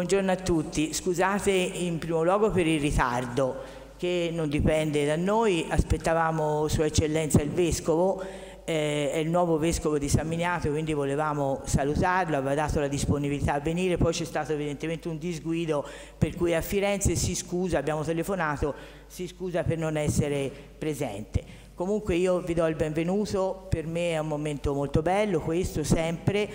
Buongiorno a tutti, scusate in primo luogo per il ritardo che non dipende da noi, aspettavamo Sua Eccellenza il Vescovo, eh, è il nuovo Vescovo di San Miniato, quindi volevamo salutarlo, aveva dato la disponibilità a venire, poi c'è stato evidentemente un disguido per cui a Firenze si scusa, abbiamo telefonato, si scusa per non essere presente. Comunque io vi do il benvenuto, per me è un momento molto bello questo sempre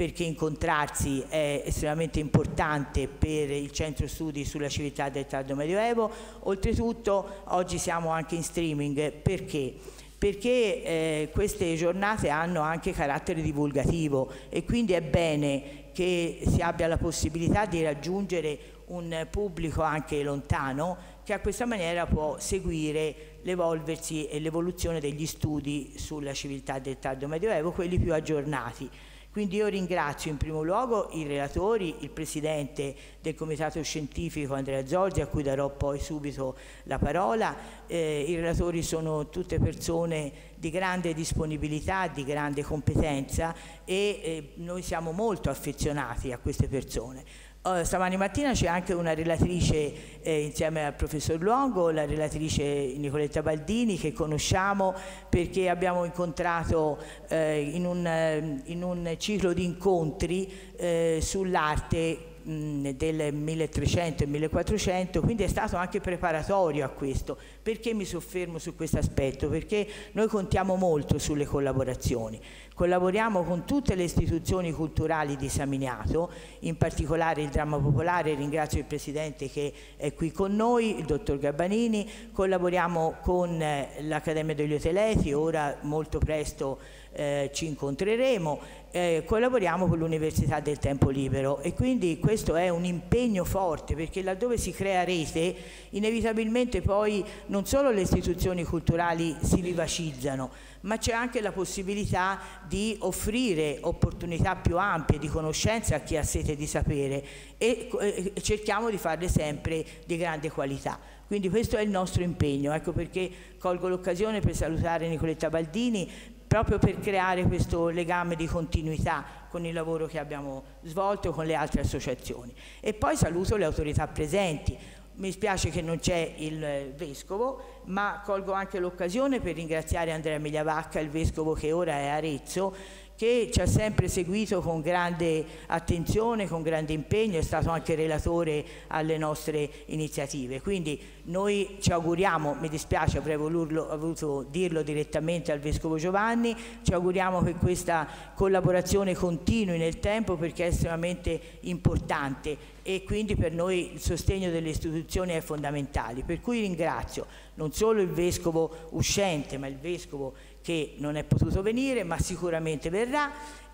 perché incontrarsi è estremamente importante per il centro studi sulla civiltà del tardo medioevo. Oltretutto oggi siamo anche in streaming perché? perché eh, queste giornate hanno anche carattere divulgativo e quindi è bene che si abbia la possibilità di raggiungere un pubblico anche lontano che a questa maniera può seguire l'evolversi e l'evoluzione degli studi sulla civiltà del tardo medioevo, quelli più aggiornati. Quindi io ringrazio in primo luogo i relatori, il Presidente del Comitato Scientifico Andrea Zorzi, a cui darò poi subito la parola. Eh, I relatori sono tutte persone di grande disponibilità, di grande competenza e eh, noi siamo molto affezionati a queste persone. Uh, stamani mattina c'è anche una relatrice eh, insieme al professor Luongo, la relatrice Nicoletta Baldini che conosciamo perché abbiamo incontrato eh, in, un, eh, in, un, ciclo di incontri eh, sull'arte del 1300 e 1400, quindi è stato anche preparatorio a questo. Perché mi soffermo su questo aspetto? Perché noi contiamo molto sulle collaborazioni. Collaboriamo con tutte le istituzioni culturali di Saminiato, in particolare il Dramma Popolare, ringrazio il Presidente che è qui con noi, il Dottor Gabbanini, collaboriamo con eh, l'Accademia degli Oteleti, ora molto presto eh, ci incontreremo, eh, collaboriamo con l'Università del Tempo Libero e quindi questo è un impegno forte perché laddove si crea rete inevitabilmente poi non solo le istituzioni culturali si vivacizzano ma c'è anche la possibilità di offrire opportunità più ampie di conoscenza a chi ha sete di sapere e eh, cerchiamo di farle sempre di grande qualità. Quindi questo è il nostro impegno, ecco perché colgo l'occasione per salutare Nicoletta Baldini proprio per creare questo legame di continuità con il lavoro che abbiamo svolto con le altre associazioni. E poi saluto le autorità presenti, mi spiace che non c'è il Vescovo, ma colgo anche l'occasione per ringraziare Andrea Migliavacca, il Vescovo che ora è a Arezzo, che ci ha sempre seguito con grande attenzione, con grande impegno, è stato anche relatore alle nostre iniziative. Quindi noi ci auguriamo, mi dispiace avrei voluto dirlo direttamente al Vescovo Giovanni, ci auguriamo che questa collaborazione continui nel tempo perché è estremamente importante e quindi per noi il sostegno delle istituzioni è fondamentale. Per cui ringrazio non solo il Vescovo uscente ma il Vescovo che non è potuto venire ma sicuramente verrà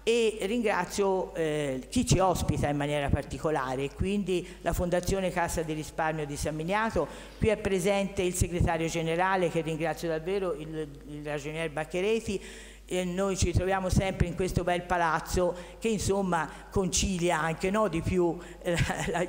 e ringrazio eh, chi ci ospita in maniera particolare, quindi la Fondazione Cassa di Risparmio di San Miniato, qui è presente il segretario generale che ringrazio davvero, il, il ragionier Bacchereti, e noi ci troviamo sempre in questo bel palazzo che insomma concilia anche no, di più eh,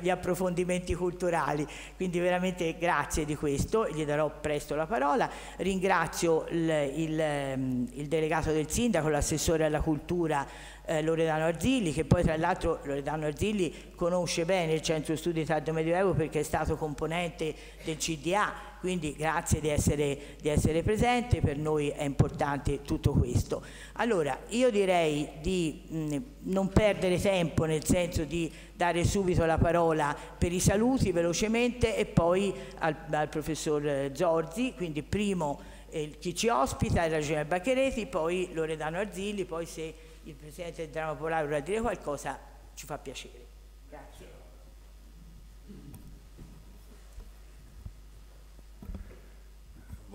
gli approfondimenti culturali. Quindi veramente grazie di questo gli darò presto la parola. Ringrazio il, il, ehm, il delegato del sindaco l'assessore alla cultura eh, Loredano Arzilli, che poi tra l'altro Loredano Arzilli conosce bene il Centro Studi Tardo Medioevo perché è stato componente del CDA, quindi grazie di essere, di essere presente, per noi è importante tutto questo. Allora, io direi di mh, non perdere tempo nel senso di dare subito la parola per i saluti velocemente e poi al, al professor Zorzi, quindi primo eh, chi ci ospita, il ragionier Bacchereti, poi Loredano Arzilli, poi se il Presidente del Dramma Popolare vorrà dire qualcosa, ci fa piacere. Grazie.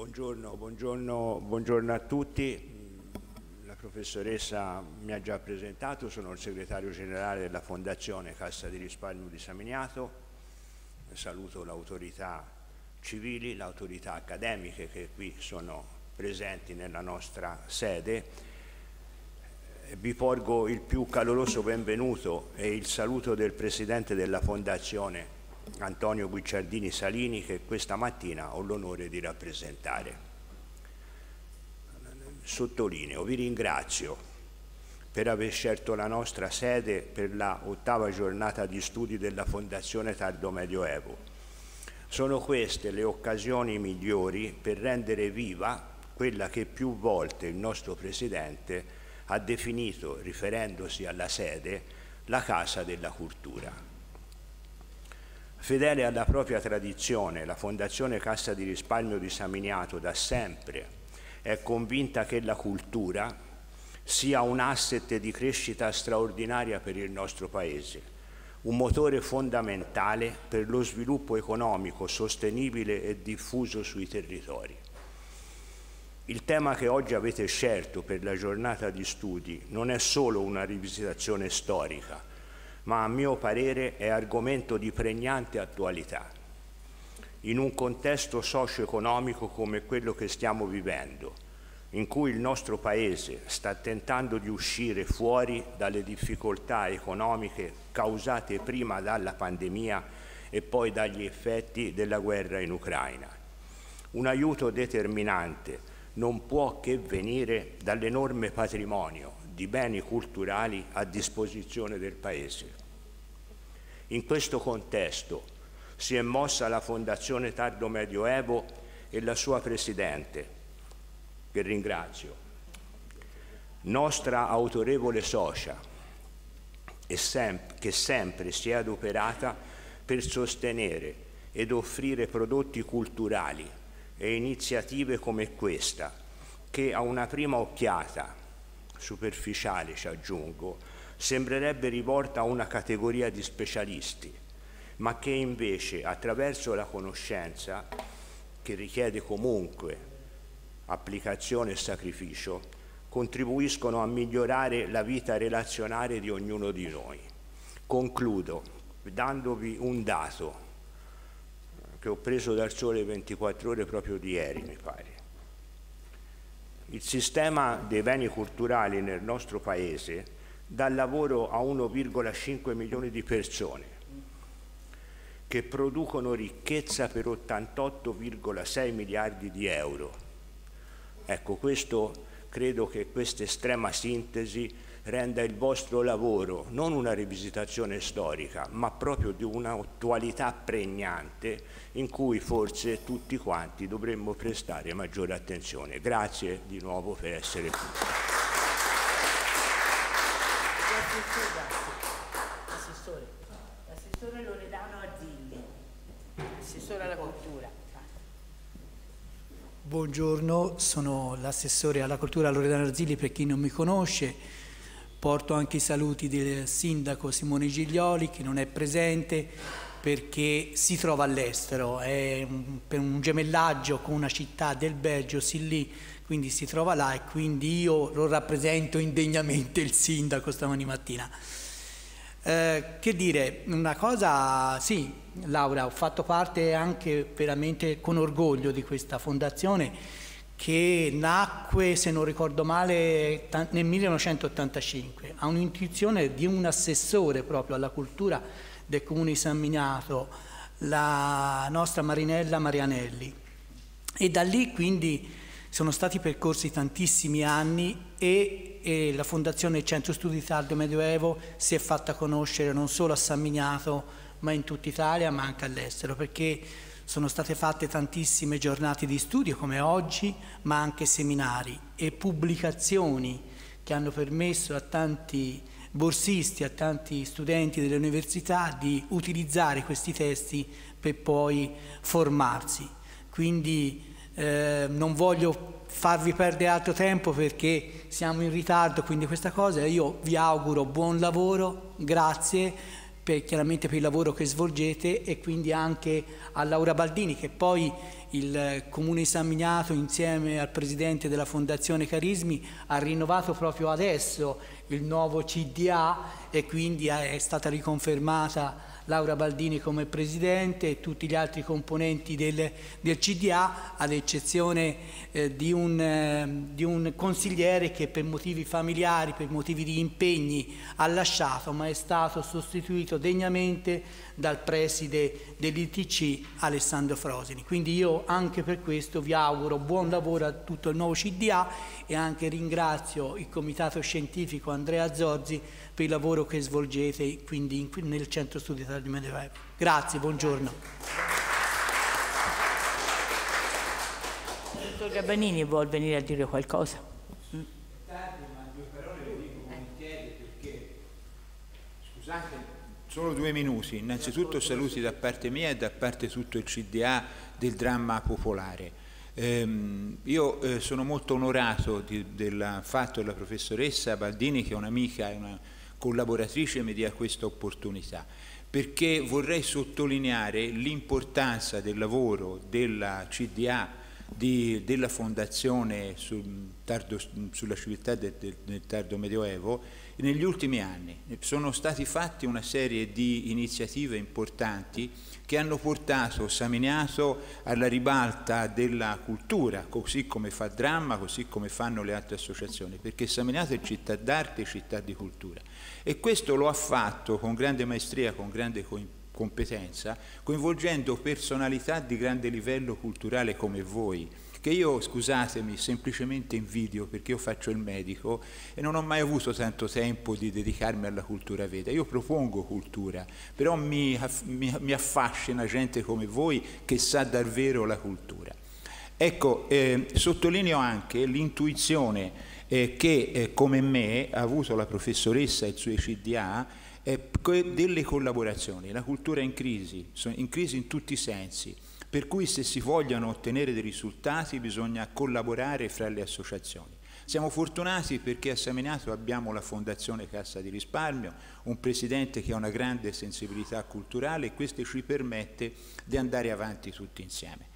Buongiorno, buongiorno, buongiorno a tutti. La professoressa mi ha già presentato, sono il segretario generale della Fondazione Cassa di Risparmio di Saminiato, saluto l'autorità civili, le autorità accademiche che qui sono presenti nella nostra sede. Vi porgo il più caloroso benvenuto e il saluto del Presidente della Fondazione Antonio Guicciardini Salini che questa mattina ho l'onore di rappresentare. Sottolineo, vi ringrazio per aver scelto la nostra sede per la ottava giornata di studi della Fondazione Tardo Medioevo sono queste le occasioni migliori per rendere viva quella che più volte il nostro Presidente ha definito, riferendosi alla sede, la Casa della Cultura. Fedele alla propria tradizione, la Fondazione Cassa di Risparmio di Saminiato da sempre è convinta che la cultura sia un asset di crescita straordinaria per il nostro Paese un motore fondamentale per lo sviluppo economico sostenibile e diffuso sui territori. Il tema che oggi avete scelto per la giornata di studi non è solo una rivisitazione storica, ma a mio parere è argomento di pregnante attualità. In un contesto socio-economico come quello che stiamo vivendo, in cui il nostro Paese sta tentando di uscire fuori dalle difficoltà economiche causate prima dalla pandemia e poi dagli effetti della guerra in Ucraina. Un aiuto determinante non può che venire dall'enorme patrimonio di beni culturali a disposizione del Paese. In questo contesto si è mossa la Fondazione Tardo Medioevo e la sua Presidente, che ringrazio, nostra autorevole socia, che sempre si è adoperata per sostenere ed offrire prodotti culturali e iniziative come questa, che a una prima occhiata, superficiale ci aggiungo, sembrerebbe rivolta a una categoria di specialisti, ma che invece attraverso la conoscenza, che richiede comunque applicazione e sacrificio, contribuiscono a migliorare la vita relazionale di ognuno di noi. Concludo dandovi un dato che ho preso dal Sole 24 ore proprio di ieri, mi pare. Il sistema dei beni culturali nel nostro Paese dà lavoro a 1,5 milioni di persone che producono ricchezza per 88,6 miliardi di euro Ecco, questo, credo che questa estrema sintesi renda il vostro lavoro non una rivisitazione storica, ma proprio di un'attualità pregnante in cui forse tutti quanti dovremmo prestare maggiore attenzione. Grazie di nuovo per essere qui. Assessore, l'assessore Loredano Azzilli, assessore alla cultura. Buongiorno, sono l'assessore alla cultura Loredano Arzilli per chi non mi conosce. Porto anche i saluti del sindaco Simone Giglioli che non è presente perché si trova all'estero, è un, per un gemellaggio con una città del Belgio, Silly, quindi si trova là e quindi io lo rappresento indegnamente il sindaco stamani mattina. Eh, che dire, una cosa, sì, Laura, ho fatto parte anche veramente con orgoglio di questa fondazione che nacque, se non ricordo male, nel 1985. Ha un'intuizione di un assessore proprio alla cultura del comune di San Miniato, la nostra Marinella Marianelli. E da lì quindi sono stati percorsi tantissimi anni e e la Fondazione Centro Studi Tardo Medioevo si è fatta conoscere non solo a San Miniato ma in tutta Italia ma anche all'estero perché sono state fatte tantissime giornate di studio come oggi ma anche seminari e pubblicazioni che hanno permesso a tanti borsisti, a tanti studenti delle università di utilizzare questi testi per poi formarsi. Quindi eh, non voglio farvi perdere altro tempo perché siamo in ritardo, quindi questa cosa io vi auguro buon lavoro, grazie per, chiaramente per il lavoro che svolgete e quindi anche a Laura Baldini che poi il Comune di San Miniato insieme al Presidente della Fondazione Carismi ha rinnovato proprio adesso il nuovo CDA e quindi è stata riconfermata Laura Baldini come Presidente e tutti gli altri componenti del, del CDA, ad eccezione eh, di, un, eh, di, un, consigliere che per motivi familiari, per motivi di impegni ha lasciato, ma è stato sostituito degnamente dal preside dell'ITC Alessandro Frosini. Quindi io anche per questo vi auguro buon lavoro a tutto il nuovo CDA e anche ringrazio il Comitato Scientifico Andrea Zorzi per il lavoro che svolgete quindi nel Centro Studi Italia di Medioevo. Grazie, buongiorno. Dottor Gabanini vuol venire a dire qualcosa? Tardi, ma due parole le dico volentieri perché, scusate, solo due minuti. Innanzitutto saluti da parte mia e da parte tutto il CDA del dramma popolare. Eh, io eh, sono molto onorato di, del fatto della professoressa Baldini, che è un'amica e una collaboratrice mi dia questa opportunità, perché vorrei sottolineare l'importanza del lavoro della CDA, di, della Fondazione sul tardo, sulla civiltà del, del, del tardo medioevo negli ultimi anni. Sono stati fatti una serie di iniziative importanti che hanno portato Saminiato alla ribalta della cultura, così come fa Dramma, così come fanno le altre associazioni, perché Saminiato è città d'arte e città di cultura. E questo lo ha fatto con grande maestria, con grande competenza, coinvolgendo personalità di grande livello culturale come voi, che io, scusatemi, semplicemente invidio perché io faccio il medico e non ho mai avuto tanto tempo di dedicarmi alla cultura veda. Io propongo cultura, però mi, mi, mi affascina gente come voi che sa davvero la cultura. Ecco, eh, sottolineo anche l'intuizione eh, che eh, come me ha avuto la professoressa e i suoi CDA eh, delle collaborazioni. La cultura è in crisi, in crisi in tutti i sensi, per cui se si vogliono ottenere dei risultati bisogna collaborare fra le associazioni. Siamo fortunati perché a Seminato abbiamo la Fondazione Cassa di Risparmio, un presidente che ha una grande sensibilità culturale e questo ci permette di andare avanti tutti insieme.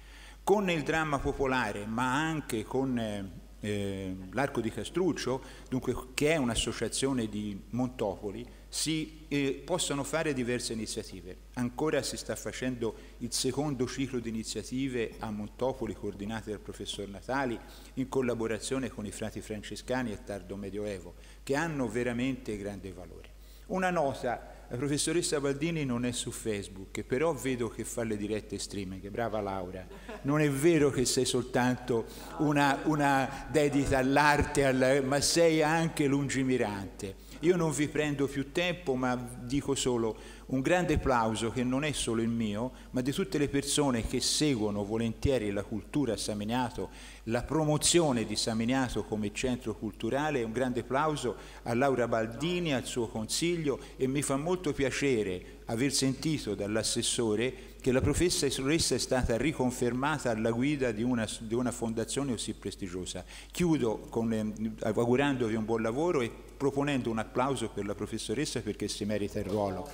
Con il dramma popolare, ma anche con eh, l'Arco di Castruccio, dunque, che è un'associazione di Montopoli, si eh, possono fare diverse iniziative. Ancora si sta facendo il secondo ciclo di iniziative a Montopoli coordinate dal professor Natali in collaborazione con i frati francescani e tardo medioevo, che hanno veramente grande valore. Una nota la professoressa Baldini non è su Facebook, però vedo che fa le dirette streaming, brava Laura. Non è vero che sei soltanto una, una dedita all'arte, ma sei anche lungimirante. Io non vi prendo più tempo, ma dico solo un grande applauso che non è solo il mio, ma di tutte le persone che seguono volentieri la cultura a Saminiato, la promozione di Saminiato come centro culturale. Un grande applauso a Laura Baldini, al suo consiglio e mi fa molto piacere aver sentito dall'assessore che la professoressa è stata riconfermata alla guida di una, di una fondazione così prestigiosa. Chiudo con, eh, augurandovi un buon lavoro e proponendo un applauso per la professoressa perché si merita il ruolo.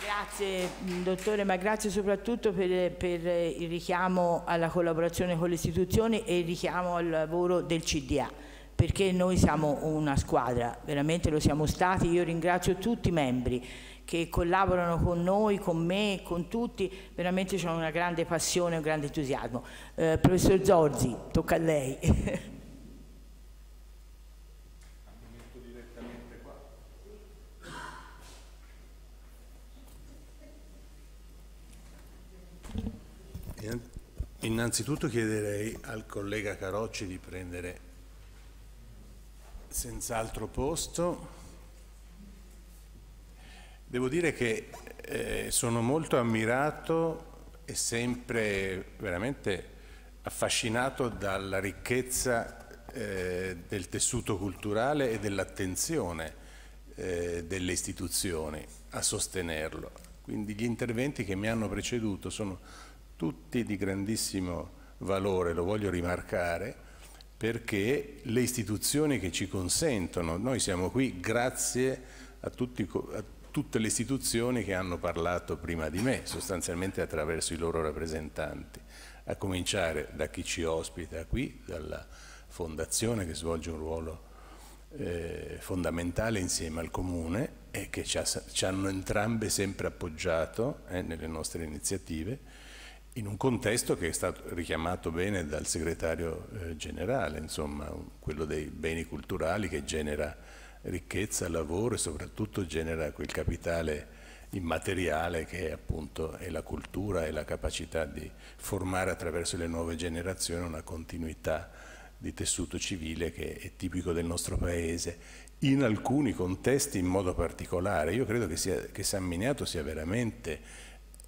Grazie dottore, ma grazie soprattutto per, per, il richiamo alla collaborazione con le istituzioni e il richiamo al lavoro del CDA, perché noi siamo una squadra, veramente lo siamo stati, io ringrazio tutti i membri che collaborano con noi, con me, con tutti, veramente c'è una grande passione, un grande entusiasmo. Eh, professor Zorzi, tocca a lei. Innanzitutto chiederei al collega Carocci di prendere senz'altro posto. Devo dire che eh, sono molto ammirato e sempre veramente affascinato dalla ricchezza eh, del tessuto culturale e dell'attenzione eh, delle istituzioni a sostenerlo. Quindi gli interventi che mi hanno preceduto sono tutti di grandissimo valore, lo voglio rimarcare, perché le istituzioni che ci consentono, noi siamo qui grazie a, tutti, a tutte le istituzioni che hanno parlato prima di me, sostanzialmente attraverso i loro rappresentanti, a cominciare da chi ci ospita qui, dalla fondazione che svolge un ruolo eh, fondamentale insieme al Comune e che ci, ha, ci hanno entrambe sempre appoggiato eh, nelle nostre iniziative, in un contesto che è stato richiamato bene dal segretario eh, generale, insomma, quello dei beni culturali che genera ricchezza, lavoro e soprattutto genera quel capitale immateriale che appunto è la cultura e la capacità di formare attraverso le nuove generazioni una continuità di tessuto civile che è tipico del nostro paese, in alcuni contesti in modo particolare. Io credo che, sia, che San Miniato sia veramente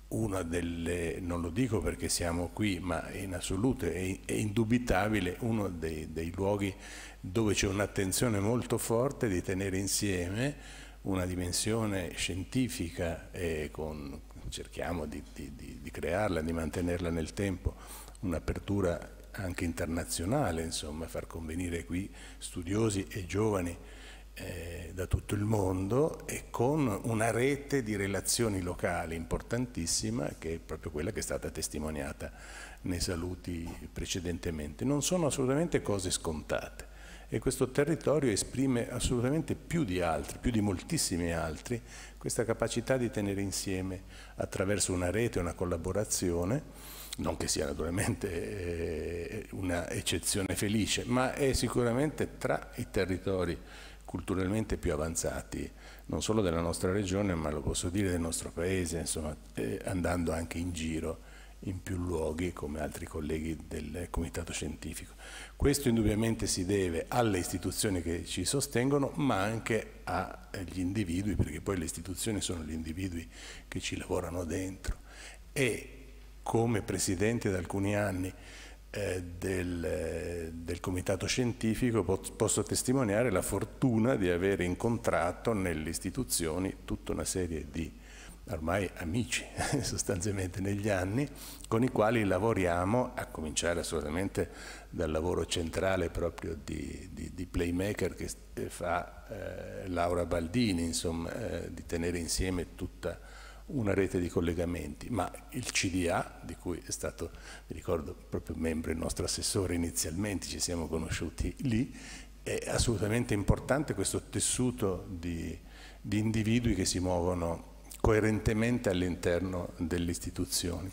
una delle, non lo dico perché siamo qui, ma in assoluto è, è indubitabile uno dei, dei luoghi dove c'è un'attenzione molto forte di tenere insieme una dimensione scientifica e con, cerchiamo di, di, di, di crearla, di mantenerla nel tempo, un'apertura anche internazionale, insomma, far convenire qui studiosi e giovani eh, da tutto il mondo e con una rete di relazioni locali importantissima che è proprio quella che è stata testimoniata nei saluti precedentemente. Non sono assolutamente cose scontate e questo territorio esprime assolutamente più di altri, più di moltissimi altri, questa capacità di tenere insieme attraverso una rete, una collaborazione, non che sia naturalmente eh, una eccezione felice, ma è sicuramente tra i territori culturalmente più avanzati, non solo della nostra regione, ma lo posso dire del nostro paese, insomma, eh, andando anche in giro in più luoghi come altri colleghi del comitato scientifico. Questo indubbiamente si deve alle istituzioni che ci sostengono, ma anche agli individui, perché poi le istituzioni sono gli individui che ci lavorano dentro. E come presidente da alcuni anni del, del, comitato scientifico posso testimoniare la fortuna di aver incontrato nelle istituzioni tutta una serie di ormai amici sostanzialmente negli anni con i quali lavoriamo a cominciare assolutamente dal lavoro centrale proprio di, di, di playmaker che fa eh, Laura Baldini insomma eh, di tenere insieme tutta una rete di collegamenti, ma il CDA, di cui è stato, mi ricordo, proprio membro il nostro assessore inizialmente, ci siamo conosciuti lì, è assolutamente importante questo tessuto di, di individui che si muovono coerentemente all'interno delle istituzioni.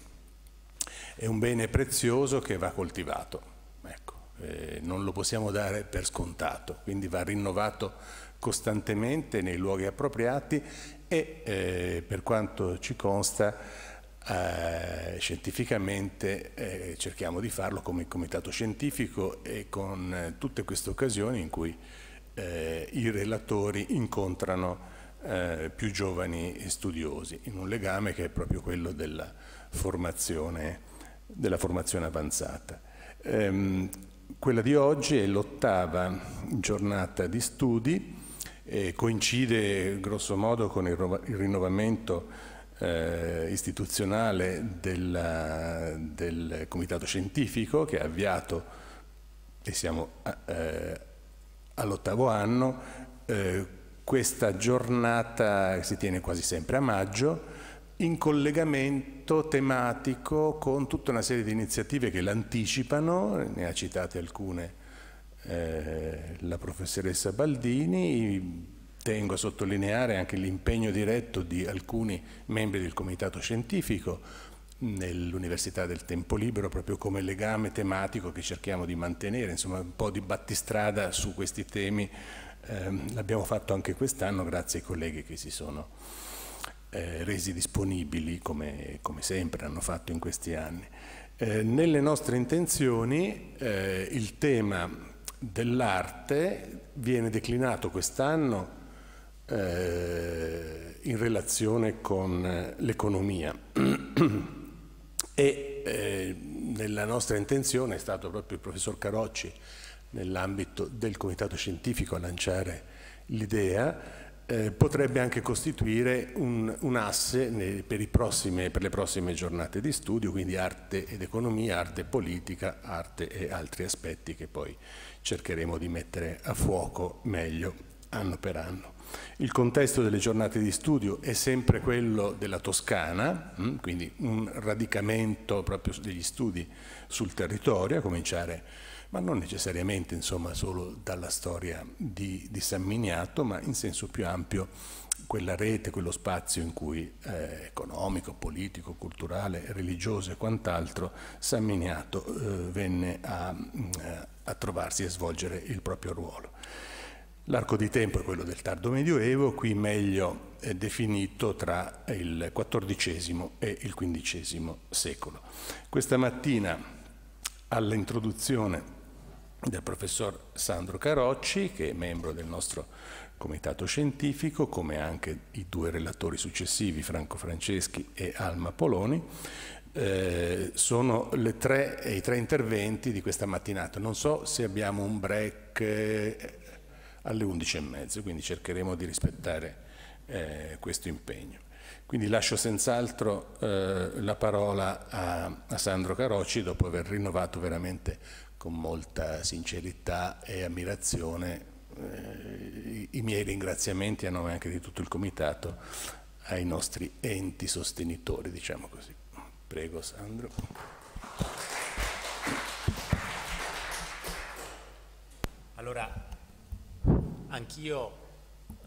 È un bene prezioso che va coltivato, ecco, eh, non lo possiamo dare per scontato, quindi va rinnovato costantemente nei luoghi appropriati e eh, per quanto ci consta eh, scientificamente eh, cerchiamo di farlo come comitato scientifico e con eh, tutte queste occasioni in cui eh, i relatori incontrano eh, più giovani studiosi in un legame che è proprio quello della formazione, della formazione avanzata. Ehm, quella di oggi è l'ottava giornata di studi eh, coincide grosso modo con il, rinnovamento eh, istituzionale della, del comitato scientifico che ha avviato, e siamo eh, all'ottavo anno, eh, questa giornata si tiene quasi sempre a maggio, in collegamento tematico con tutta una serie di iniziative che l'anticipano, ne ha citate alcune eh, la professoressa Baldini, tengo a sottolineare anche l'impegno diretto di alcuni membri del comitato scientifico nell'Università del Tempo Libero proprio come legame tematico che cerchiamo di mantenere, insomma un po' di battistrada su questi temi eh, l'abbiamo fatto anche quest'anno grazie ai colleghi che si sono eh, resi disponibili come, come, sempre hanno fatto in questi anni. Eh, nelle nostre intenzioni eh, il tema dell'arte viene declinato quest'anno eh, in relazione con eh, l'economia. E eh, nella nostra intenzione è stato proprio il professor Carocci nell'ambito del comitato scientifico a lanciare l'idea eh, potrebbe anche costituire un, un asse nei, per, prossime, per, le prossime giornate di studio, quindi arte ed economia, arte e politica, arte e altri aspetti che poi cercheremo di mettere a fuoco meglio anno per anno. Il contesto delle giornate di studio è sempre quello della Toscana, hm, quindi un radicamento proprio degli studi sul territorio, a cominciare ma non necessariamente insomma, solo dalla storia di, di, San Miniato, ma in senso più ampio quella rete, quello spazio in cui eh, economico, politico, culturale, religioso e quant'altro San Miniato eh, venne a, eh, a trovarsi e svolgere il proprio ruolo. L'arco di tempo è quello del tardo medioevo, qui meglio definito tra il XIV e il XV secolo. Questa mattina all'introduzione del professor Sandro Carocci, che è membro del nostro comitato scientifico, come anche i due relatori successivi, Franco Franceschi e Alma Poloni, eh, sono tre, i tre interventi di questa mattinata. Non so se abbiamo un break eh, alle 11.30, quindi cercheremo di rispettare eh, questo impegno. Quindi lascio senz'altro eh, la parola a, a Sandro Carocci dopo aver rinnovato veramente con molta sincerità e ammirazione eh, i, miei ringraziamenti a nome anche di tutto il Comitato ai nostri enti sostenitori, diciamo così. Prego Sandro. Allora, anch'io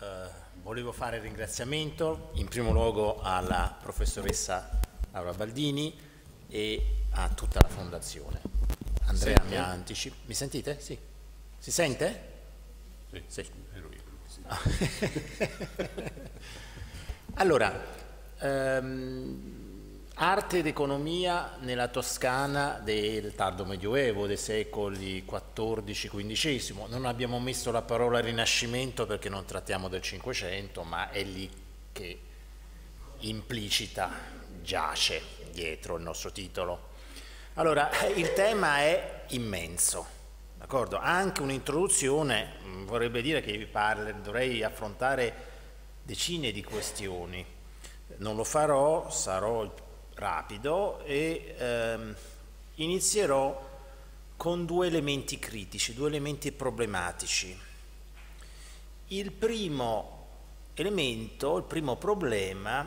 eh, volevo fare ringraziamento in primo luogo alla professoressa Laura Baldini e a tutta la Fondazione. Andrea mi ha anticipato. Mi sentite? Sì. Si sente? Sì, sì. ero io. Sì. allora, ehm, arte ed economia nella Toscana del tardo medioevo, dei secoli XIV-XV. Non abbiamo messo la parola rinascimento perché non trattiamo del Cinquecento, ma è lì che implicita giace dietro il nostro titolo. Allora, il tema è immenso, d'accordo? Anche un'introduzione mm, vorrebbe dire che parli, dovrei affrontare decine di questioni. Non lo farò, sarò rapido e ehm, inizierò con due elementi critici, due elementi problematici. Il primo elemento, il primo problema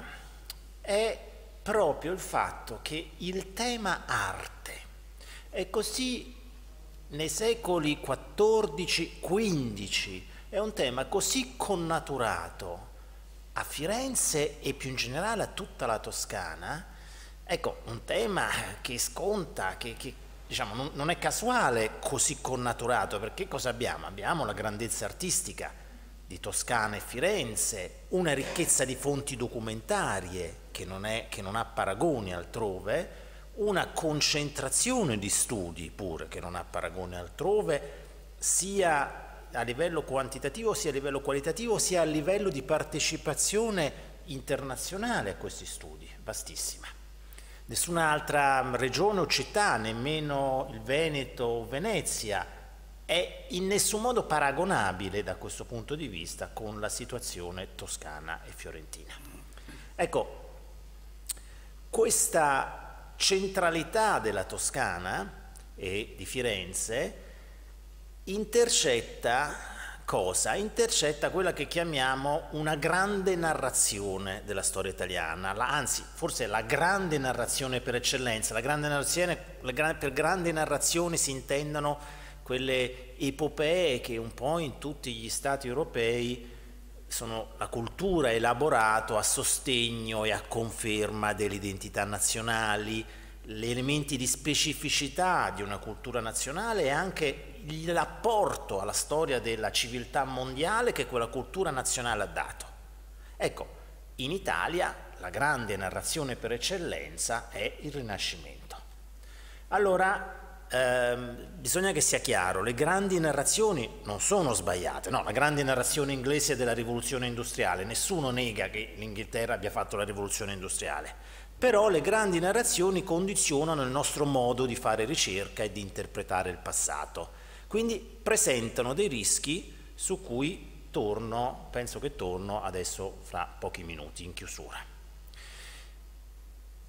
è proprio il fatto che il tema arte è così nei secoli XIV-XV, è un tema così connaturato a Firenze e più in generale a tutta la Toscana, ecco, un tema che sconta, che, che diciamo, non, non è casuale così connaturato, perché cosa abbiamo? Abbiamo la grandezza artistica di Toscana e Firenze, una ricchezza di fonti documentarie, che non, è, che non ha paragoni altrove, una concentrazione di studi pure che non ha paragoni altrove, sia a livello quantitativo sia a livello qualitativo sia a livello di partecipazione internazionale a questi studi, vastissima. Nessun'altra regione o città, nemmeno il Veneto o Venezia, è in nessun modo paragonabile da questo punto di vista con la situazione toscana e fiorentina. Ecco, questa centralità della Toscana e di Firenze intercetta cosa? Intercetta quella che chiamiamo una grande narrazione della storia italiana, la, anzi forse la grande narrazione per eccellenza, la grande narrazione, la, per grande narrazione si intendono quelle epopee che un po' in tutti gli stati europei sono la cultura elaborato a sostegno e a conferma delle identità nazionali, gli elementi di specificità di una cultura nazionale e anche l'apporto alla storia della civiltà mondiale che quella cultura nazionale ha dato. Ecco, in Italia la grande narrazione per eccellenza è il Rinascimento. Allora, ehm, bisogna che sia chiaro, le grandi narrazioni non sono sbagliate, no, la grande narrazione inglese della rivoluzione industriale, nessuno nega che l'Inghilterra abbia fatto la rivoluzione industriale, però le grandi narrazioni condizionano il nostro modo di fare ricerca e di interpretare il passato, quindi presentano dei rischi su cui torno, penso che torno adesso fra pochi minuti in chiusura.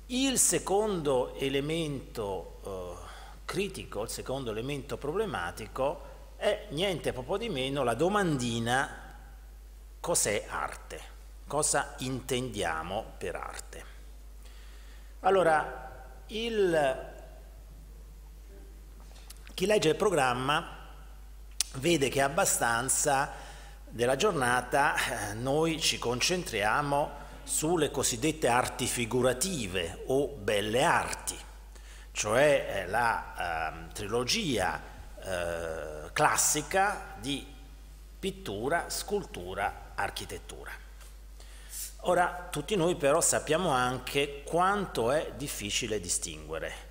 Il secondo elemento eh, critico, il secondo elemento problematico è niente proprio di meno la domandina cos'è arte, cosa intendiamo per arte. Allora, il, chi legge il programma vede che abbastanza della giornata eh, noi ci concentriamo sulle cosiddette arti figurative o belle arti, cioè eh, la eh, trilogia eh, classica di pittura, scultura, architettura. Ora, tutti noi però sappiamo anche quanto è difficile distinguere.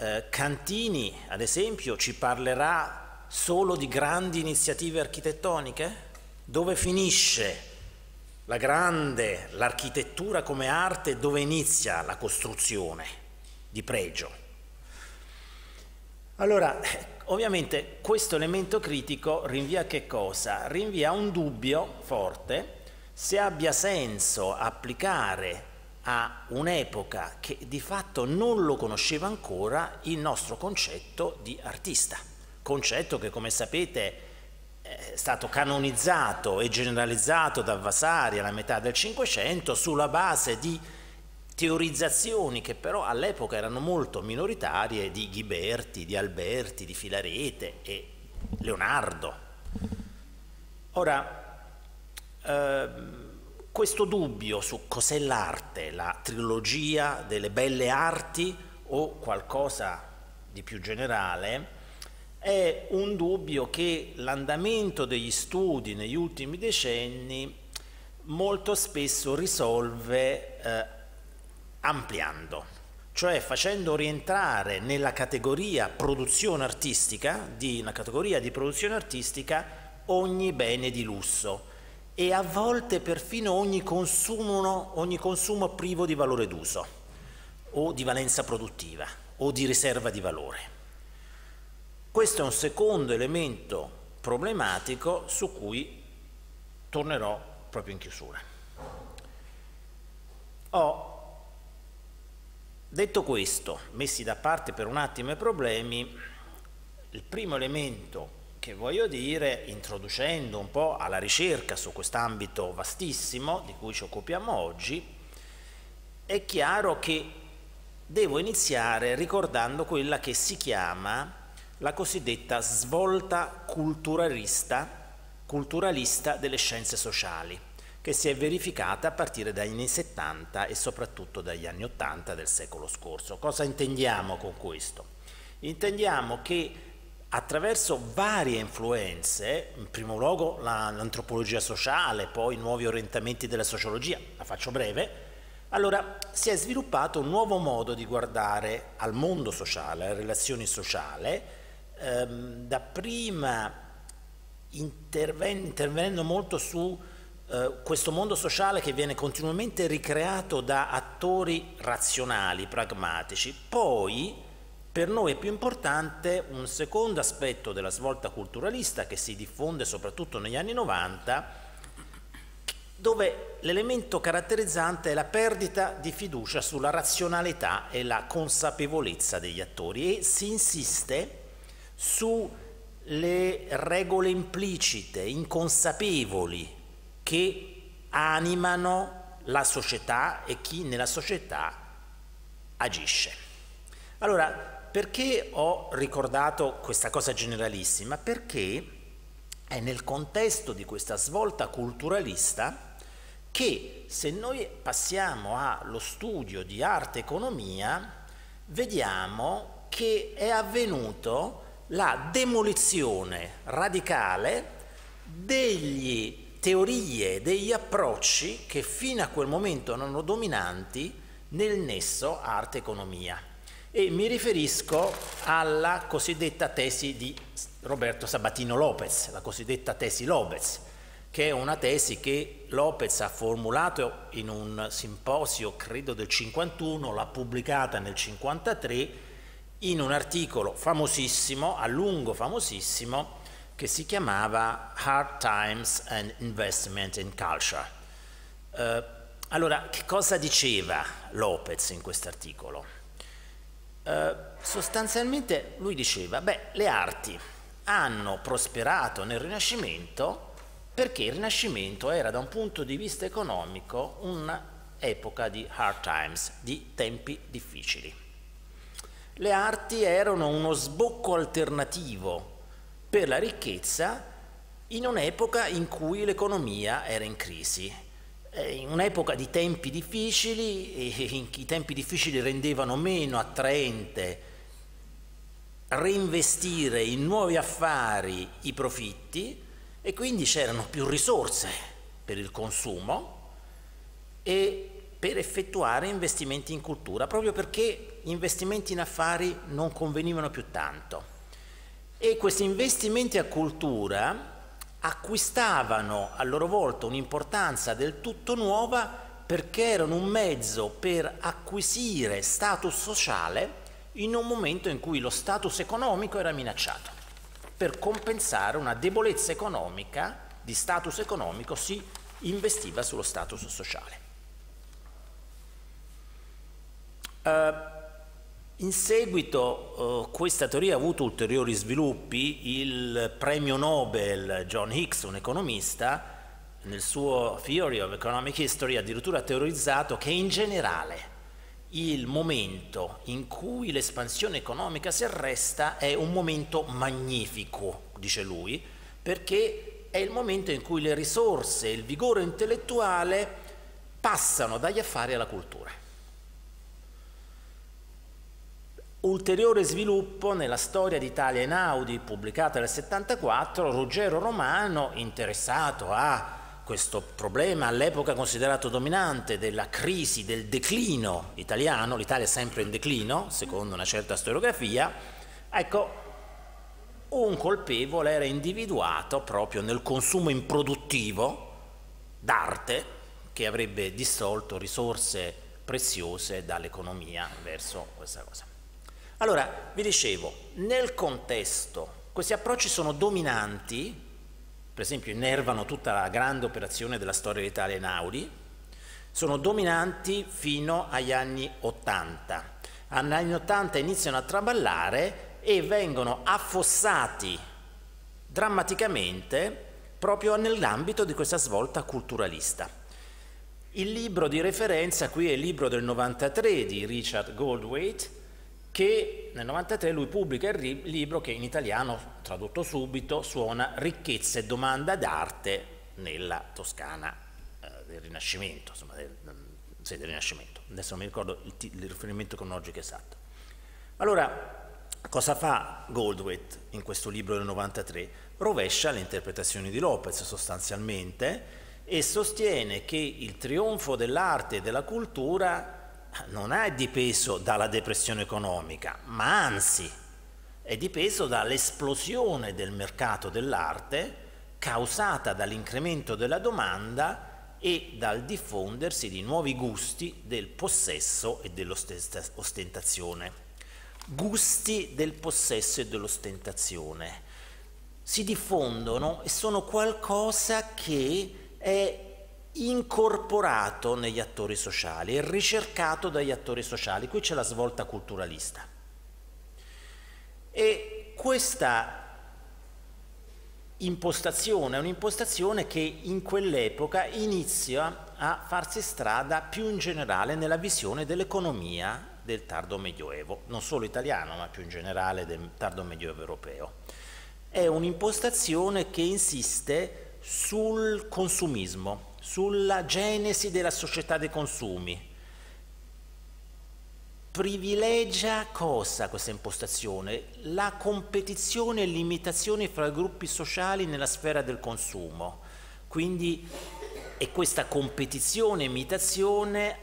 Eh, Cantini, ad esempio, ci parlerà solo di grandi iniziative architettoniche? Dove finisce la grande, l'architettura come arte, dove inizia la costruzione di pregio? Allora, ovviamente questo elemento critico rinvia che cosa? Rinvia un dubbio forte se abbia senso applicare a un'epoca che di fatto non lo conosceva ancora il nostro concetto di artista concetto che come sapete è stato canonizzato e generalizzato da Vasari alla metà del Cinquecento sulla base di teorizzazioni che però all'epoca erano molto minoritarie di Ghiberti, di Alberti, di Filarete e Leonardo. Ora, eh, questo dubbio su cos'è l'arte, la trilogia delle belle arti o qualcosa di più generale, è un dubbio che l'andamento degli studi negli ultimi decenni molto spesso risolve eh, ampliando, cioè facendo rientrare nella categoria produzione artistica, di una categoria di produzione artistica, ogni bene di lusso e a volte perfino ogni consumo, ogni consumo privo di valore d'uso o di valenza produttiva o di riserva di valore. Questo è un secondo elemento problematico su cui tornerò proprio in chiusura. Ho detto questo, messi da parte per un attimo i problemi, il primo elemento che voglio dire, introducendo un po' alla ricerca su quest'ambito vastissimo di cui ci occupiamo oggi, è chiaro che devo iniziare ricordando quella che si chiama la cosiddetta svolta culturalista, delle scienze sociali, che si è verificata a partire dagli anni 70 e soprattutto dagli anni 80 del secolo scorso. Cosa intendiamo con questo? Intendiamo che attraverso varie influenze, in primo luogo l'antropologia sociale, poi nuovi orientamenti della sociologia, la faccio breve, allora si è sviluppato un nuovo modo di guardare al mondo sociale, alle relazioni sociali, ehm, dapprima interven intervenendo molto su eh, questo mondo sociale che viene continuamente ricreato da attori razionali, pragmatici, poi per noi è più importante un secondo aspetto della svolta culturalista che si diffonde soprattutto negli anni 90, dove l'elemento caratterizzante è la perdita di fiducia sulla razionalità e la consapevolezza degli attori e si insiste sulle regole implicite, inconsapevoli, che animano la società e chi nella società agisce. Allora, perché ho ricordato questa cosa generalissima? Perché è nel contesto di questa svolta culturalista che se noi passiamo allo studio di arte e economia, vediamo che è avvenuto la demolizione radicale degli teorie, degli approcci che fino a quel momento erano dominanti nel nesso arte-economia. E mi riferisco alla cosiddetta tesi di Roberto Sabatino Lopez, la cosiddetta tesi Lopez, che è una tesi che Lopez ha formulato in un simposio, credo del 51, l'ha pubblicata nel 53 in un articolo famosissimo, a lungo famosissimo, che si chiamava Hard Times and Investment in Culture. Eh, allora, che cosa diceva Lopez in questo articolo? Eh, sostanzialmente lui diceva, beh, le arti hanno prosperato nel Rinascimento perché il Rinascimento era da un punto di vista economico un'epoca di hard times, di tempi difficili. Le arti erano uno sbocco alternativo per la ricchezza in un'epoca in cui l'economia era in crisi. In un'epoca di tempi difficili, i tempi difficili rendevano meno attraente reinvestire in nuovi affari i profitti e quindi c'erano più risorse per il consumo e per effettuare investimenti in cultura, proprio perché investimenti in affari non convenivano più tanto. E questi investimenti a cultura acquistavano a loro volta un'importanza del tutto nuova perché erano un mezzo per acquisire status sociale in un momento in cui lo status economico era minacciato. Per compensare una debolezza economica, di status economico, si investiva sullo status sociale. Uh, in seguito eh, questa teoria ha avuto ulteriori sviluppi, il premio Nobel John Hicks, un economista, nel suo Theory of Economic History ha addirittura teorizzato che in generale il momento in cui l'espansione economica si arresta è un momento magnifico, dice lui, perché è il momento in cui le risorse il vigore intellettuale passano dagli affari alla cultura. Ulteriore sviluppo nella storia d'Italia in Audi, pubblicata nel 74, Ruggero Romano, interessato a questo problema all'epoca considerato dominante della crisi, del declino italiano, l'Italia è sempre in declino, secondo una certa storiografia, ecco, un colpevole era individuato proprio nel consumo improduttivo d'arte che avrebbe distolto risorse preziose dall'economia verso questa cosa. Allora, vi dicevo, nel contesto questi approcci sono dominanti, per esempio innervano tutta la grande operazione della storia d'Italia in Audi, sono dominanti fino agli anni 80. Agli anni 80 iniziano a traballare e vengono affossati drammaticamente proprio nell'ambito di questa svolta culturalista. Il libro di referenza qui è il libro del 93 di Richard Goldwaite, che nel 93 lui pubblica il libro che in italiano, tradotto subito, suona Ricchezza e domanda d'arte nella Toscana eh, del Rinascimento, insomma, del, sì, del Rinascimento. Adesso non mi ricordo il, il riferimento cronologico esatto. Allora, cosa fa Goldwaite in questo libro del 93? Rovescia le interpretazioni di Lopez sostanzialmente e sostiene che il trionfo dell'arte e della cultura non è dipeso dalla depressione economica, ma anzi è dipeso dall'esplosione del mercato dell'arte causata dall'incremento della domanda e dal diffondersi di nuovi gusti del possesso e dell'ostentazione. Gusti del possesso e dell'ostentazione si diffondono e sono qualcosa che è incorporato negli attori sociali e ricercato dagli attori sociali. Qui c'è la svolta culturalista. E questa impostazione è un'impostazione che in quell'epoca inizia a farsi strada più in generale nella visione dell'economia del tardo medioevo, non solo italiano ma più in generale del tardo medioevo europeo. È un'impostazione che insiste sul consumismo, sulla genesi della società dei consumi. Privilegia cosa questa impostazione? La competizione e l'imitazione fra gruppi sociali nella sfera del consumo. Quindi e questa competizione e imitazione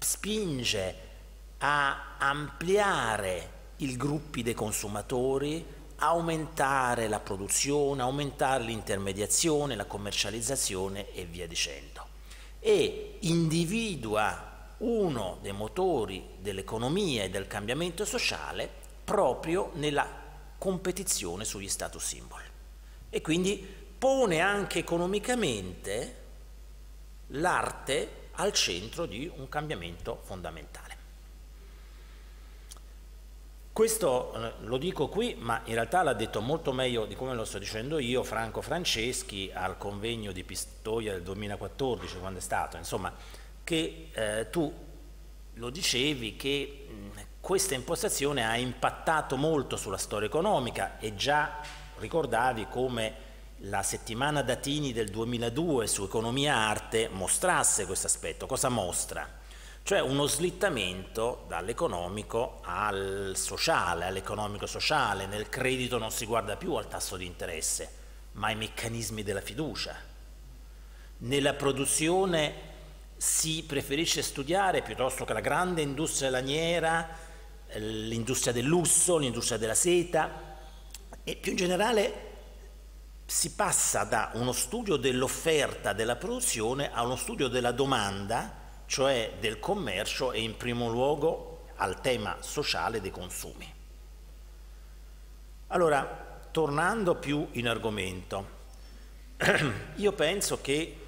spinge a ampliare i gruppi dei consumatori, aumentare la produzione, aumentare l'intermediazione, la commercializzazione e via dicendo. E individua uno dei motori dell'economia e del cambiamento sociale proprio nella competizione sugli status symbol. e quindi pone anche economicamente l'arte al centro di un cambiamento fondamentale. Questo eh, lo dico qui, ma in realtà l'ha detto molto meglio di come lo sto dicendo io Franco Franceschi al convegno di Pistoia del 2014, quando è stato, insomma, che eh, tu lo dicevi che mh, questa impostazione ha impattato molto sulla storia economica e già ricordavi come la settimana Datini del 2002 su economia arte mostrasse questo aspetto. Cosa mostra? Cioè uno slittamento dall'economico al sociale, all'economico sociale. Nel credito non si guarda più al tasso di interesse, ma ai meccanismi della fiducia. Nella produzione si preferisce studiare piuttosto che la grande industria laniera, l'industria del lusso, l'industria della seta e più in generale si passa da uno studio dell'offerta della produzione a uno studio della domanda, cioè del commercio e in primo luogo al tema sociale dei consumi. Allora, tornando più in argomento, io penso che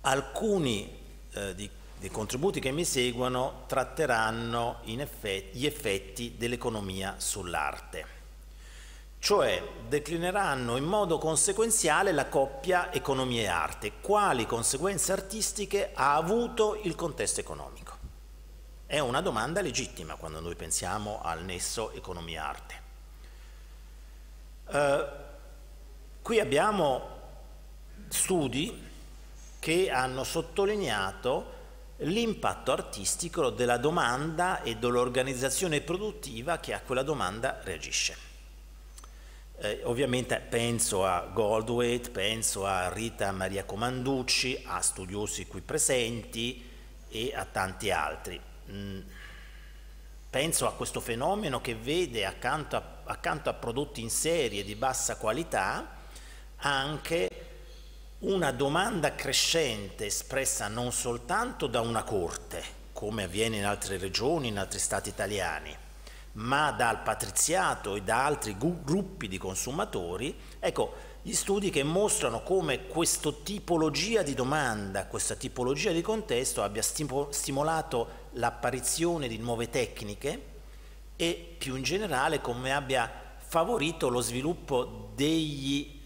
alcuni eh, di, dei contributi che mi seguono tratteranno effetti, gli effetti dell'economia sull'arte cioè declineranno in modo conseguenziale la coppia economia e arte. Quali conseguenze artistiche ha avuto il contesto economico? È una domanda legittima quando noi pensiamo al nesso economia-arte. Eh, qui abbiamo studi che hanno sottolineato l'impatto artistico della domanda e dell'organizzazione produttiva che a quella domanda reagisce. Eh, ovviamente penso a Goldwaite, penso a Rita Maria Comanducci, a studiosi qui presenti e a tanti altri. Mm. Penso a questo fenomeno che vede accanto a, accanto a prodotti in serie di bassa qualità anche una domanda crescente espressa non soltanto da una corte, come avviene in altre regioni, in altri stati italiani, ma dal patriziato e da altri gruppi di consumatori, ecco, gli studi che mostrano come questa tipologia di domanda, questa tipologia di contesto abbia stimolato l'apparizione di nuove tecniche e più in generale come abbia favorito lo sviluppo degli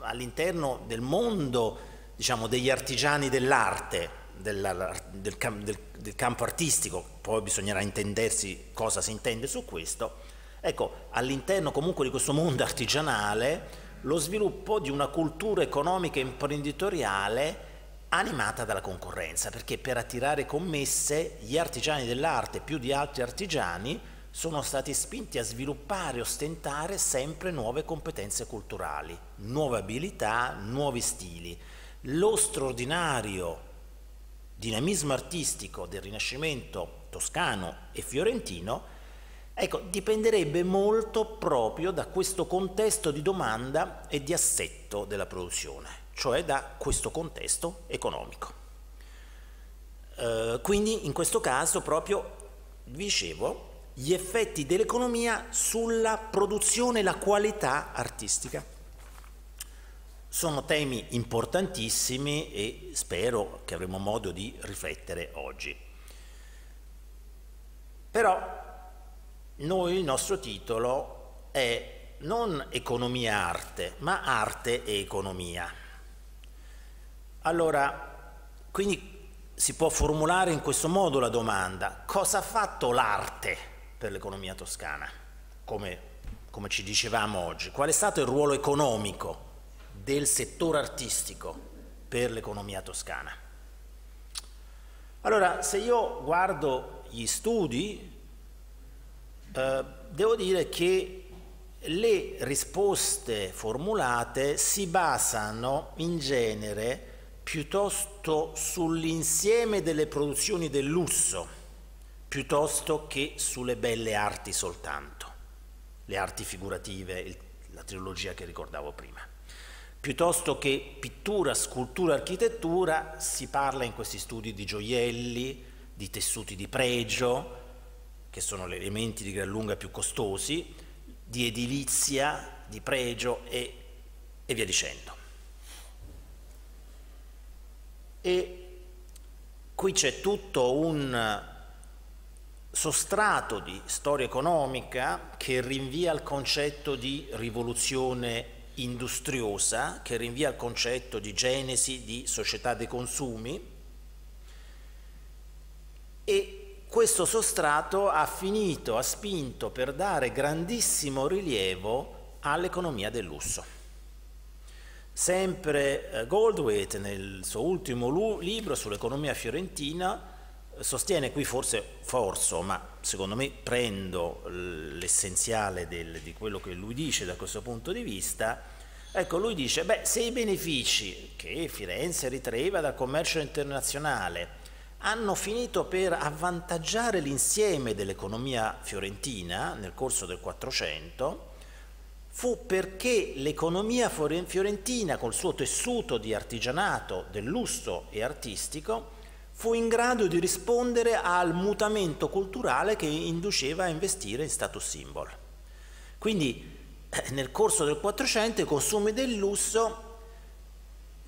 all'interno del mondo diciamo, degli artigiani dell'arte, del, del, del, del, campo artistico, poi bisognerà intendersi cosa si intende su questo, ecco, all'interno comunque di questo mondo artigianale lo sviluppo di una cultura economica e imprenditoriale animata dalla concorrenza, perché per attirare commesse gli artigiani dell'arte più di altri artigiani sono stati spinti a sviluppare e ostentare sempre nuove competenze culturali, nuove abilità, nuovi stili. Lo straordinario dinamismo artistico del Rinascimento toscano e fiorentino, ecco, dipenderebbe molto proprio da questo contesto di domanda e di assetto della produzione, cioè da questo contesto economico. Eh, quindi in questo caso proprio, vi dicevo, gli effetti dell'economia sulla produzione e la qualità artistica. Sono temi importantissimi e spero che avremo modo di riflettere oggi. Però noi il nostro titolo è non economia arte, ma arte e economia. Allora, quindi si può formulare in questo modo la domanda, cosa ha fatto l'arte per l'economia toscana, come, come ci dicevamo oggi? Qual è stato il ruolo economico del settore artistico per l'economia toscana. Allora, se io guardo gli studi, eh, devo dire che le risposte formulate si basano in genere piuttosto sull'insieme delle produzioni del lusso, piuttosto che sulle belle arti soltanto, le arti figurative, la trilogia che ricordavo prima. Piuttosto che pittura, scultura, architettura, si parla in questi studi di gioielli, di tessuti di pregio, che sono gli elementi di gran lunga più costosi, di edilizia, di pregio e, e via dicendo. E qui c'è tutto un sostrato di storia economica che rinvia al concetto di rivoluzione industriosa, che rinvia al concetto di genesi di società dei consumi e questo sostrato ha finito, ha spinto per dare grandissimo rilievo all'economia del lusso. Sempre eh, Goldwaite nel suo ultimo libro sull'economia fiorentina sostiene qui forse forzo, ma secondo me prendo l'essenziale di quello che lui dice da questo punto di vista, ecco lui dice, beh se i benefici che Firenze ritraeva dal commercio internazionale hanno finito per avvantaggiare l'insieme dell'economia fiorentina nel corso del Quattrocento, fu perché l'economia fiorentina col suo tessuto di artigianato, del lusso e artistico, fu in grado di rispondere al mutamento culturale che induceva a investire in status symbol. Quindi nel corso del Quattrocento i consumi del lusso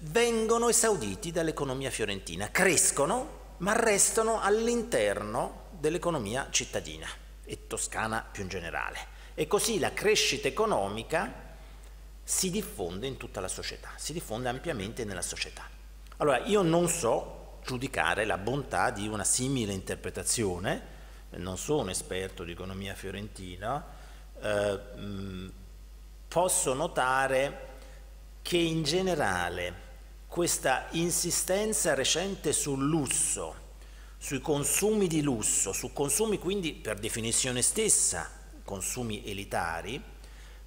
vengono esauditi dall'economia fiorentina, crescono ma restano all'interno dell'economia cittadina e toscana più in generale. E così la crescita economica si diffonde in tutta la società, si diffonde ampiamente nella società. Allora, io non so giudicare la bontà di una simile interpretazione, non sono esperto di economia fiorentina, eh, posso notare che in generale questa insistenza recente sul lusso, sui consumi di lusso, su consumi quindi per definizione stessa consumi elitari,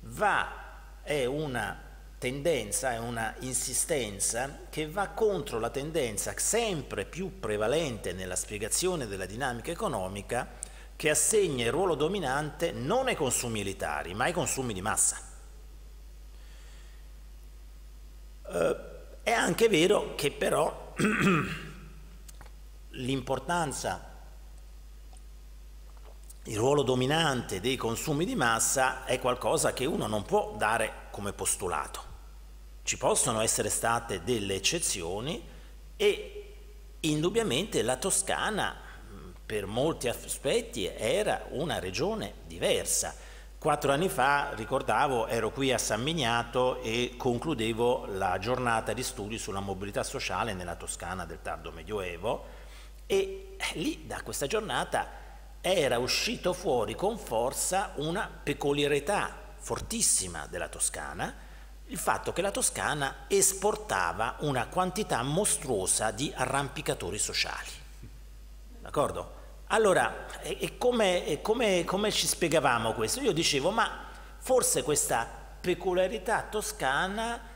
va, è una tendenza, è una insistenza che va contro la tendenza sempre più prevalente nella spiegazione della dinamica economica che assegna il ruolo dominante non ai consumi elitari ma ai consumi di massa. Eh, è anche vero che però l'importanza il ruolo dominante dei consumi di massa è qualcosa che uno non può dare come postulato. Ci possono essere state delle eccezioni e indubbiamente la Toscana per molti aspetti era una regione diversa. Quattro anni fa, ricordavo, ero qui a San Miniato e concludevo la giornata di studi sulla mobilità sociale nella Toscana del tardo Medioevo e lì da questa giornata era uscito fuori con forza una peculiarità fortissima della Toscana, il fatto che la Toscana esportava una quantità mostruosa di arrampicatori sociali. D'accordo? Allora, e, come, e come, come ci spiegavamo questo? Io dicevo, ma forse questa peculiarità toscana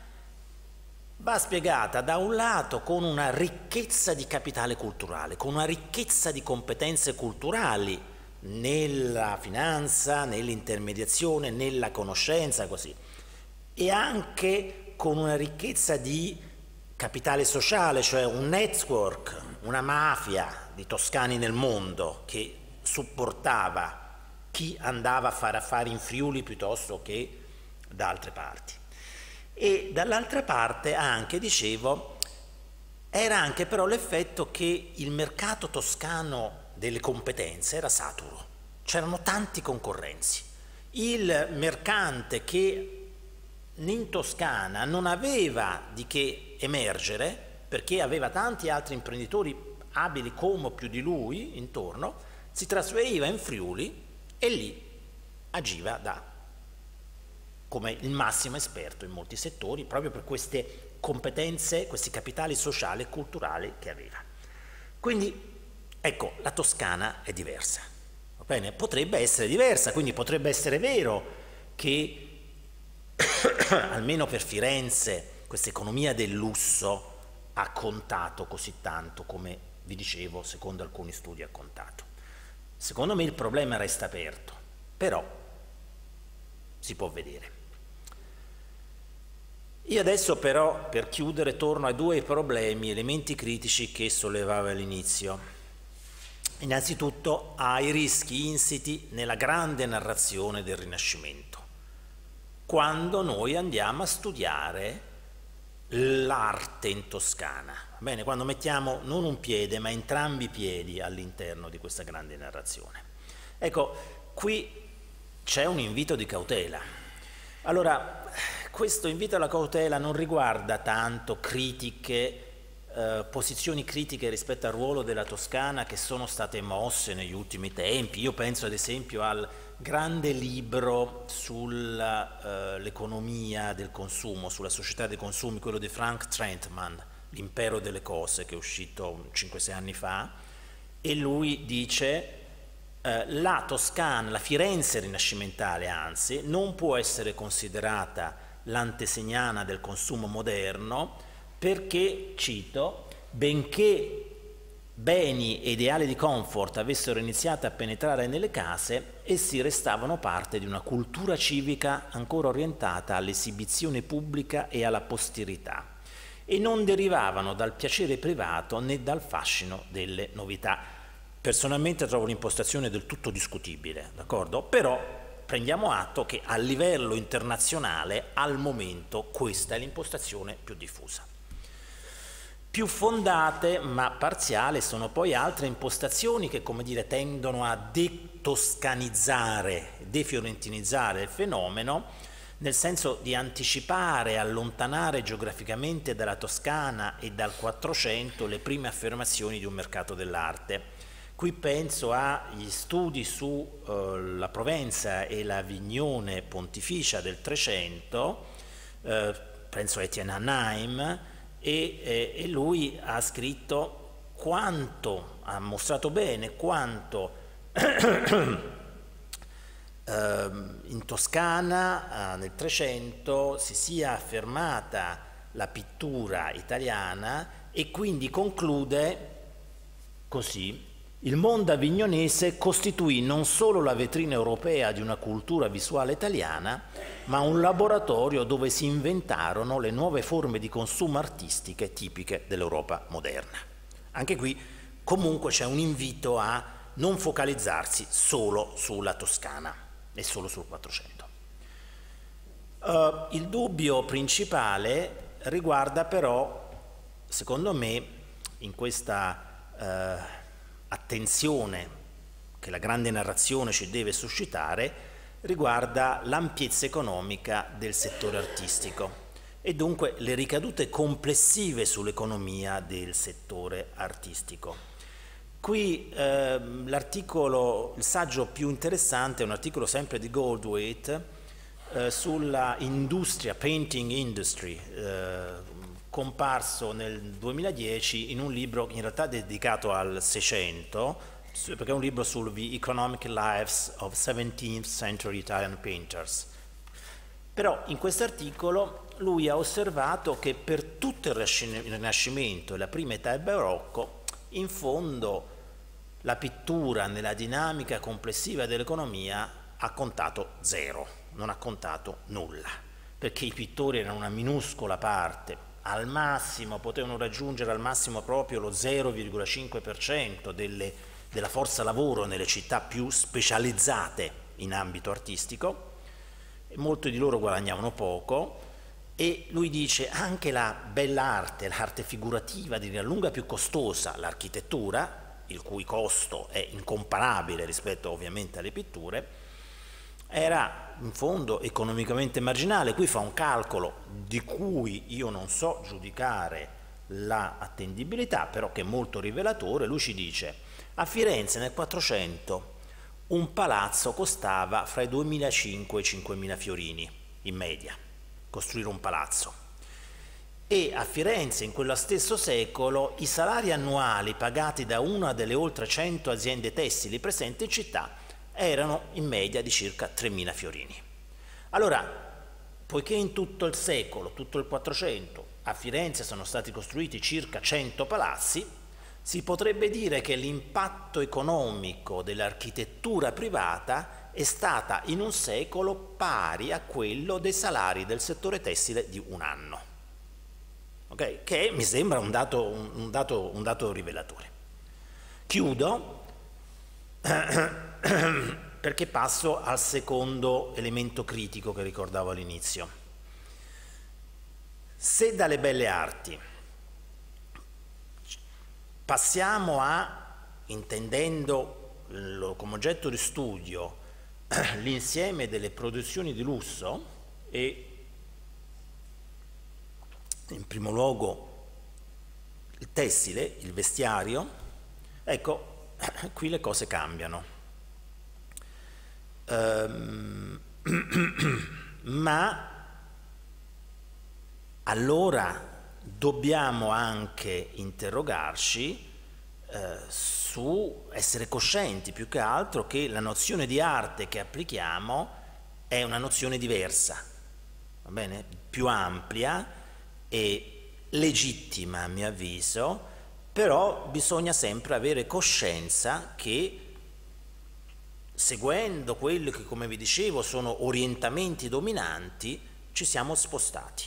va spiegata da un lato con una ricchezza di capitale culturale, con una ricchezza di competenze culturali nella finanza, nell'intermediazione, nella conoscenza, così e anche con una ricchezza di capitale sociale, cioè un network, una mafia di toscani nel mondo che supportava chi andava a fare affari in Friuli piuttosto che da altre parti. E dall'altra parte anche, dicevo, era anche però l'effetto che il mercato toscano delle competenze era saturo, c'erano tanti concorrenzi. Il mercante che in Toscana non aveva di che emergere perché aveva tanti altri imprenditori abili come più di lui intorno, si trasferiva in Friuli e lì agiva da, come il massimo esperto in molti settori proprio per queste competenze, questi capitali sociali e culturali che aveva. Quindi ecco, la Toscana è diversa, potrebbe essere diversa, quindi potrebbe essere vero che almeno per Firenze, questa economia del lusso ha contato così tanto come vi dicevo, secondo alcuni studi ha contato. Secondo me il problema resta aperto, però si può vedere. Io adesso però, per chiudere, torno ai due problemi, elementi critici che sollevava all'inizio. Innanzitutto ai rischi insiti nella grande narrazione del Rinascimento quando noi andiamo a studiare l'arte in Toscana. Bene, quando mettiamo non un piede ma entrambi i piedi all'interno di questa grande narrazione. Ecco, qui c'è un invito di cautela. Allora, questo invito alla cautela non riguarda tanto critiche, eh, posizioni critiche rispetto al ruolo della Toscana che sono state mosse negli ultimi tempi. Io penso ad esempio al grande libro sull'economia eh, del consumo, sulla società dei consumi, quello di Frank Trentman, L'impero delle cose, che è uscito 5-6 anni fa, e lui dice eh, la Toscana, la Firenze rinascimentale anzi, non può essere considerata l'antesignana del consumo moderno perché, cito, benché beni e ideali di comfort avessero iniziato a penetrare nelle case, essi restavano parte di una cultura civica ancora orientata all'esibizione pubblica e alla posterità e non derivavano dal piacere privato né dal fascino delle novità. Personalmente trovo l'impostazione del tutto discutibile, d'accordo? Però prendiamo atto che a livello internazionale al momento questa è l'impostazione più diffusa. Più fondate ma parziali sono poi altre impostazioni che come dire, tendono a detoscanizzare, defiorentinizzare il fenomeno nel senso di anticipare, allontanare geograficamente dalla Toscana e dal Quattrocento le prime affermazioni di un mercato dell'arte. Qui penso agli studi sulla eh, Provenza e la Vignone pontificia del Trecento, eh, penso a Etienne Hanheim, e, e, e lui ha scritto quanto, ha mostrato bene quanto in Toscana eh, nel Trecento si sia affermata la pittura italiana e quindi conclude così il mondo avignonese costituì non solo la vetrina europea di una cultura visuale italiana, ma un laboratorio dove si inventarono le nuove forme di consumo artistiche tipiche dell'Europa moderna. Anche qui comunque c'è un invito a non focalizzarsi solo sulla Toscana e solo sul 400. Uh, eh, il dubbio principale riguarda però, secondo me, in questa... Uh, attenzione che la grande narrazione ci deve suscitare riguarda l'ampiezza economica del settore artistico e dunque le ricadute complessive sull'economia del settore artistico. Qui eh, l'articolo, il saggio più interessante è un articolo sempre di Goldwaite eh, sulla industria, painting industry, eh, comparso nel 2010 in un libro in realtà dedicato al 600, perché è un libro sul The Economic Lives of 17th Century Italian Painters. Però in questo articolo lui ha osservato che per tutto il Rinascimento e la prima età del Barocco, in fondo la pittura nella dinamica complessiva dell'economia ha contato zero, non ha contato nulla, perché i pittori erano una minuscola parte, al massimo, potevano raggiungere al massimo proprio lo 0,5% della forza lavoro nelle città più specializzate in ambito artistico, molti di loro guadagnavano poco e lui dice anche la bella arte, l'arte figurativa di gran lunga più costosa, l'architettura, il cui costo è incomparabile rispetto ovviamente alle pitture, era in fondo economicamente marginale. Qui fa un calcolo di cui io non so giudicare l'attendibilità, però che è molto rivelatore. Lui ci dice, a Firenze nel 400 un palazzo costava fra i 2.500 e i 5.000 fiorini, in media, costruire un palazzo. E a Firenze in quello stesso secolo i salari annuali pagati da una delle oltre 100 aziende tessili presenti in città erano in media di circa 3.000 fiorini. Allora, poiché in tutto il secolo, tutto il 400, a Firenze sono stati costruiti circa 100 palazzi, si potrebbe dire che l'impatto economico dell'architettura privata è stata in un secolo pari a quello dei salari del settore tessile di un anno, okay? che mi sembra un dato, un, dato, un dato rivelatore. Chiudo perché passo al secondo elemento critico che ricordavo all'inizio. Se dalle belle arti passiamo a, intendendo come oggetto di studio l'insieme delle produzioni di lusso e in primo luogo il tessile, il vestiario, ecco, qui le cose cambiano. Um, ma allora dobbiamo anche interrogarci eh, su essere coscienti più che altro che la nozione di arte che applichiamo è una nozione diversa, va bene? più ampia e legittima a mio avviso, però bisogna sempre avere coscienza che seguendo quelli che come vi dicevo sono orientamenti dominanti ci siamo spostati,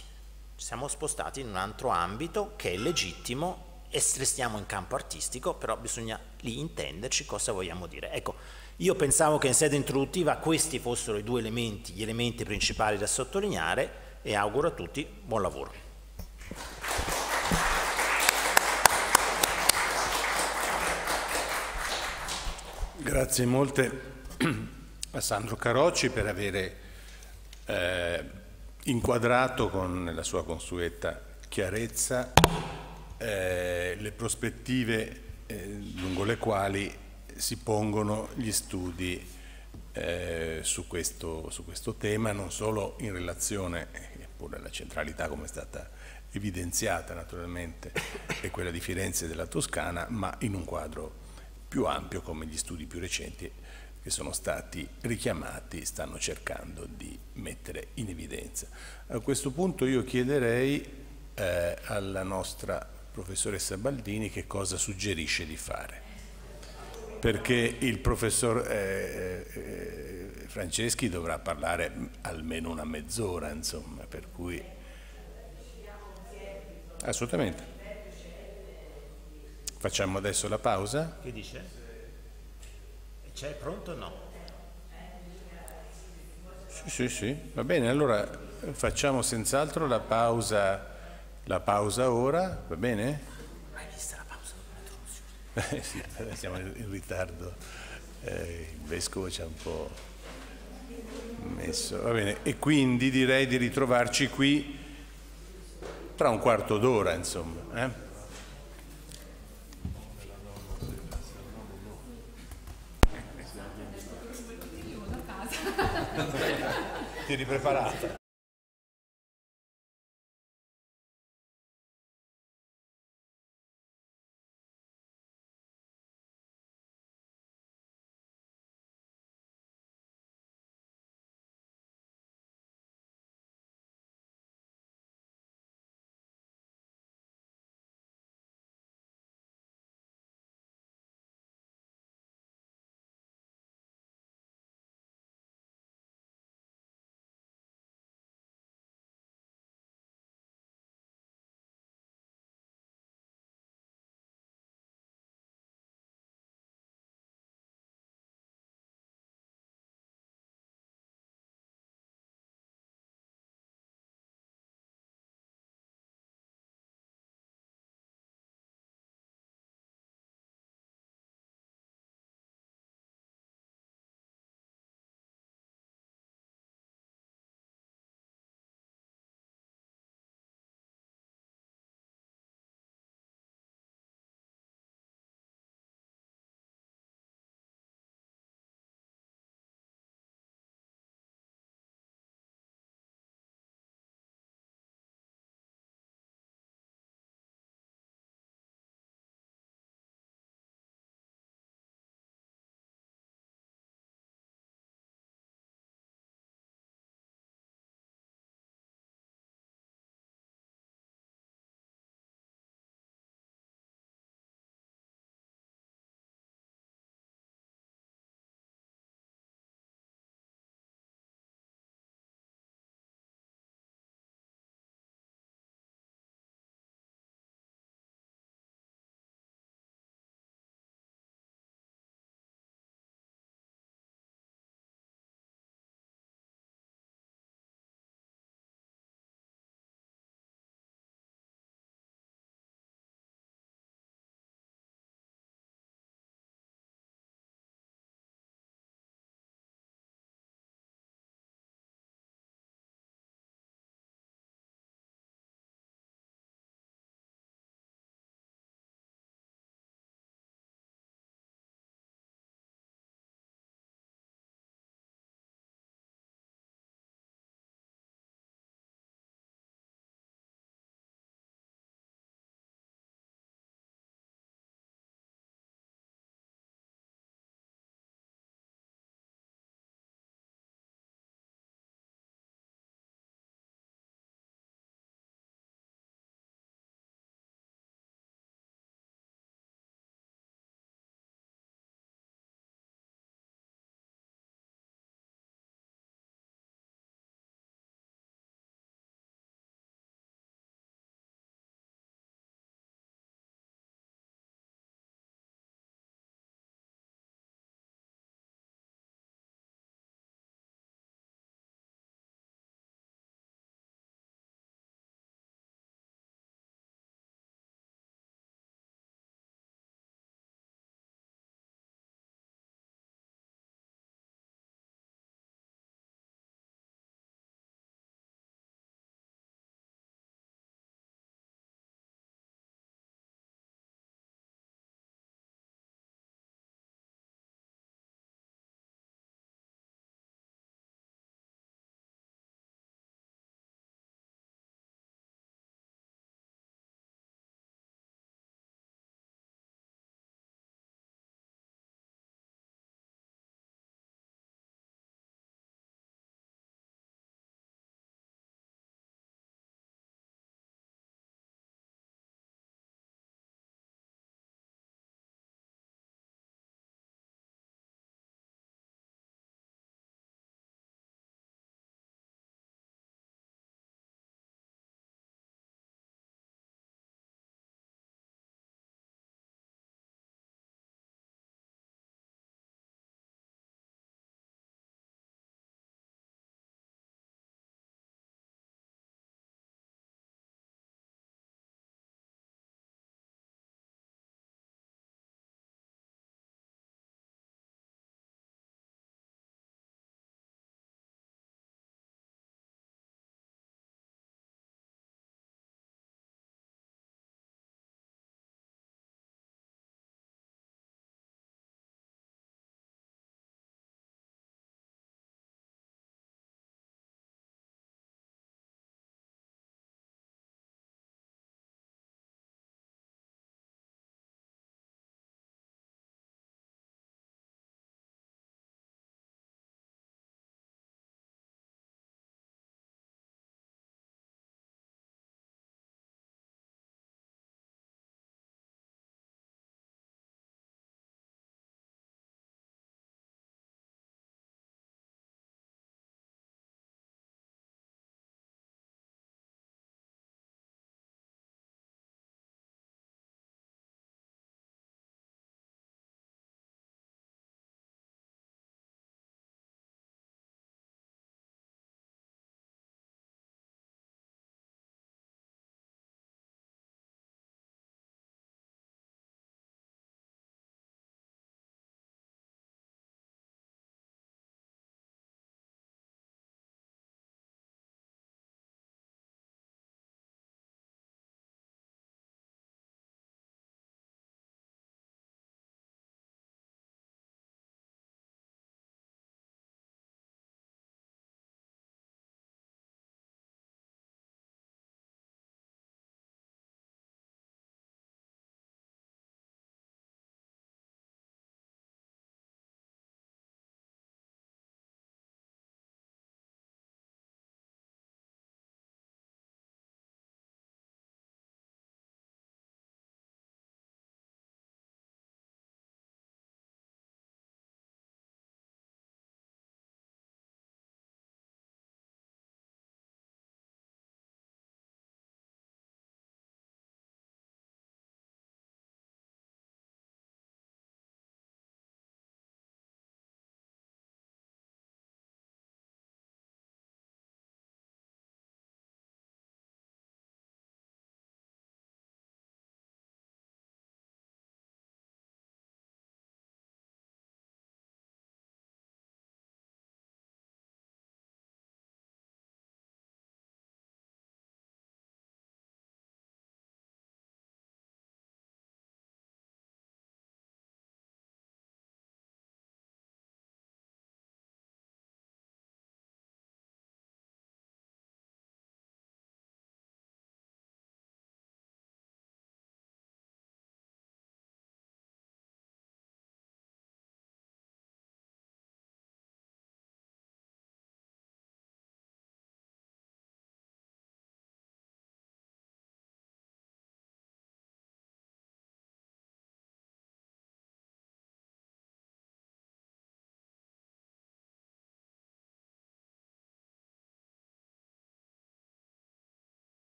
ci siamo spostati in un altro ambito che è legittimo e restiamo in campo artistico, però bisogna lì intenderci cosa vogliamo dire. Ecco, io pensavo che in sede introduttiva questi fossero i due elementi, gli elementi principali da sottolineare e auguro a tutti buon lavoro. Grazie molte a Sandro Carocci per avere eh, inquadrato con la sua consueta chiarezza eh, le prospettive eh, lungo le quali si pongono gli studi eh, su questo, su, questo, tema, non solo in relazione, eppure la centralità come è stata evidenziata naturalmente, è quella di Firenze e della Toscana, ma in un quadro più ampio come gli studi più recenti che sono stati richiamati stanno cercando di mettere in evidenza. A questo punto io chiederei eh, alla nostra professoressa Baldini che cosa suggerisce di fare. Perché il professor eh, eh, Franceschi dovrà parlare almeno una mezz'ora, insomma, per cui... Assolutamente. Facciamo adesso la pausa. Che dice? C'è pronto o no? Sì, sì, sì, va bene, allora facciamo senz'altro la pausa, la pausa ora, va bene? Hai visto la pausa? Eh, sì, siamo in ritardo, eh, il vescovo ci ha un po' messo, va bene, e quindi direi di ritrovarci qui tra un quarto d'ora, insomma. Eh? Ti eri?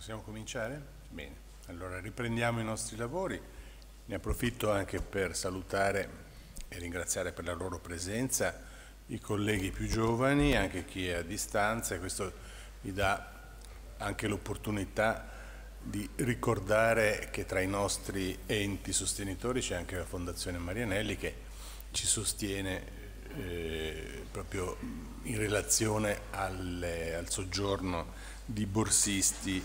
Possiamo cominciare? Bene, allora riprendiamo i nostri lavori. Ne approfitto anche per salutare e ringraziare per la loro presenza i colleghi più giovani, anche chi è a distanza, e questo mi dà anche l'opportunità di ricordare che tra i nostri enti sostenitori c'è anche la Fondazione Marianelli che ci sostiene eh, proprio in relazione alle, al soggiorno di borsisti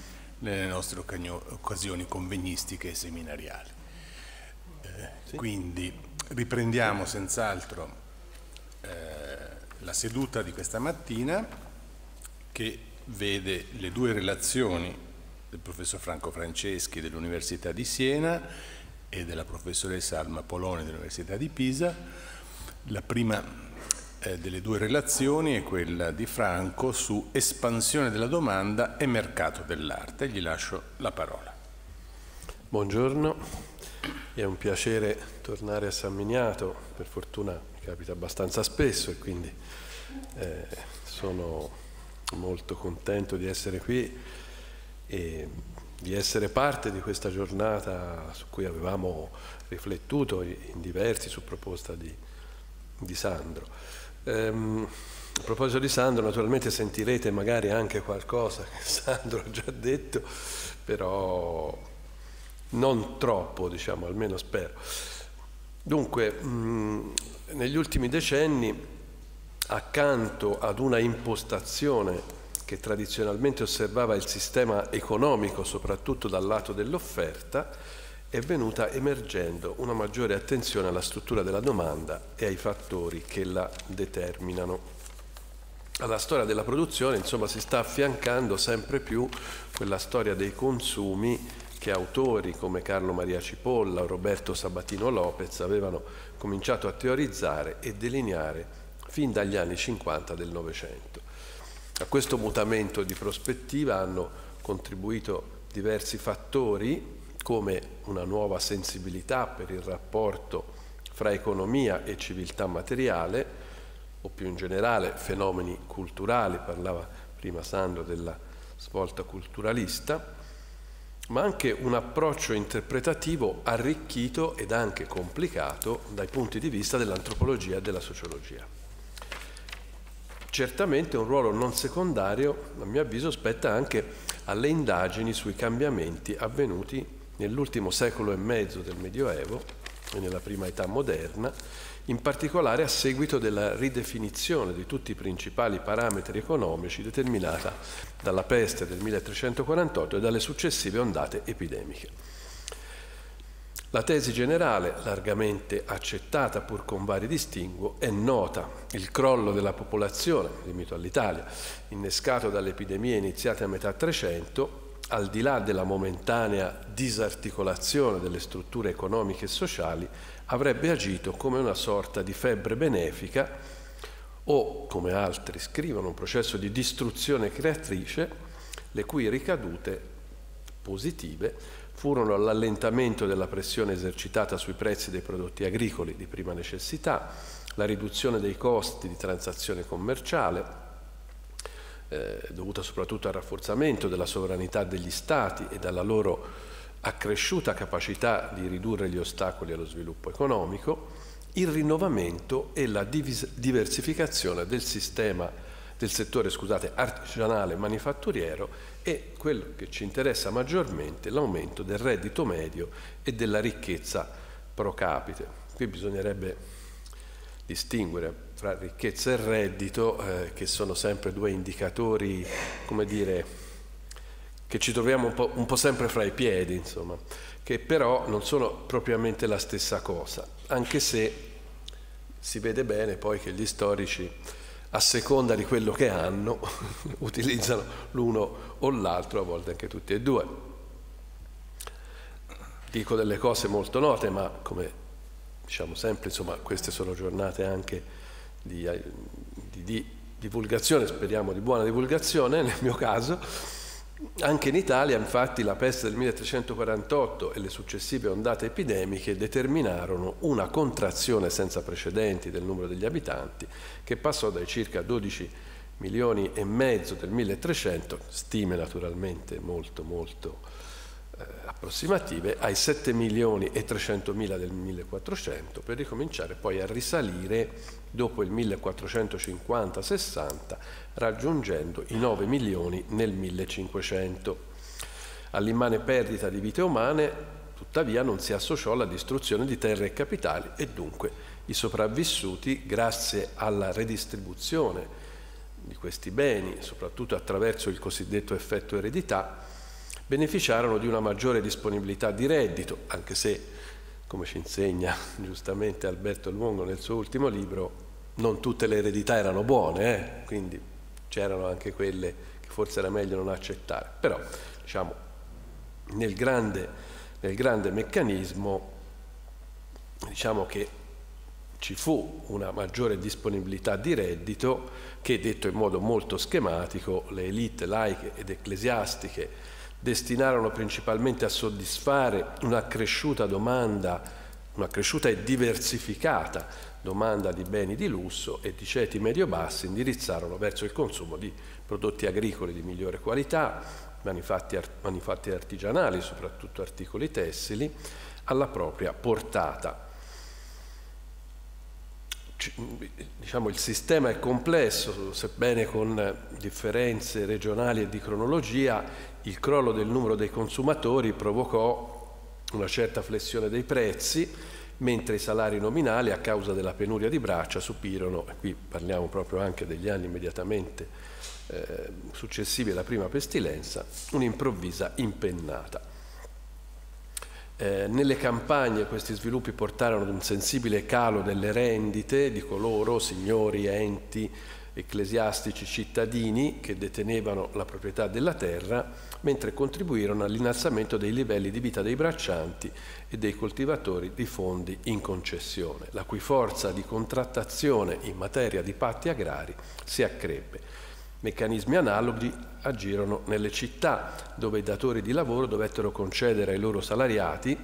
nelle nostre occasioni convegnistiche e seminariali. Eh, sì. Quindi riprendiamo senz'altro eh, la seduta di questa mattina che vede le due relazioni del professor Franco Franceschi dell'Università di Siena e della professoressa Alma Poloni dell'Università di Pisa. La prima eh, delle due relazioni è quella di Franco su espansione della domanda e mercato dell'arte. Gli lascio la parola. Buongiorno, è un piacere tornare a San Miniato, per fortuna mi capita abbastanza spesso e quindi eh, sono molto contento di essere qui e di essere parte di questa giornata su cui avevamo riflettuto in diversi su proposta di, di Sandro. Ehm, a proposito di Sandro, naturalmente sentirete magari anche qualcosa che Sandro ha già detto, però non troppo, diciamo, almeno spero. Dunque, mh, negli ultimi decenni, accanto ad una impostazione che tradizionalmente osservava il sistema economico, soprattutto dal lato dell'offerta, è venuta emergendo una maggiore attenzione alla struttura della domanda e ai fattori che la determinano. Alla storia della produzione, insomma, si sta affiancando sempre più quella storia dei consumi che autori come Carlo Maria Cipolla o Roberto Sabatino Lopez avevano cominciato a teorizzare e delineare fin dagli anni 50 del Novecento. A questo mutamento di prospettiva hanno contribuito diversi fattori come una nuova sensibilità per il rapporto fra economia e civiltà materiale, o più in generale fenomeni culturali, parlava prima Sandro della svolta culturalista, ma anche un approccio interpretativo arricchito ed anche complicato dai punti di vista dell'antropologia e della sociologia. Certamente un ruolo non secondario, a mio avviso, spetta anche alle indagini sui cambiamenti avvenuti nell'ultimo secolo e mezzo del Medioevo e nella prima età moderna, in particolare a seguito della ridefinizione di tutti i principali parametri economici determinata dalla peste del 1348 e dalle successive ondate epidemiche. La tesi generale, largamente accettata pur con vari distinguo, è nota. Il crollo della popolazione, limito all'Italia, innescato dalle epidemie iniziate a metà 300, al di là della momentanea disarticolazione delle strutture economiche e sociali, avrebbe agito come una sorta di febbre benefica o, come altri scrivono, un processo di distruzione creatrice, le cui ricadute positive furono l'allentamento della pressione esercitata sui prezzi dei prodotti agricoli di prima necessità, la riduzione dei costi di transazione commerciale, eh, dovuta soprattutto al rafforzamento della sovranità degli Stati e dalla loro accresciuta capacità di ridurre gli ostacoli allo sviluppo economico, il rinnovamento e la diversificazione del sistema del settore scusate, artigianale manifatturiero e quello che ci interessa maggiormente, l'aumento del reddito medio e della ricchezza pro capite. Qui bisognerebbe distinguere fra ricchezza e reddito, eh, che sono sempre due indicatori, come dire, che ci troviamo un po', un po', sempre fra i piedi, insomma, che però non sono propriamente la stessa cosa, anche se si vede bene poi che gli storici, a seconda di quello che hanno, utilizzano l'uno o l'altro, a volte anche tutti e due. Dico delle cose molto note, ma come diciamo sempre, insomma, queste sono giornate anche di, di, di divulgazione, speriamo di buona divulgazione nel mio caso. Anche in Italia, infatti, la peste del 1348 e le successive ondate epidemiche determinarono una contrazione senza precedenti del numero degli abitanti che passò dai circa 12 milioni e mezzo del 1300, stime naturalmente molto molto eh, approssimative, ai 7 milioni e 300 mila del 1400 per ricominciare poi a risalire dopo il 1450-60 raggiungendo i 9 milioni nel 1500. All'immane perdita di vite umane tuttavia non si associò la distruzione di terre e capitali e dunque i sopravvissuti, grazie alla redistribuzione di questi beni, soprattutto attraverso il cosiddetto effetto eredità, beneficiarono di una maggiore disponibilità di reddito, anche se, come ci insegna giustamente Alberto Luongo nel suo ultimo libro, non tutte le eredità erano buone, eh? quindi c'erano anche quelle che forse era meglio non accettare. Però, diciamo, nel grande, nel grande meccanismo, diciamo che ci fu una maggiore disponibilità di reddito che, detto in modo molto schematico, le elite laiche ed ecclesiastiche destinarono principalmente a soddisfare una cresciuta domanda, una cresciuta e diversificata domanda di beni di lusso e di ceti medio-bassi indirizzarono verso il consumo di prodotti agricoli di migliore qualità, manufatti, manufatti artigianali, soprattutto articoli tessili, alla propria portata. Diciamo, il sistema è complesso, sebbene con differenze regionali e di cronologia, il crollo del numero dei consumatori provocò una certa flessione dei prezzi, mentre i salari nominali, a causa della penuria di braccia, subirono, e qui parliamo proprio anche degli anni immediatamente eh, successivi alla prima pestilenza, un'improvvisa impennata. Eh, nelle campagne questi sviluppi portarono ad un sensibile calo delle rendite di coloro, signori, enti, ecclesiastici cittadini che detenevano la proprietà della terra, mentre contribuirono all'innalzamento dei livelli di vita dei braccianti e dei coltivatori di fondi in concessione, la cui forza di contrattazione in materia di patti agrari si accrebbe. Meccanismi analoghi agirono nelle città, dove i datori di lavoro dovettero concedere ai loro salariati,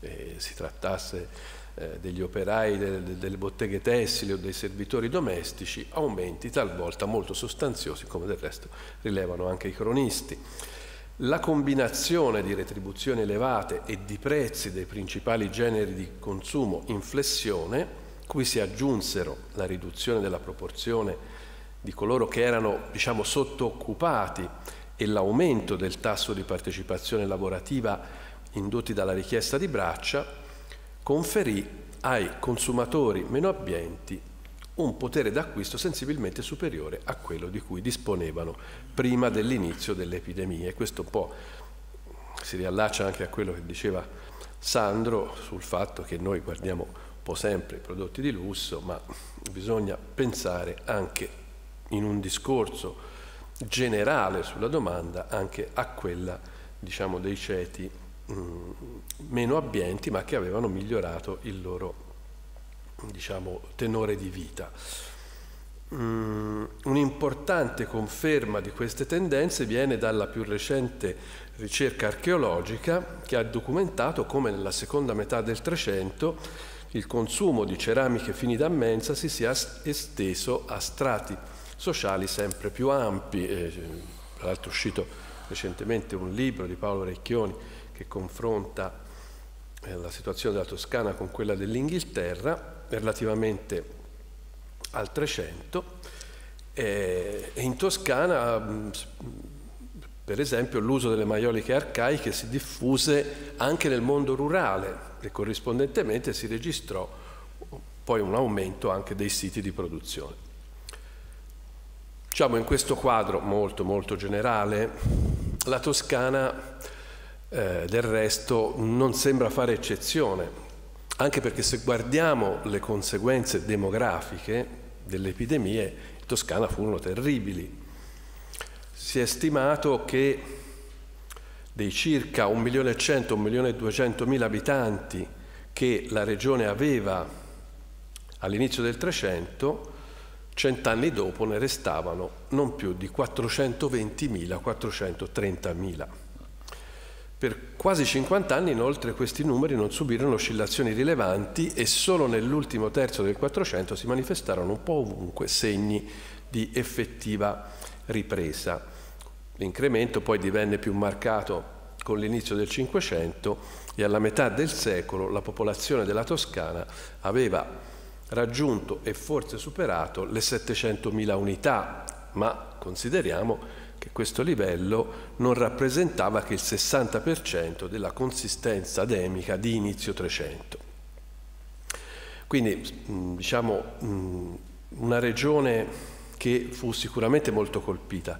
eh, si trattasse eh, degli operai de, delle botteghe tessili o dei servitori domestici, aumenti talvolta molto sostanziosi, come del resto rilevano anche i cronisti. La combinazione di retribuzioni elevate e di prezzi dei principali generi di consumo in flessione, cui si aggiunsero la riduzione della proporzione di coloro che erano diciamo, sottooccupati e l'aumento del tasso di partecipazione lavorativa indotti dalla richiesta di braccia, conferì ai consumatori meno abbienti un potere d'acquisto sensibilmente superiore a quello di cui disponevano prima dell'inizio dell'epidemia. E questo un po' si riallaccia anche a quello che diceva Sandro sul fatto che noi guardiamo un po' sempre i prodotti di lusso, ma bisogna pensare anche in un discorso generale sulla domanda anche a quella diciamo, dei ceti Mm, meno abbienti ma che avevano migliorato il loro diciamo, tenore di vita. Mm, un'importante conferma di queste tendenze viene dalla più recente ricerca archeologica che ha documentato come nella seconda metà del Trecento il consumo di ceramiche fini da mensa si sia esteso a strati sociali sempre più ampi. Eh, tra l'altro è uscito recentemente un libro di Paolo Recchioni che confronta eh, la situazione della Toscana con quella dell'Inghilterra relativamente al 300 eh, e in Toscana mm, per esempio l'uso delle maioliche arcaiche si diffuse anche nel mondo rurale e corrispondentemente si registrò poi un aumento anche dei siti di produzione. Diciamo in questo quadro molto molto generale la Toscana eh, del resto non sembra fare eccezione, anche perché se guardiamo le conseguenze demografiche delle epidemie, in Toscana furono terribili. Si è stimato che dei circa 1.100.000-1.200.000 abitanti che la regione aveva all'inizio del Trecento, cent'anni dopo ne restavano non più di 420.000-430.000. Per quasi 50 anni inoltre questi numeri non subirono oscillazioni rilevanti e solo nell'ultimo terzo del 400 si manifestarono un po' ovunque segni di effettiva ripresa. L'incremento poi divenne più marcato con l'inizio del Cinquecento e alla metà del secolo la popolazione della Toscana aveva raggiunto e forse superato le 700.000 unità, ma consideriamo che questo livello non rappresentava che il 60% della consistenza ademica di inizio 300. Quindi diciamo una regione che fu sicuramente molto colpita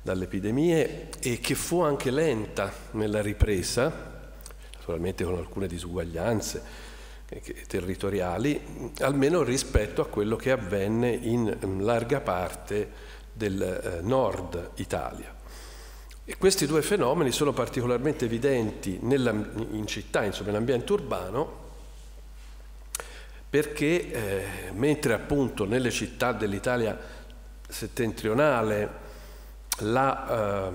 dalle epidemie e che fu anche lenta nella ripresa, naturalmente con alcune disuguaglianze eh, territoriali, almeno rispetto a quello che avvenne in larga parte del eh, nord Italia. E questi due fenomeni sono particolarmente evidenti nella, in città, insomma nell'ambiente urbano, perché eh, mentre appunto nelle città dell'Italia settentrionale la eh,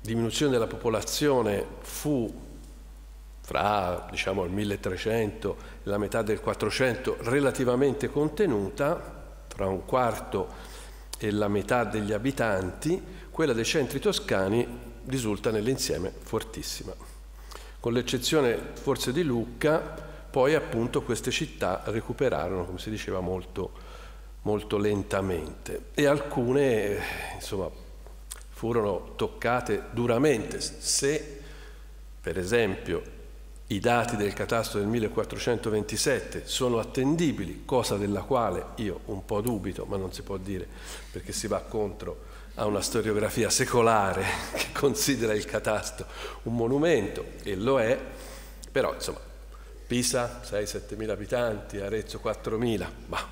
diminuzione della popolazione fu fra diciamo, il 1300 e la metà del 400 relativamente contenuta, fra un quarto e la metà degli abitanti, quella dei centri toscani risulta nell'insieme fortissima. Con l'eccezione forse di Lucca, poi appunto queste città recuperarono, come si diceva, molto, molto lentamente e alcune insomma, furono toccate duramente. Se per esempio i dati del catasto del 1427 sono attendibili, cosa della quale io un po' dubito, ma non si può dire perché si va contro a una storiografia secolare che considera il catasto un monumento, e lo è, però insomma Pisa 6-7 mila abitanti, Arezzo 4 mila, ma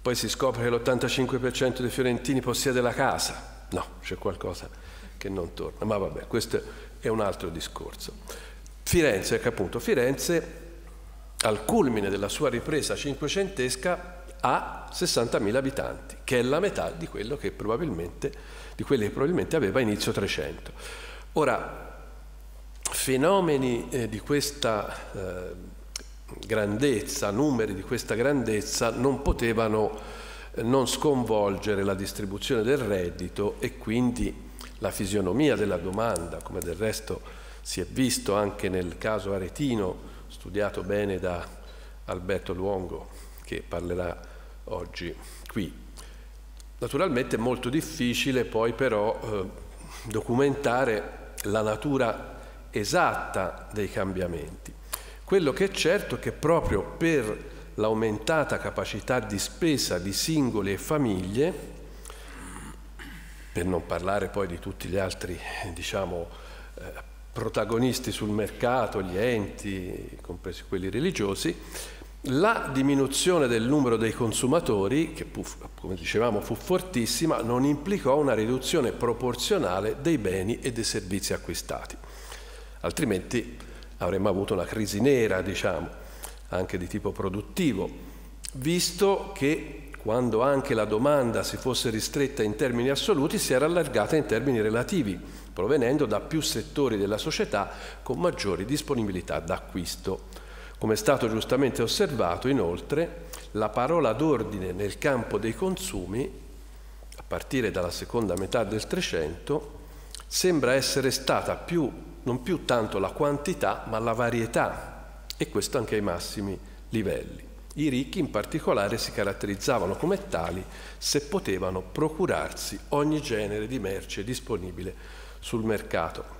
poi si scopre che l'85% dei fiorentini possiede la casa, no, c'è qualcosa che non torna, ma vabbè, questo è un altro discorso. Firenze, che appunto Firenze al culmine della sua ripresa cinquecentesca ha 60.000 abitanti, che è la metà di, quello che probabilmente, di quelli che probabilmente aveva inizio 300. Ora, fenomeni eh, di questa eh, grandezza, numeri di questa grandezza non potevano eh, non sconvolgere la distribuzione del reddito e quindi la fisionomia della domanda, come del resto si è visto anche nel caso aretino, studiato bene da Alberto Luongo, che parlerà oggi qui. Naturalmente è molto difficile poi però eh, documentare la natura esatta dei cambiamenti. Quello che è certo è che proprio per l'aumentata capacità di spesa di singoli e famiglie, per non parlare poi di tutti gli altri diciamo, protagonisti sul mercato, gli enti, compresi quelli religiosi, la diminuzione del numero dei consumatori, che come dicevamo fu fortissima, non implicò una riduzione proporzionale dei beni e dei servizi acquistati. Altrimenti avremmo avuto una crisi nera, diciamo, anche di tipo produttivo, visto che quando anche la domanda si fosse ristretta in termini assoluti, si era allargata in termini relativi provenendo da più settori della società con maggiori disponibilità d'acquisto. Come è stato giustamente osservato, inoltre, la parola d'ordine nel campo dei consumi, a partire dalla seconda metà del Trecento, sembra essere stata più, non più tanto la quantità, ma la varietà, e questo anche ai massimi livelli. I ricchi in particolare si caratterizzavano come tali se potevano procurarsi ogni genere di merce disponibile sul mercato.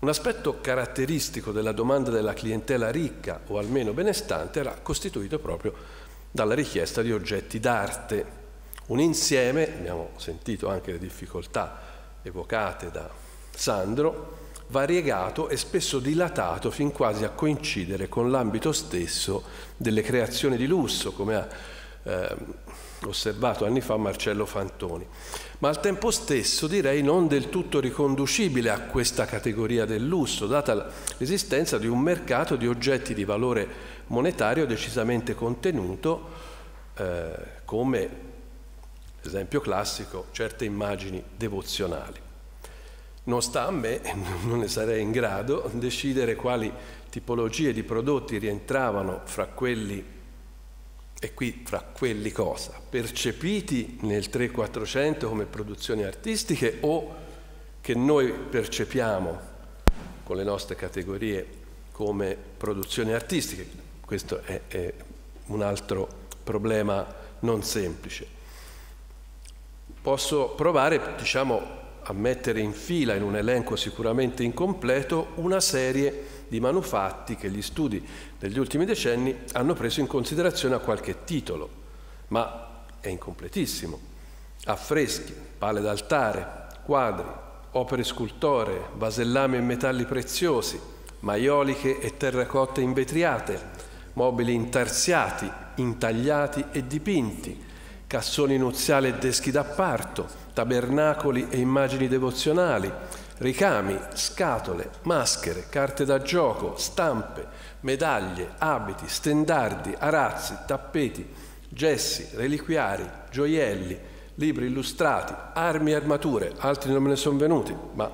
Un aspetto caratteristico della domanda della clientela ricca o almeno benestante era costituito proprio dalla richiesta di oggetti d'arte, un insieme, abbiamo sentito anche le difficoltà evocate da Sandro, variegato e spesso dilatato fin quasi a coincidere con l'ambito stesso delle creazioni di lusso, come ha eh, osservato anni fa Marcello Fantoni ma al tempo stesso direi non del tutto riconducibile a questa categoria del lusso, data l'esistenza di un mercato di oggetti di valore monetario decisamente contenuto, eh, come esempio classico certe immagini devozionali. Non sta a me, non ne sarei in grado, decidere quali tipologie di prodotti rientravano fra quelli e qui fra quelli cosa? Percepiti nel 3400 come produzioni artistiche o che noi percepiamo con le nostre categorie come produzioni artistiche? Questo è, è un altro problema non semplice. Posso provare, diciamo, a mettere in fila in un elenco sicuramente incompleto una serie di manufatti che gli studi degli ultimi decenni hanno preso in considerazione a qualche titolo, ma è incompletissimo. Affreschi, pale d'altare, quadri, opere scultoree, vasellame in metalli preziosi, maioliche e terracotte invetriate, mobili intarsiati, intagliati e dipinti, cassoni nuziali e deschi d'apparto, tabernacoli e immagini devozionali, ricami, scatole, maschere, carte da gioco, stampe, medaglie, abiti, stendardi, arazzi, tappeti, gessi, reliquiari, gioielli, libri illustrati, armi e armature, altri non me ne sono venuti, ma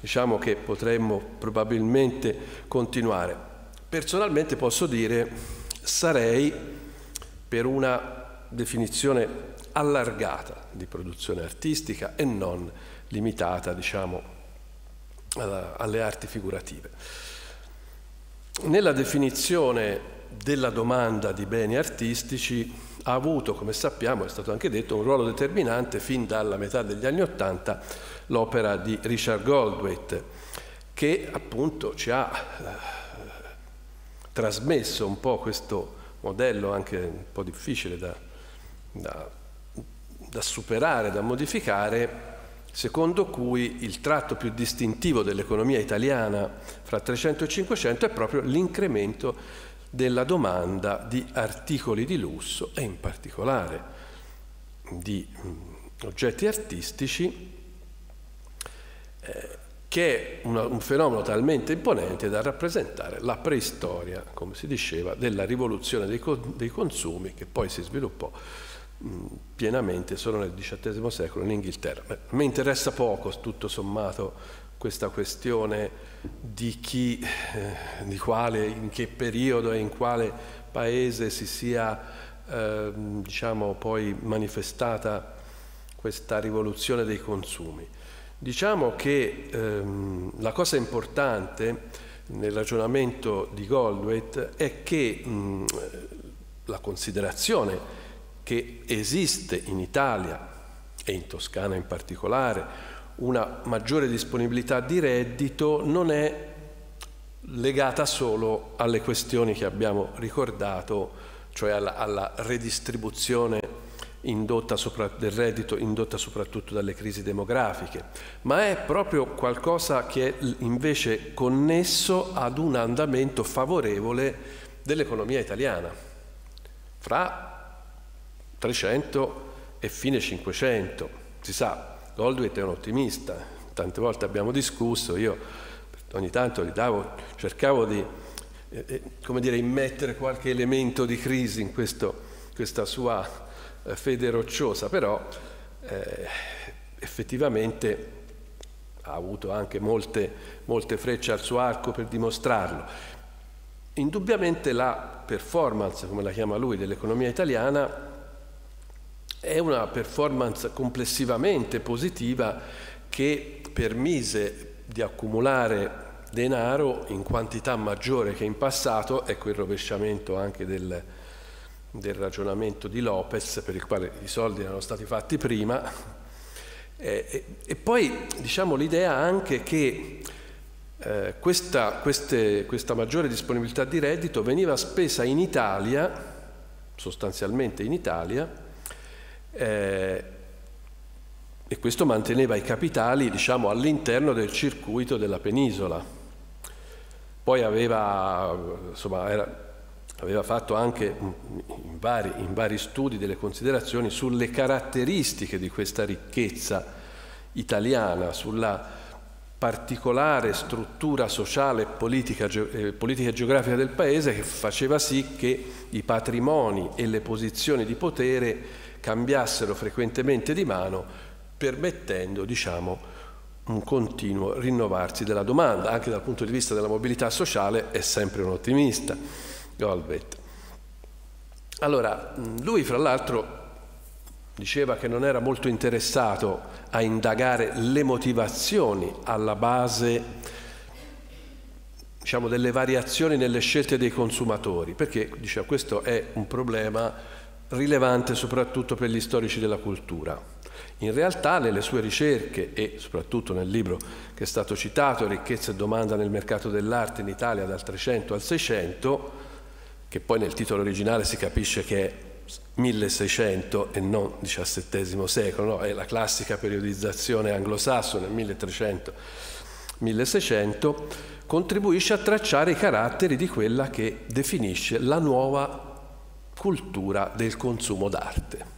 diciamo che potremmo probabilmente continuare. Personalmente posso dire sarei per una definizione allargata di produzione artistica e non limitata, diciamo, alle arti figurative. Nella definizione della domanda di beni artistici ha avuto, come sappiamo, è stato anche detto, un ruolo determinante fin dalla metà degli anni Ottanta l'opera di Richard Goldwaite, che appunto ci ha eh, trasmesso un po' questo modello anche un po' difficile da, da, da superare, da modificare, secondo cui il tratto più distintivo dell'economia italiana fra 300 e 500 è proprio l'incremento della domanda di articoli di lusso e in particolare di oggetti artistici, eh, che è una, un fenomeno talmente imponente da rappresentare la preistoria, come si diceva, della rivoluzione dei, co- dei consumi che poi si sviluppò pienamente solo nel XVIII secolo in Inghilterra. A me interessa poco, tutto sommato, questa questione di chi, eh, di quale, in che periodo e in quale paese si sia, eh, diciamo, poi manifestata questa rivoluzione dei consumi. Diciamo che ehm, la cosa importante nel ragionamento di Goldwaite è che mh, la considerazione che esiste in Italia e in Toscana in particolare una maggiore disponibilità di reddito non è legata solo alle questioni che abbiamo ricordato, cioè alla, alla redistribuzione sopra, del reddito indotta soprattutto dalle crisi demografiche, ma è proprio qualcosa che è invece connesso ad un andamento favorevole dell'economia italiana. Fra 300 e fine 500. Si sa, Goldwyn è un ottimista, tante volte abbiamo discusso, io ogni tanto gli davo, cercavo di eh, eh, come dire, immettere qualche elemento di crisi in questo, questa sua eh, fede rocciosa, però eh, effettivamente ha avuto anche molte, molte frecce al suo arco per dimostrarlo. Indubbiamente la performance, come la chiama lui, dell'economia italiana è una performance complessivamente positiva che permise di accumulare denaro in quantità maggiore che in passato, ecco il rovesciamento anche del, del ragionamento di Lopez per il quale i soldi erano stati fatti prima. E, e, e poi diciamo l'idea anche che eh, questa, queste, questa maggiore disponibilità di reddito veniva spesa in Italia, sostanzialmente in Italia, eh, e questo manteneva i capitali diciamo, all'interno del circuito della penisola. Poi aveva, insomma, era, aveva fatto anche in vari, in vari studi delle considerazioni sulle caratteristiche di questa ricchezza italiana, sulla particolare struttura sociale e politica, eh, politica, e geografica del paese che faceva sì che i patrimoni e le posizioni di potere cambiassero frequentemente di mano, permettendo diciamo, un continuo rinnovarsi della domanda. Anche dal punto di vista della mobilità sociale è sempre un ottimista, Golbet. Allora, lui fra l'altro diceva che non era molto interessato a indagare le motivazioni alla base diciamo, delle variazioni nelle scelte dei consumatori, perché diceva, questo è un problema rilevante soprattutto per gli storici della cultura. In realtà nelle sue ricerche e soprattutto nel libro che è stato citato, Ricchezza e domanda nel mercato dell'arte in Italia dal 300 al 600, che poi nel titolo originale si capisce che è 1600 e non XVII secolo, no? è la classica periodizzazione anglosassone 1300-1600, contribuisce a tracciare i caratteri di quella che definisce la nuova cultura del consumo d'arte.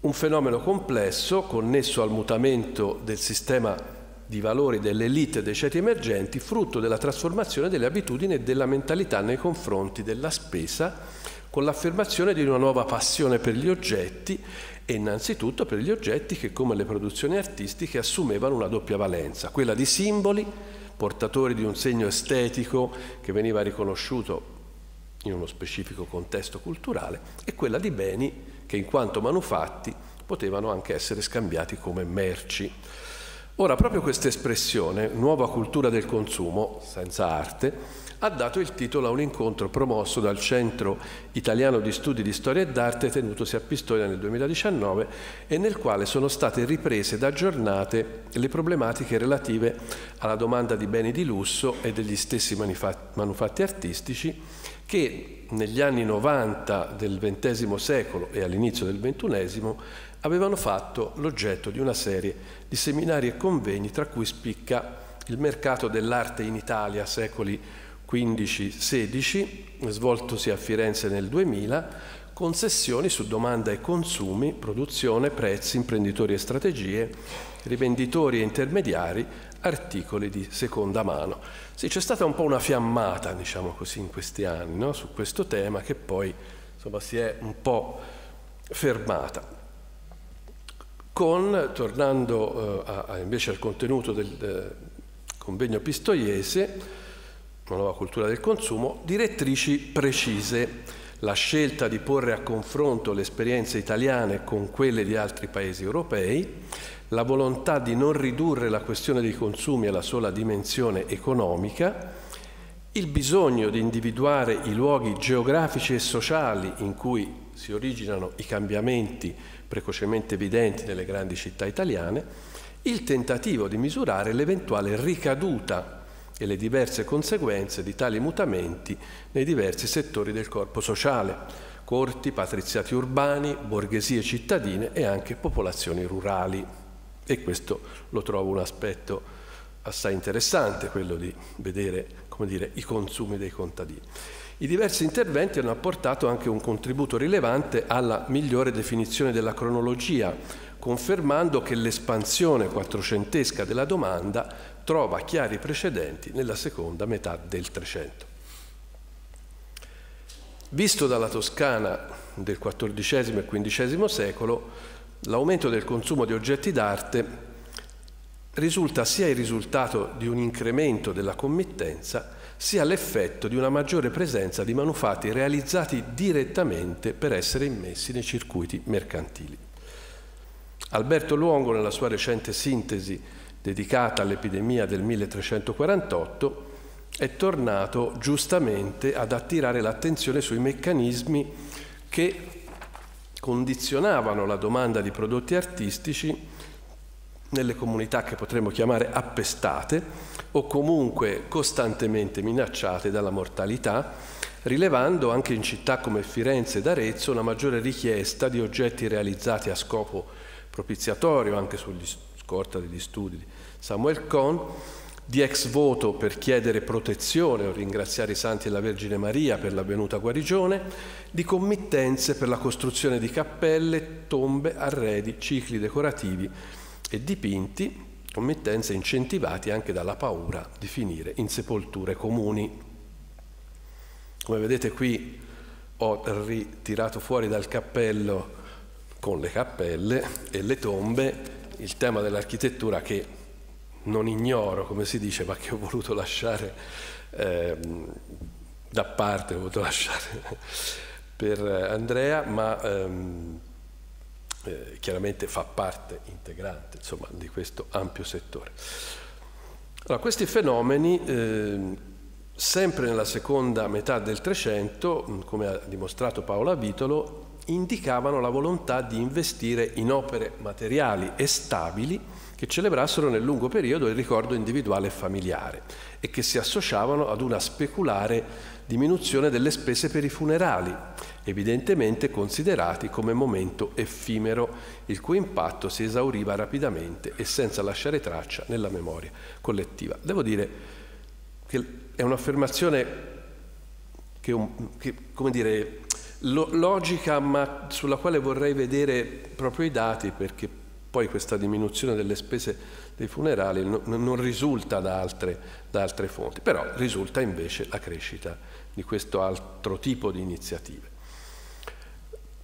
Un fenomeno complesso connesso al mutamento del sistema di valori delle elite dei ceti emergenti, frutto della trasformazione delle abitudini e della mentalità nei confronti della spesa, con l'affermazione di una nuova passione per gli oggetti e innanzitutto per gli oggetti che come le produzioni artistiche assumevano una doppia valenza, quella di simboli, portatori di un segno estetico che veniva riconosciuto in uno specifico contesto culturale, e quella di beni che in quanto manufatti potevano anche essere scambiati come merci. Ora, proprio questa espressione, nuova cultura del consumo, senza arte, ha dato il titolo a un incontro promosso dal Centro Italiano di Studi di Storia e d'Arte tenutosi a Pistoia nel 2019 e nel quale sono state riprese ed aggiornate le problematiche relative alla domanda di beni di lusso e degli stessi manufatti artistici che negli anni 90 del XX secolo e all'inizio del XXI avevano fatto l'oggetto di una serie di seminari e convegni, tra cui spicca il mercato dell'arte in Italia, secoli XV-XVI, svoltosi a Firenze nel 2000, con sessioni su domanda e consumi, produzione, prezzi, imprenditori e strategie, rivenditori e intermediari, articoli di seconda mano. Sì, c'è stata un po' una fiammata, diciamo così, in questi anni no? su questo tema che poi insomma, si è un po' fermata. Con, tornando eh, a, invece al contenuto del eh, convegno pistoiese, una nuova cultura del consumo, direttrici precise. La scelta di porre a confronto le esperienze italiane con quelle di altri paesi europei, la volontà di non ridurre la questione dei consumi alla sola dimensione economica, il bisogno di individuare i luoghi geografici e sociali in cui si originano i cambiamenti precocemente evidenti nelle grandi città italiane, il tentativo di misurare l'eventuale ricaduta e le diverse conseguenze di tali mutamenti nei diversi settori del corpo sociale, corti, patriziati urbani, borghesie cittadine e anche popolazioni rurali. E questo lo trovo un aspetto assai interessante, quello di vedere dire, i consumi dei contadini. I diversi interventi hanno apportato anche un contributo rilevante alla migliore definizione della cronologia, confermando che l'espansione quattrocentesca della domanda trova chiari precedenti nella seconda metà del Trecento. Visto dalla Toscana del XIV e XV secolo, L'aumento del consumo di oggetti d'arte risulta sia il risultato di un incremento della committenza, sia l'effetto di una maggiore presenza di manufatti realizzati direttamente per essere immessi nei circuiti mercantili. Alberto Luongo, nella sua recente sintesi dedicata all'epidemia del 1348, è tornato giustamente ad attirare l'attenzione sui meccanismi che condizionavano la domanda di prodotti artistici nelle comunità che potremmo chiamare appestate o comunque costantemente minacciate dalla mortalità, rilevando anche in città come Firenze ed Arezzo una maggiore richiesta di oggetti realizzati a scopo propiziatorio, anche sugli scorta degli studi di Samuel Cohn, di ex voto per chiedere protezione o ringraziare i santi e la Vergine Maria per l'avvenuta guarigione, di committenze per la costruzione di cappelle, tombe, arredi, cicli decorativi e dipinti, committenze incentivati anche dalla paura di finire in sepolture comuni. Come vedete qui ho ritirato fuori dal cappello con le cappelle e le tombe il tema dell'architettura che non ignoro, come si dice, ma che ho voluto lasciare eh, da parte, ho voluto lasciare per Andrea, ma ehm, eh, chiaramente fa parte integrante insomma, di questo ampio settore. Allora, questi fenomeni, eh, sempre nella seconda metà del Trecento, come ha dimostrato Paola Vitolo, indicavano la volontà di investire in opere materiali e stabili che celebrassero nel lungo periodo il ricordo individuale e familiare e che si associavano ad una speculare diminuzione delle spese per i funerali, evidentemente considerati come momento effimero, il cui impatto si esauriva rapidamente e senza lasciare traccia nella memoria collettiva. Devo dire che è un'affermazione che, che come dire, lo, logica, ma sulla quale vorrei vedere proprio i dati, perché poi questa diminuzione delle spese dei funerali no, non risulta da altre, da altre fonti, però risulta invece la crescita di questo altro tipo di iniziative.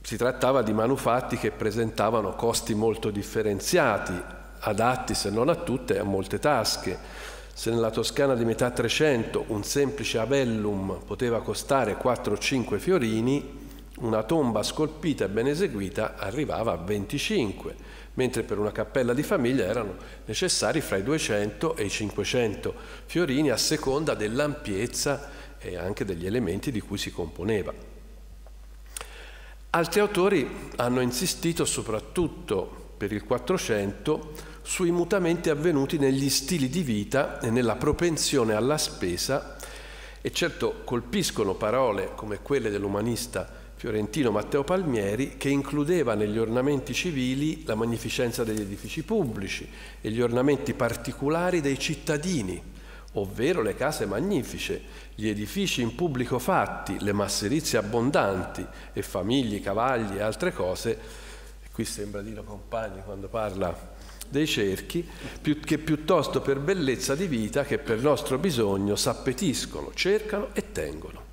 Si trattava di manufatti che presentavano costi molto differenziati, adatti se non a tutte a molte tasche. Se nella Toscana di metà Trecento un semplice abellum poteva costare 4-5 fiorini, una tomba scolpita e ben eseguita arrivava a 25, mentre per una cappella di famiglia erano necessari fra i 200 e i 500 fiorini a seconda dell'ampiezza e anche degli elementi di cui si componeva. Altri autori hanno insistito soprattutto per il Quattrocento sui mutamenti avvenuti negli stili di vita e nella propensione alla spesa e certo colpiscono parole come quelle dell'umanista fiorentino Matteo Palmieri che includeva negli ornamenti civili la magnificenza degli edifici pubblici e gli ornamenti particolari dei cittadini, ovvero le case magnifiche, gli edifici in pubblico fatti, le masserizie abbondanti e famiglie, cavalli e altre cose, e qui sembra Dino Compagni quando parla dei cerchi, che piuttosto per bellezza di vita che per nostro bisogno s'appetiscono, cercano e tengono.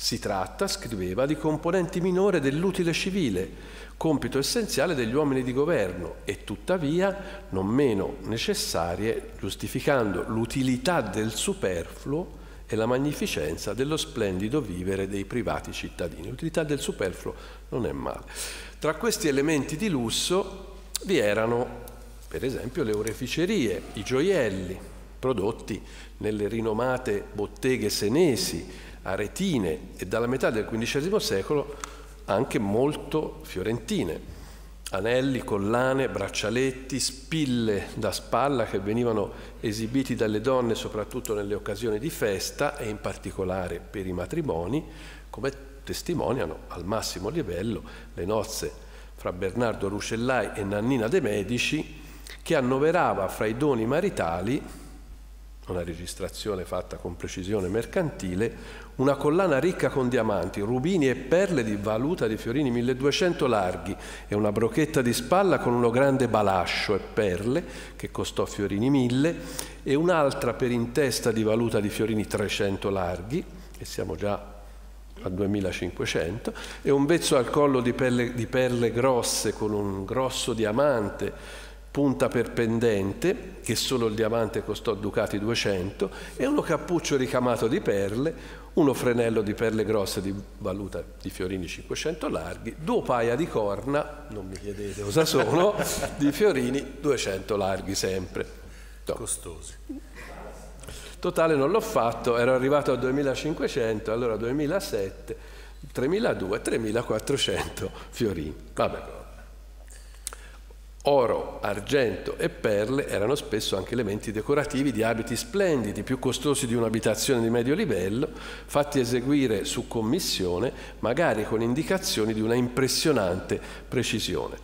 Si tratta, scriveva, di componenti minore dell'utile civile, compito essenziale degli uomini di governo e tuttavia non meno necessarie, giustificando l'utilità del superfluo e la magnificenza dello splendido vivere dei privati cittadini. L'utilità del superfluo non è male. Tra questi elementi di lusso vi erano, per esempio, le oreficerie, i gioielli, prodotti nelle rinomate botteghe senesi, aretine e dalla metà del XV secolo anche molto fiorentine. Anelli, collane, braccialetti, spille da spalla che venivano esibiti dalle donne soprattutto nelle occasioni di festa e in particolare per i matrimoni, come testimoniano al massimo livello le nozze fra Bernardo Ruscellai e Nannina de Medici, che annoverava fra i doni maritali una registrazione fatta con precisione mercantile, una collana ricca con diamanti, rubini e perle di valuta di fiorini 1200 larghi e una brocchetta di spalla con uno grande balascio e perle che costò fiorini 1000 e un'altra per in testa di valuta di fiorini 300 larghi e siamo già a 2500 e un vezzo al collo di perle, di perle grosse con un grosso diamante punta per pendente, che solo il diamante costò ducati 200, e uno cappuccio ricamato di perle, uno frenello di perle grosse di valuta di fiorini 500 larghi, due paia di corna, non mi chiedete cosa sono, di fiorini 200 larghi sempre. No. Costosi. Totale non l'ho fatto, ero arrivato a 2500, allora 2007, 3002, 3400 fiorini. Vabbè. Oro, argento e perle erano spesso anche elementi decorativi di abiti splendidi, più costosi di un'abitazione di medio livello, fatti eseguire su commissione, magari con indicazioni di una impressionante precisione.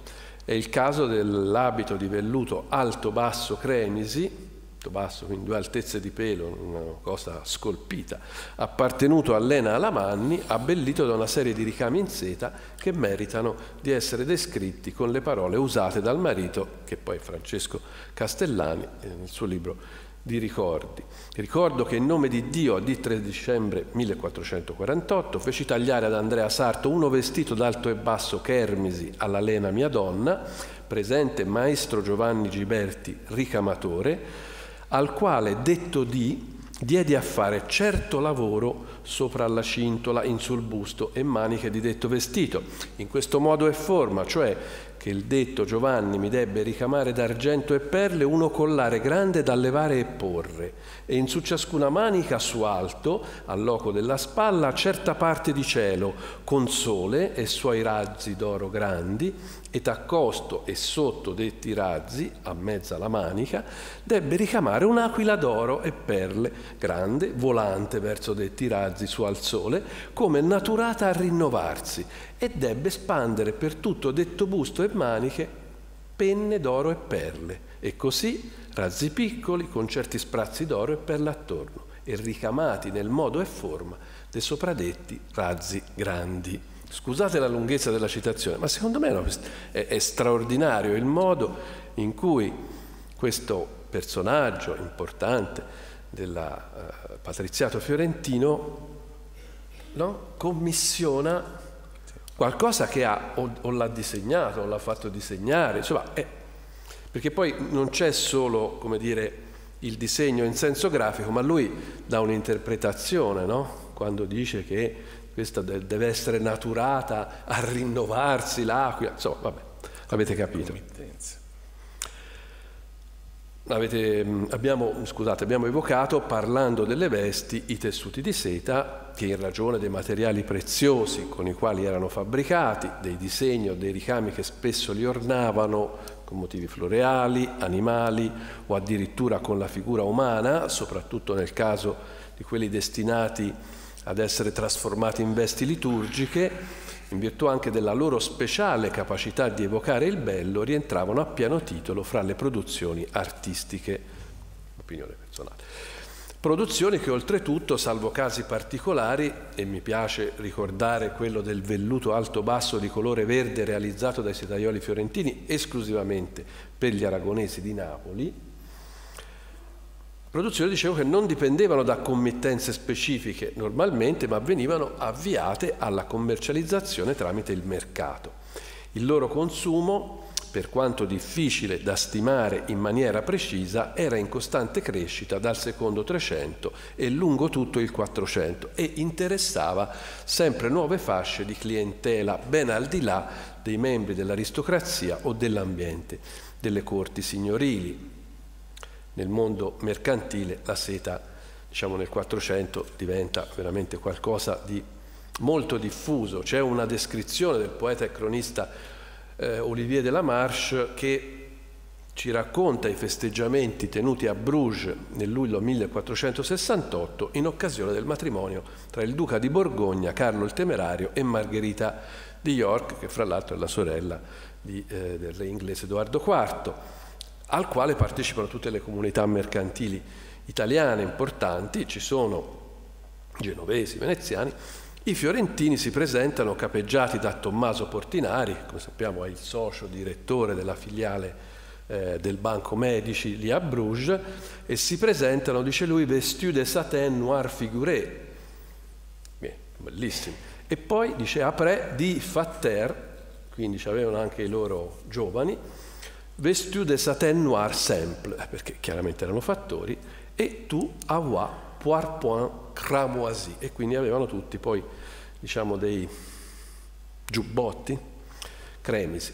È il caso dell'abito di velluto alto-basso cremisi, basso, quindi due altezze di pelo, una cosa scolpita, appartenuto a Lena Alamanni, abbellito da una serie di ricami in seta che meritano di essere descritti con le parole usate dal marito, che poi è Francesco Castellani, eh, nel suo libro di ricordi. Ricordo che in nome di Dio, a di 3 dicembre 1448, feci tagliare ad Andrea Sarto uno vestito d'alto e basso Kermisi alla Lena mia donna, presente maestro Giovanni Giberti, ricamatore, al quale detto di diedi a fare certo lavoro sopra la cintola, in sul busto e maniche di detto vestito. In questo modo e forma, cioè che il detto Giovanni mi debbe ricamare d'argento e perle uno collare grande da levare e porre, e in su ciascuna manica su alto, al loco della spalla, certa parte di cielo, con sole e suoi razzi d'oro grandi, et accosto e sotto detti razzi, a mezza la manica, debbe ricamare un'aquila d'oro e perle, grande, volante verso detti razzi su al sole, come naturata a rinnovarsi, e debbe spandere per tutto detto busto e maniche penne d'oro e perle, e così razzi piccoli con certi sprazzi d'oro e perle attorno, e ricamati nel modo e forma dei sopradetti razzi grandi. Scusate la lunghezza della citazione, ma secondo me è, straordinario il modo in cui questo personaggio importante del uh, patriziato fiorentino no? commissiona qualcosa che ha o, o, l'ha disegnato o l'ha fatto disegnare, insomma, è, perché poi non c'è solo, come dire, il disegno in senso grafico, ma lui dà un'interpretazione, no? quando dice che questa deve essere naturata a rinnovarsi l'aquila, insomma, vabbè, avete capito. Avete, abbiamo, scusate, abbiamo evocato, parlando delle vesti, i tessuti di seta che in ragione dei materiali preziosi con i quali erano fabbricati, dei disegni o dei ricami che spesso li ornavano con motivi floreali, animali o addirittura con la figura umana, soprattutto nel caso di quelli destinati ad essere trasformati in vesti liturgiche, in virtù anche della loro speciale capacità di evocare il bello, rientravano a pieno titolo fra le produzioni artistiche. Opinione personale. Produzioni che oltretutto, salvo casi particolari, e mi piace ricordare quello del velluto alto-basso di colore verde realizzato dai setaioli fiorentini esclusivamente per gli aragonesi di Napoli, Produzioni, dicevo, che non dipendevano da committenze specifiche normalmente, ma venivano avviate alla commercializzazione tramite il mercato. Il loro consumo, per quanto difficile da stimare in maniera precisa, era in costante crescita dal secondo Trecento e lungo tutto il Quattrocento e interessava sempre nuove fasce di clientela ben al di là dei membri dell'aristocrazia o dell'ambiente, delle corti signorili, nel mondo mercantile la seta diciamo nel 400 diventa veramente qualcosa di molto diffuso. C'è una descrizione del poeta e cronista eh, Olivier de la Marche che ci racconta i festeggiamenti tenuti a Bruges nel luglio 1468 in occasione del matrimonio tra il duca di Borgogna, Carlo il Temerario, e Margherita di York, che fra l'altro è la sorella di, eh, del re inglese Edoardo IV al quale partecipano tutte le comunità mercantili italiane importanti, ci sono genovesi, veneziani, i fiorentini si presentano capeggiati da Tommaso Portinari, come sappiamo è il socio direttore della filiale eh, del Banco Medici lì a Bruges, e si presentano, dice lui, vestus de satin noir figuré. Bellissimi. E poi dice après di fatter, quindi avevano anche i loro giovani, Vestus de satin noir simple, perché chiaramente erano fattori, e tu avoir poir point cramoisi, e quindi avevano tutti poi, diciamo, dei giubbotti cremisi.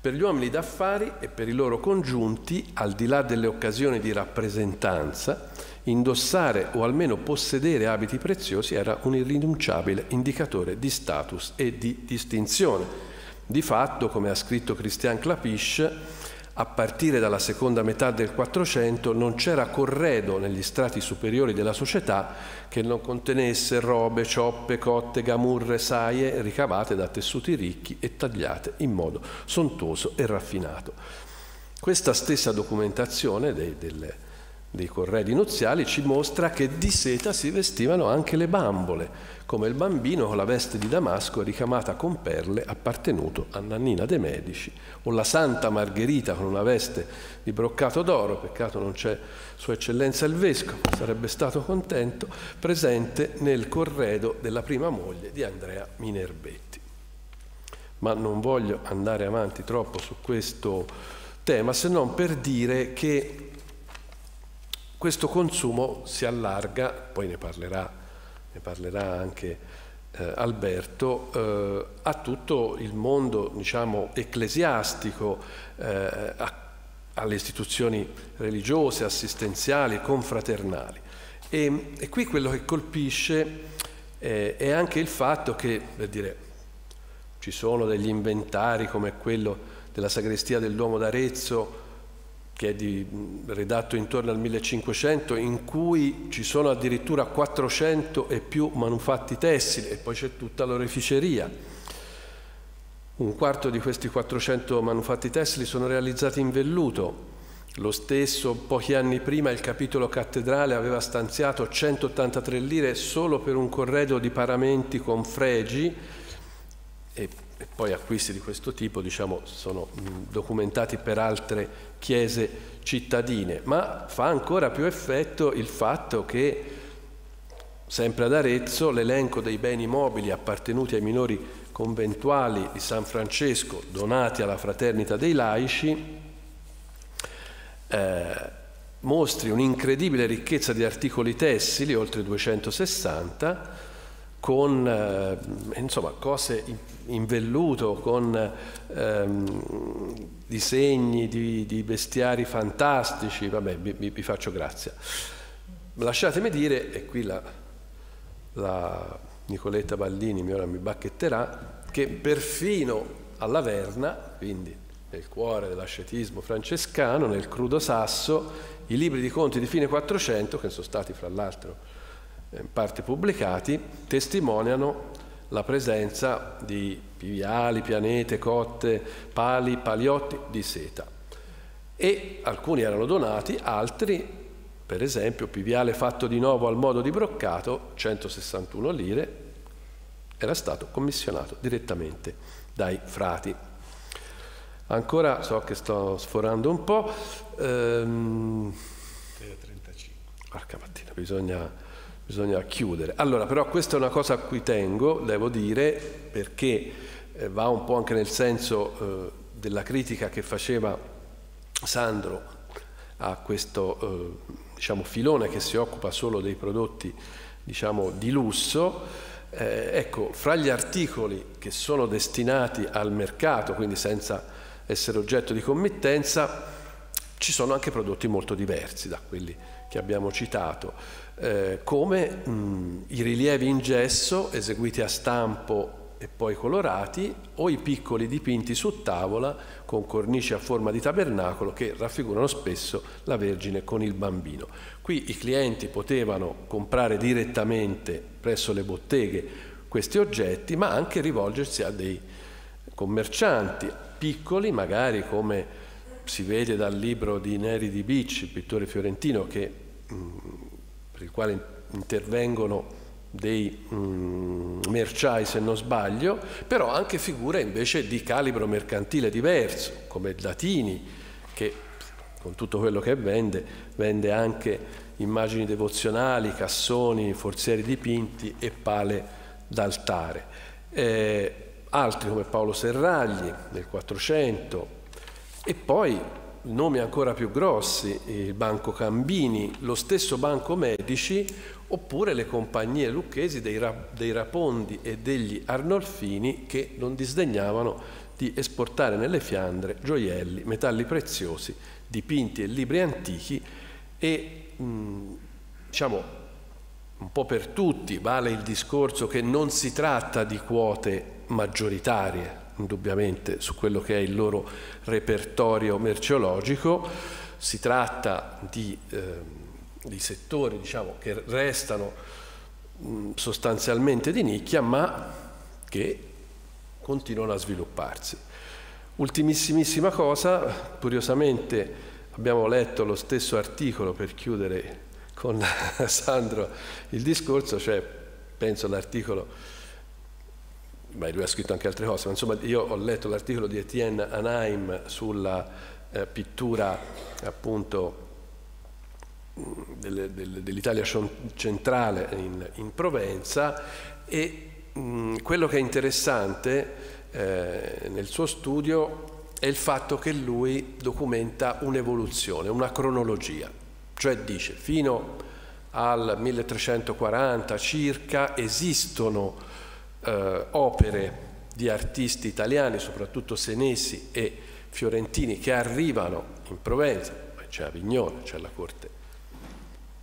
Per gli uomini d'affari e per i loro congiunti, al di là delle occasioni di rappresentanza, indossare o almeno possedere abiti preziosi era un irrinunciabile indicatore di status e di distinzione di fatto, come ha scritto Christian Clapiche, a partire dalla seconda metà del Quattrocento non c'era corredo negli strati superiori della società che non contenesse robe, cioppe, cotte, gamurre, saie ricavate da tessuti ricchi e tagliate in modo sontuoso e raffinato. Questa stessa documentazione dei, delle, dei corredi nuziali ci mostra che di seta si vestivano anche le bambole, come il bambino con la veste di damasco ricamata con perle appartenuto a Nannina de' Medici, o la Santa Margherita con una veste di broccato d'oro, peccato non c'è Sua Eccellenza il Vescovo, sarebbe stato contento, presente nel corredo della prima moglie di Andrea Minerbetti. Ma non voglio andare avanti troppo su questo tema, se non per dire che questo consumo si allarga, poi ne parlerà, ne parlerà anche eh, Alberto, eh, a tutto il mondo diciamo, ecclesiastico, eh, a, alle istituzioni religiose, assistenziali, confraternali. E, e qui quello che colpisce eh, è anche il fatto che, per dire, ci sono degli inventari come quello della sagrestia del Duomo d'Arezzo, che è di, redatto intorno al 1500, in cui ci sono addirittura 400 e più manufatti tessili e poi c'è tutta l'oreficeria. Un quarto di questi 400 manufatti tessili sono realizzati in velluto. Lo stesso, pochi anni prima, il capitolo cattedrale aveva stanziato 183 lire solo per un corredo di paramenti con fregi e e poi acquisti di questo tipo diciamo, sono documentati per altre chiese cittadine, ma fa ancora più effetto il fatto che sempre ad Arezzo l'elenco dei beni mobili appartenuti ai minori conventuali di San Francesco donati alla fraternita dei laici eh, mostri un'incredibile ricchezza di articoli tessili, oltre 260, con eh, insomma, cose in velluto, con ehm, disegni di, di, bestiari fantastici, vabbè, vi, vi, faccio grazia. Lasciatemi dire, e qui la, la Nicoletta Baldini mi ora mi bacchetterà, che perfino alla Verna, quindi nel cuore dell'ascetismo francescano, nel crudo sasso, i libri di conti di fine 400, che sono stati fra l'altro in eh, parte pubblicati, testimoniano la presenza di piviali, pianete, cotte, pali, paliotti di seta. E alcuni erano donati, altri, per esempio, piviale fatto di nuovo al modo di broccato, 161 lire, era stato commissionato direttamente dai frati. Ancora so che sto sforando un po'. Ehm, 35. Porca mattina, bisogna bisogna chiudere. Allora, però questa è una cosa a cui tengo, devo dire, perché eh, va un po' anche nel senso eh, della critica che faceva Sandro a questo eh, diciamo, filone che si occupa solo dei prodotti diciamo, di lusso. Eh, ecco, fra gli articoli che sono destinati al mercato, quindi senza essere oggetto di committenza, ci sono anche prodotti molto diversi da quelli che abbiamo citato eh, come mh, i rilievi in gesso eseguiti a stampo e poi colorati o i piccoli dipinti su tavola con cornici a forma di tabernacolo che raffigurano spesso la Vergine con il bambino. Qui i clienti potevano comprare direttamente presso le botteghe questi oggetti, ma anche rivolgersi a dei commercianti piccoli, magari come si vede dal libro di Neri di Bic, pittore fiorentino, che mh, per il quale intervengono dei mm, merciai se non sbaglio, però anche figure invece di calibro mercantile diverso, come Latini, che con tutto quello che vende, vende anche immagini devozionali, cassoni, forzieri dipinti e pale d'altare. Eh, altri come Paolo Serragli nel 400 e poi nomi ancora più grossi, il Banco Cambini, lo stesso Banco Medici, oppure le compagnie lucchesi dei, dei Rapondi e degli Arnolfini che non disdegnavano di esportare nelle Fiandre gioielli, metalli preziosi, dipinti e libri antichi e mh, diciamo un po' per tutti vale il discorso che non si tratta di quote maggioritarie, indubbiamente su quello che è il loro repertorio merceologico, si tratta di, eh, di settori diciamo, che restano mh, sostanzialmente di nicchia ma che continuano a svilupparsi. Ultimissimissima cosa, curiosamente abbiamo letto lo stesso articolo per chiudere con Sandro il discorso, cioè penso all'articolo beh, lui ha scritto anche altre cose, ma insomma io ho letto l'articolo di Etienne Anaim sulla eh, pittura appunto delle, delle, dell'Italia centrale in, in Provenza e mh, quello che è interessante eh, nel suo studio è il fatto che lui documenta un'evoluzione, una cronologia. cioè dice fino al 1340 circa esistono eh, opere di artisti italiani, soprattutto senesi e fiorentini, che arrivano in Provenza, c'è Avignone, c'è la corte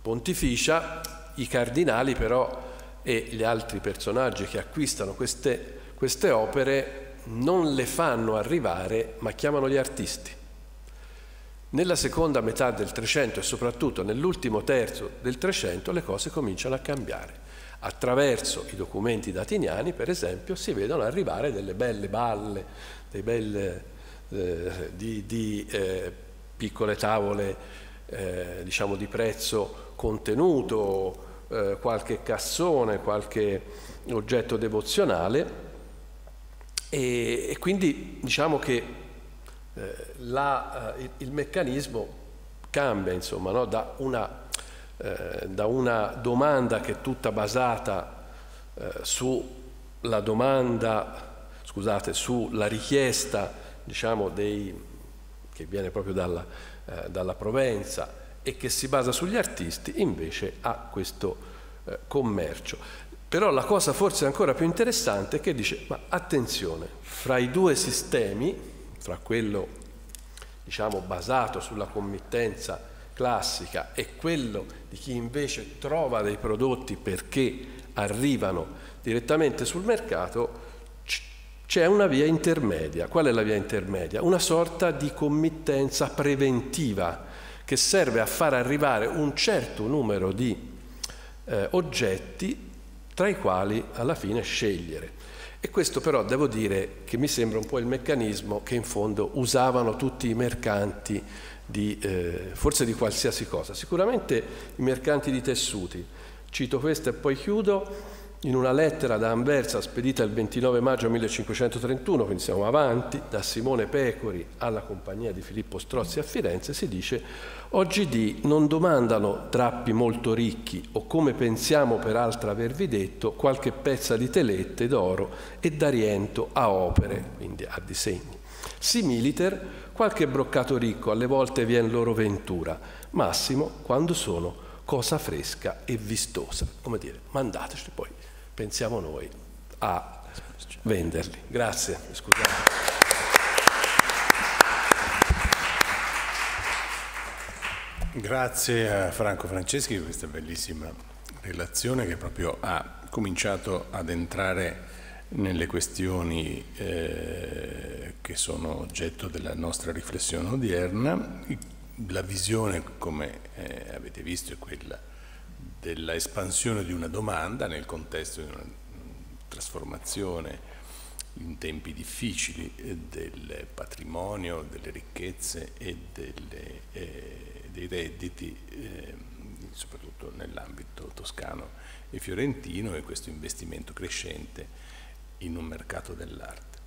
pontificia, i cardinali però e gli altri personaggi che acquistano queste, queste opere non le fanno arrivare, ma chiamano gli artisti. Nella seconda metà del Trecento e soprattutto nell'ultimo terzo del Trecento le cose cominciano a cambiare. Attraverso i documenti datiniani, per esempio, si vedono arrivare delle belle balle, dei belle, eh, di, di eh, piccole tavole eh, diciamo di prezzo contenuto, eh, qualche cassone, qualche oggetto devozionale e, e quindi diciamo che eh, la, il, il, meccanismo cambia insomma, no? da, una, eh, da, una, domanda che è tutta basata eh, sulla domanda, scusate, sulla richiesta diciamo, dei, che viene proprio dalla, eh, dalla Provenza e che si basa sugli artisti, invece ha questo eh, commercio. Però la cosa forse ancora più interessante è che dice, ma attenzione, fra i due sistemi, fra quello diciamo basato sulla committenza classica e quello di chi invece trova dei prodotti perché arrivano direttamente sul mercato, c'è una via intermedia. Qual è la via intermedia? Una sorta di committenza preventiva che serve a far arrivare un certo numero di eh, oggetti tra i quali alla fine scegliere. E questo però devo dire che mi sembra un po' il meccanismo che in fondo usavano tutti i mercanti di, eh, forse di qualsiasi cosa. Sicuramente i mercanti di tessuti. Cito questo e poi chiudo in una lettera da Anversa spedita il 29 maggio 1531, quindi siamo avanti, da Simone Pecori alla compagnia di Filippo Strozzi a Firenze, si dice Oggi di non domandano drappi molto ricchi o come pensiamo peraltro avervi detto qualche pezza di telette d'oro e d'ariento a opere, quindi a disegni. Similiter qualche broccato ricco, alle volte vien loro ventura, massimo quando sono cosa fresca e vistosa. Come dire, mandateci poi pensiamo noi a venderli. Grazie, scusate. Grazie a Franco Franceschi per questa bellissima relazione che proprio ha cominciato ad entrare nelle questioni eh, che sono oggetto della nostra riflessione odierna. La visione, come eh, avete visto, è quella della espansione di una domanda nel contesto di una trasformazione in tempi difficili del patrimonio, delle ricchezze e delle, eh, dei redditi, eh, soprattutto nell'ambito toscano e fiorentino, e questo investimento crescente in un mercato dell'arte.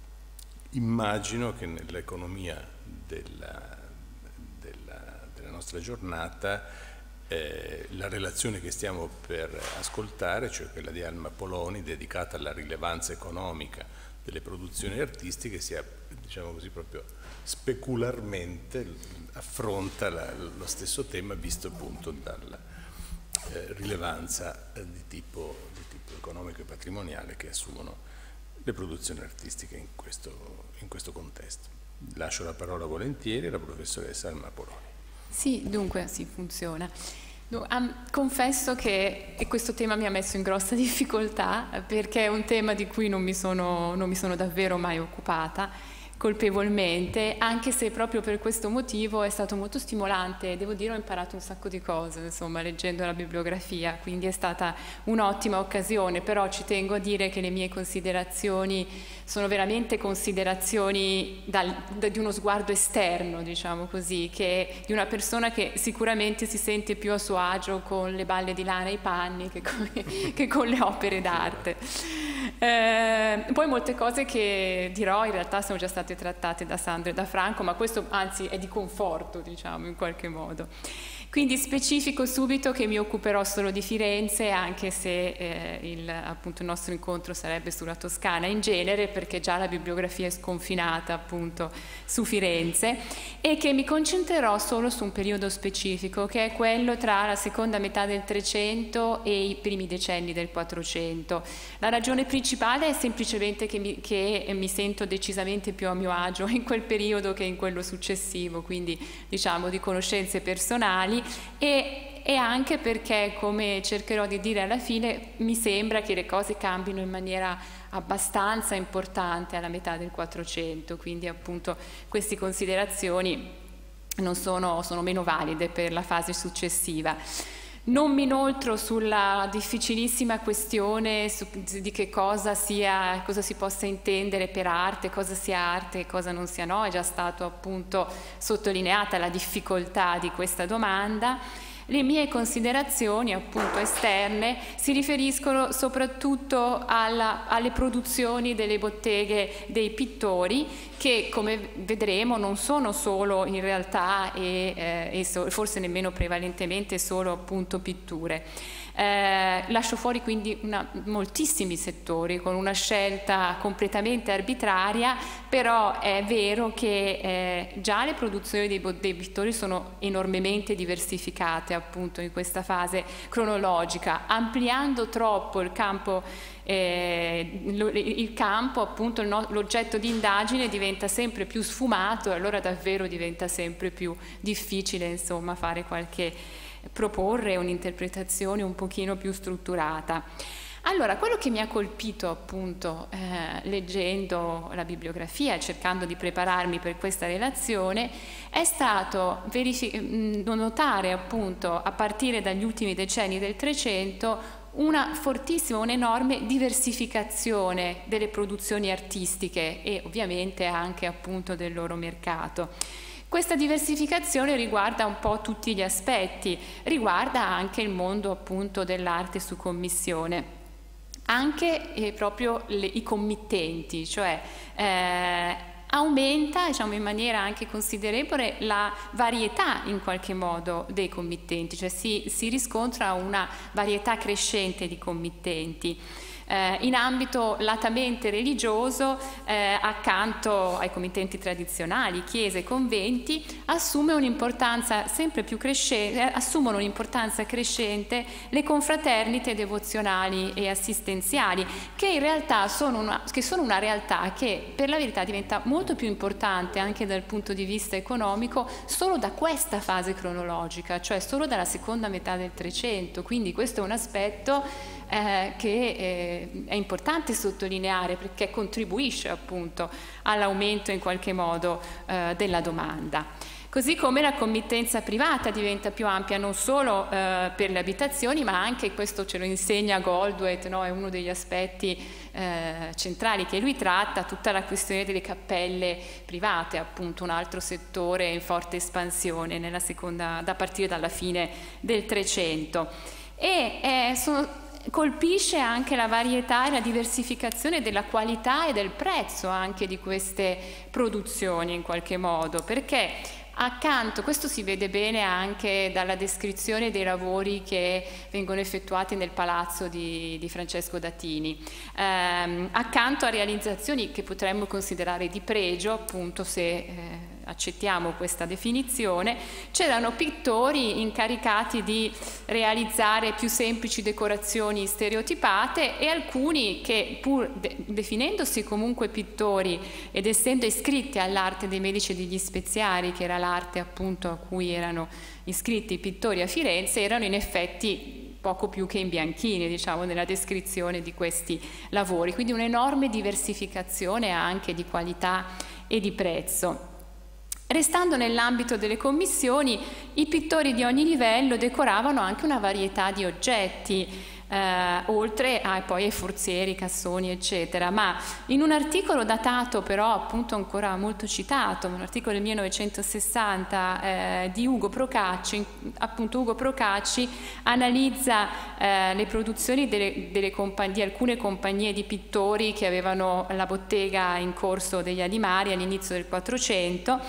Immagino che nell'economia della, della, della nostra giornata eh, la relazione che stiamo per ascoltare, cioè quella di Alma Poloni, dedicata alla rilevanza economica delle produzioni artistiche, sia diciamo così proprio specularmente affronta la, lo stesso tema visto appunto dalla eh, rilevanza di, tipo, di, tipo, economico e patrimoniale che assumono le produzioni artistiche in questo, in questo contesto. Lascio la parola volentieri alla professoressa Alma Poloni. Sì, dunque, sì, funziona. No, um, confesso che questo tema mi ha messo in grossa difficoltà perché è un tema di cui non mi sono, non mi sono davvero mai occupata colpevolmente, anche se proprio per questo motivo è stato molto stimolante. Devo dire, ho imparato un sacco di cose, insomma, leggendo la bibliografia, quindi è stata un'ottima occasione, però ci tengo a dire che le mie considerazioni sono veramente considerazioni dal, da, di uno sguardo esterno, diciamo così, che di una persona che sicuramente si sente più a suo agio con le balle di lana e i panni che con, che con le opere d'arte. Eh, poi molte cose che dirò in realtà sono già state trattate da Sandra e da Franco, ma questo anzi è di conforto, diciamo, in qualche modo. Quindi specifico subito che mi occuperò solo di Firenze, anche se eh, il, appunto, il nostro incontro sarebbe sulla Toscana in genere, perché già la bibliografia è sconfinata appunto su Firenze, e che mi concentrerò solo su un periodo specifico, che è quello tra la seconda metà del 300 e i primi decenni del 400. La ragione principale è semplicemente che mi, che mi sento decisamente più a mio agio in quel periodo che in quello successivo, quindi diciamo di conoscenze personali e, e anche perché, come cercherò di dire alla fine, mi sembra che le cose cambino in maniera abbastanza importante alla metà del 400, quindi appunto queste considerazioni sono, sono meno valide per la fase successiva. Non mi inoltro sulla difficilissima questione di che cosa, sia, cosa si possa intendere per arte, cosa sia arte e cosa non sia no, è già stato appunto sottolineata la difficoltà di questa domanda. Le mie considerazioni appunto esterne si riferiscono soprattutto alla, alle produzioni delle botteghe dei pittori che come vedremo non sono solo in realtà e, eh, e so, forse nemmeno prevalentemente solo appunto pitture. Eh, lascio fuori quindi una, moltissimi settori con una scelta completamente arbitraria, però è vero che eh, già le produzioni dei, dei pittori sono enormemente diversificate appunto in questa fase cronologica, ampliando troppo il campo eh, il campo, appunto l'oggetto di indagine diventa sempre più sfumato e allora davvero diventa sempre più difficile insomma fare qualche proporre un'interpretazione un pochino più strutturata. Allora, quello che mi ha colpito appunto eh, leggendo la bibliografia, cercando di prepararmi per questa relazione, è stato mm, notare appunto a partire dagli ultimi decenni del Trecento una fortissima, un'enorme diversificazione delle produzioni artistiche e ovviamente anche appunto del loro mercato. Questa diversificazione riguarda un po' tutti gli aspetti, riguarda anche il mondo appunto dell'arte su commissione anche eh, proprio le, i committenti, cioè eh, aumenta diciamo, in maniera anche considerevole la varietà in qualche modo dei committenti, cioè si, si riscontra una varietà crescente di committenti. Eh, in ambito latamente religioso, eh, accanto ai committenti tradizionali, chiese e conventi, assume un'importanza sempre più crescente, eh, assumono un'importanza crescente le confraternite devozionali e assistenziali, che in realtà sono una, sono una realtà che per la verità diventa molto più importante anche dal punto di vista economico solo da questa fase cronologica, cioè solo dalla seconda metà del Trecento. Quindi questo è un aspetto eh, che eh, è importante sottolineare perché contribuisce appunto all'aumento in qualche modo eh, della domanda. Così come la committenza privata diventa più ampia non solo eh, per le abitazioni, ma anche, questo ce lo insegna Goldwet, no? è uno degli aspetti eh, centrali che lui tratta, tutta la questione delle cappelle private, appunto un altro settore in forte espansione seconda, da partire dalla fine del Trecento. E eh, sono colpisce anche la varietà e la diversificazione della qualità e del prezzo anche di queste produzioni in qualche modo, perché Accanto, questo si vede bene anche dalla descrizione dei lavori che vengono effettuati nel palazzo di, di Francesco Datini, ehm, accanto a realizzazioni che potremmo considerare di pregio, appunto se eh, accettiamo questa definizione, c'erano pittori incaricati di realizzare più semplici decorazioni stereotipate e alcuni che pur de definendosi comunque pittori ed essendo iscritti all'arte dei medici e degli speziari, che era l'arte appunto a cui erano iscritti i pittori a Firenze, erano in effetti poco più che in bianchini, diciamo, nella descrizione di questi lavori. Quindi un'enorme diversificazione anche di qualità e di prezzo. Restando nell'ambito delle commissioni, i pittori di ogni livello decoravano anche una varietà di oggetti, eh, oltre a poi ai forzieri, cassoni, eccetera. Ma in un articolo datato, però appunto ancora molto citato, un articolo del 1960 eh, di Ugo Procacci, appunto Ugo Procacci analizza eh, le produzioni delle, delle di alcune compagnie di pittori che avevano la bottega in corso degli Adimari all'inizio del 400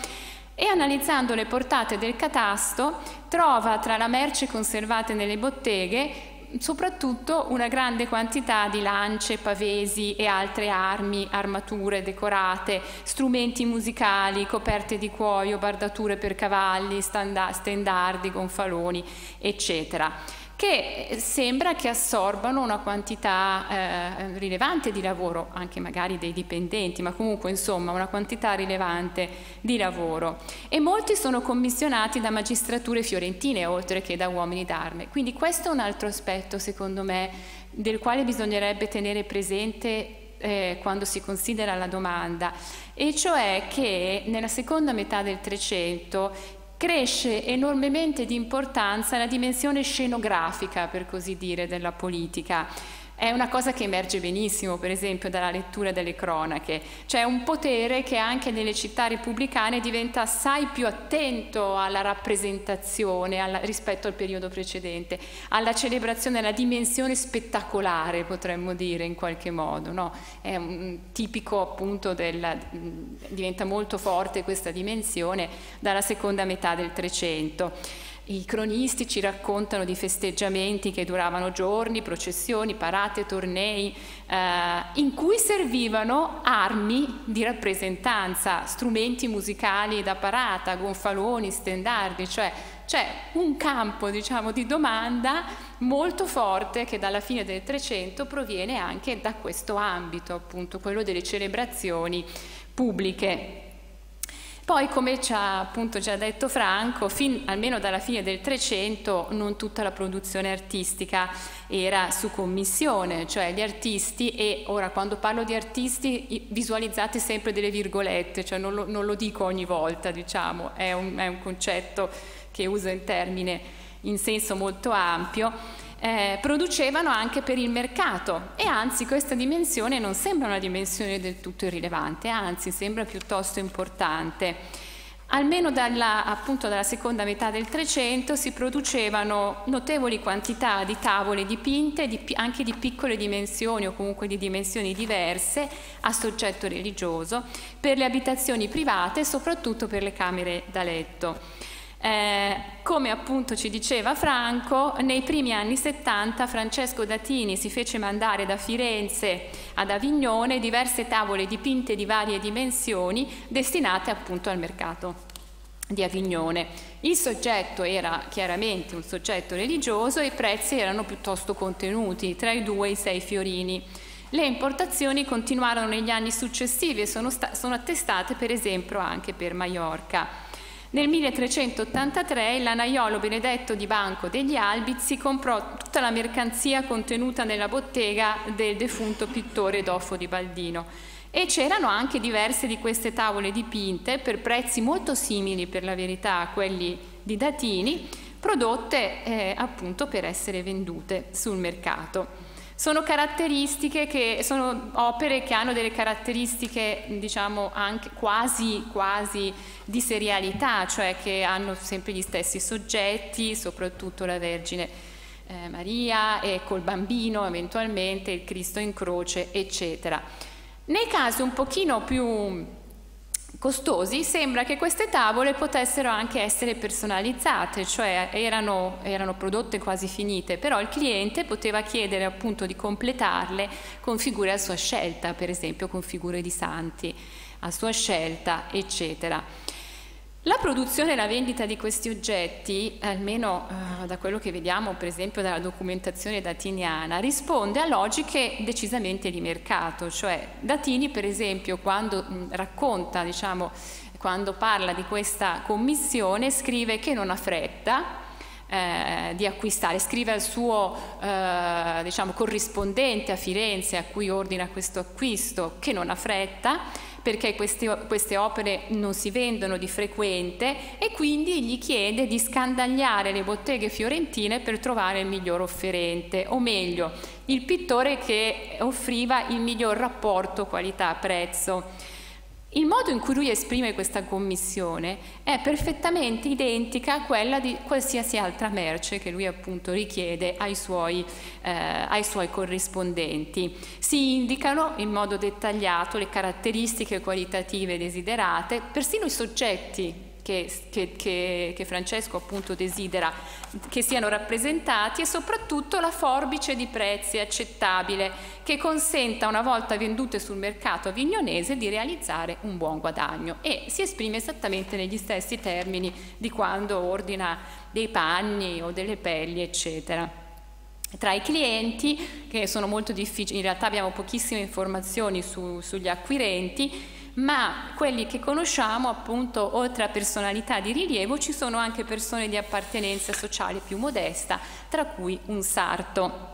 e analizzando le portate del catasto trova tra la merce conservata nelle botteghe soprattutto una grande quantità di lance, pavesi e altre armi, armature decorate, strumenti musicali, coperte di cuoio, bardature per cavalli, stendardi, gonfaloni, eccetera che sembra che assorbano una quantità eh, rilevante di lavoro, anche magari dei dipendenti, ma comunque insomma una quantità rilevante di lavoro. E molti sono commissionati da magistrature fiorentine oltre che da uomini d'arme. Quindi questo è un altro aspetto, secondo me, del quale bisognerebbe tenere presente eh, quando si considera la domanda, e cioè che nella seconda metà del Trecento cresce enormemente di importanza la dimensione scenografica, per così dire, della politica è una cosa che emerge benissimo, per esempio, dalla lettura delle cronache. C'è un potere che anche nelle città repubblicane diventa assai più attento alla rappresentazione alla, rispetto al periodo precedente, alla celebrazione, alla dimensione spettacolare, potremmo dire in qualche modo. No? È un tipico appunto del, diventa molto forte questa dimensione dalla seconda metà del Trecento. I cronisti ci raccontano di festeggiamenti che duravano giorni, processioni, parate, tornei, eh, in cui servivano armi di rappresentanza, strumenti musicali da parata, gonfaloni, stendardi, cioè c'è un campo diciamo, di domanda molto forte che dalla fine del Trecento proviene anche da questo ambito, appunto quello delle celebrazioni pubbliche. Poi, come ci ha appunto già detto Franco, fin, almeno dalla fine del Trecento non tutta la produzione artistica era su commissione, cioè gli artisti, e ora quando parlo di artisti visualizzate sempre delle virgolette, cioè non lo, non lo dico ogni volta, diciamo, è un, è un concetto che uso in termine in senso molto ampio eh, producevano anche per il mercato e anzi questa dimensione non sembra una dimensione del tutto irrilevante, anzi sembra piuttosto importante. Almeno dalla, appunto dalla seconda metà del Trecento si producevano notevoli quantità di tavole dipinte, di, anche di piccole dimensioni o comunque di dimensioni diverse a soggetto religioso, per le abitazioni private e soprattutto per le camere da letto. Eh, come appunto ci diceva Franco, nei primi anni 70 Francesco Datini si fece mandare da Firenze ad Avignone diverse tavole dipinte di varie dimensioni destinate appunto al mercato di Avignone. Il soggetto era chiaramente un soggetto religioso e i prezzi erano piuttosto contenuti, tra i due e i sei fiorini. Le importazioni continuarono negli anni successivi e sono, sono attestate per esempio anche per Maiorca. Nel 1383 il lanaiolo Benedetto di Banco degli Albizi comprò tutta la mercanzia contenuta nella bottega del defunto pittore Doffo di Baldino e c'erano anche diverse di queste tavole dipinte per prezzi molto simili per la verità a quelli di Datini, prodotte eh, appunto per essere vendute sul mercato. Sono caratteristiche che sono opere che hanno delle caratteristiche, diciamo, anche quasi, quasi di serialità, cioè che hanno sempre gli stessi soggetti, soprattutto la Vergine eh, Maria e col bambino eventualmente, il Cristo in croce, eccetera. Nei casi un pochino più costosi, sembra che queste tavole potessero anche essere personalizzate, cioè erano, erano, prodotte quasi finite, però il cliente poteva chiedere appunto di completarle con figure a sua scelta, per esempio con figure di santi a sua scelta, eccetera. La produzione e la vendita di questi oggetti, almeno uh, da quello che vediamo per esempio dalla documentazione datiniana, risponde a logiche decisamente di mercato, cioè Datini per esempio quando mh, racconta, diciamo, quando parla di questa commissione scrive che non ha fretta, eh, di acquistare. Scrive al suo eh, diciamo, corrispondente a Firenze a cui ordina questo acquisto che non ha fretta perché queste, queste opere non si vendono di frequente e quindi gli chiede di scandagliare le botteghe fiorentine per trovare il miglior offerente, o meglio, il pittore che offriva il miglior rapporto qualità-prezzo. Il modo in cui lui esprime questa commissione è perfettamente identica a quella di qualsiasi altra merce che lui appunto richiede ai suoi, eh, ai suoi corrispondenti. Si indicano in modo dettagliato le caratteristiche qualitative desiderate, persino i soggetti che, che, che, che, Francesco appunto desidera che siano rappresentati e soprattutto la forbice di prezzi accettabile che consenta una volta vendute sul mercato avignonese di realizzare un buon guadagno e si esprime esattamente negli stessi termini di quando ordina dei panni o delle pelli eccetera. Tra i clienti, che sono molto difficili, in realtà abbiamo pochissime informazioni su, sugli acquirenti, ma quelli che conosciamo appunto oltre a personalità di rilievo ci sono anche persone di appartenenza sociale più modesta, tra cui un sarto.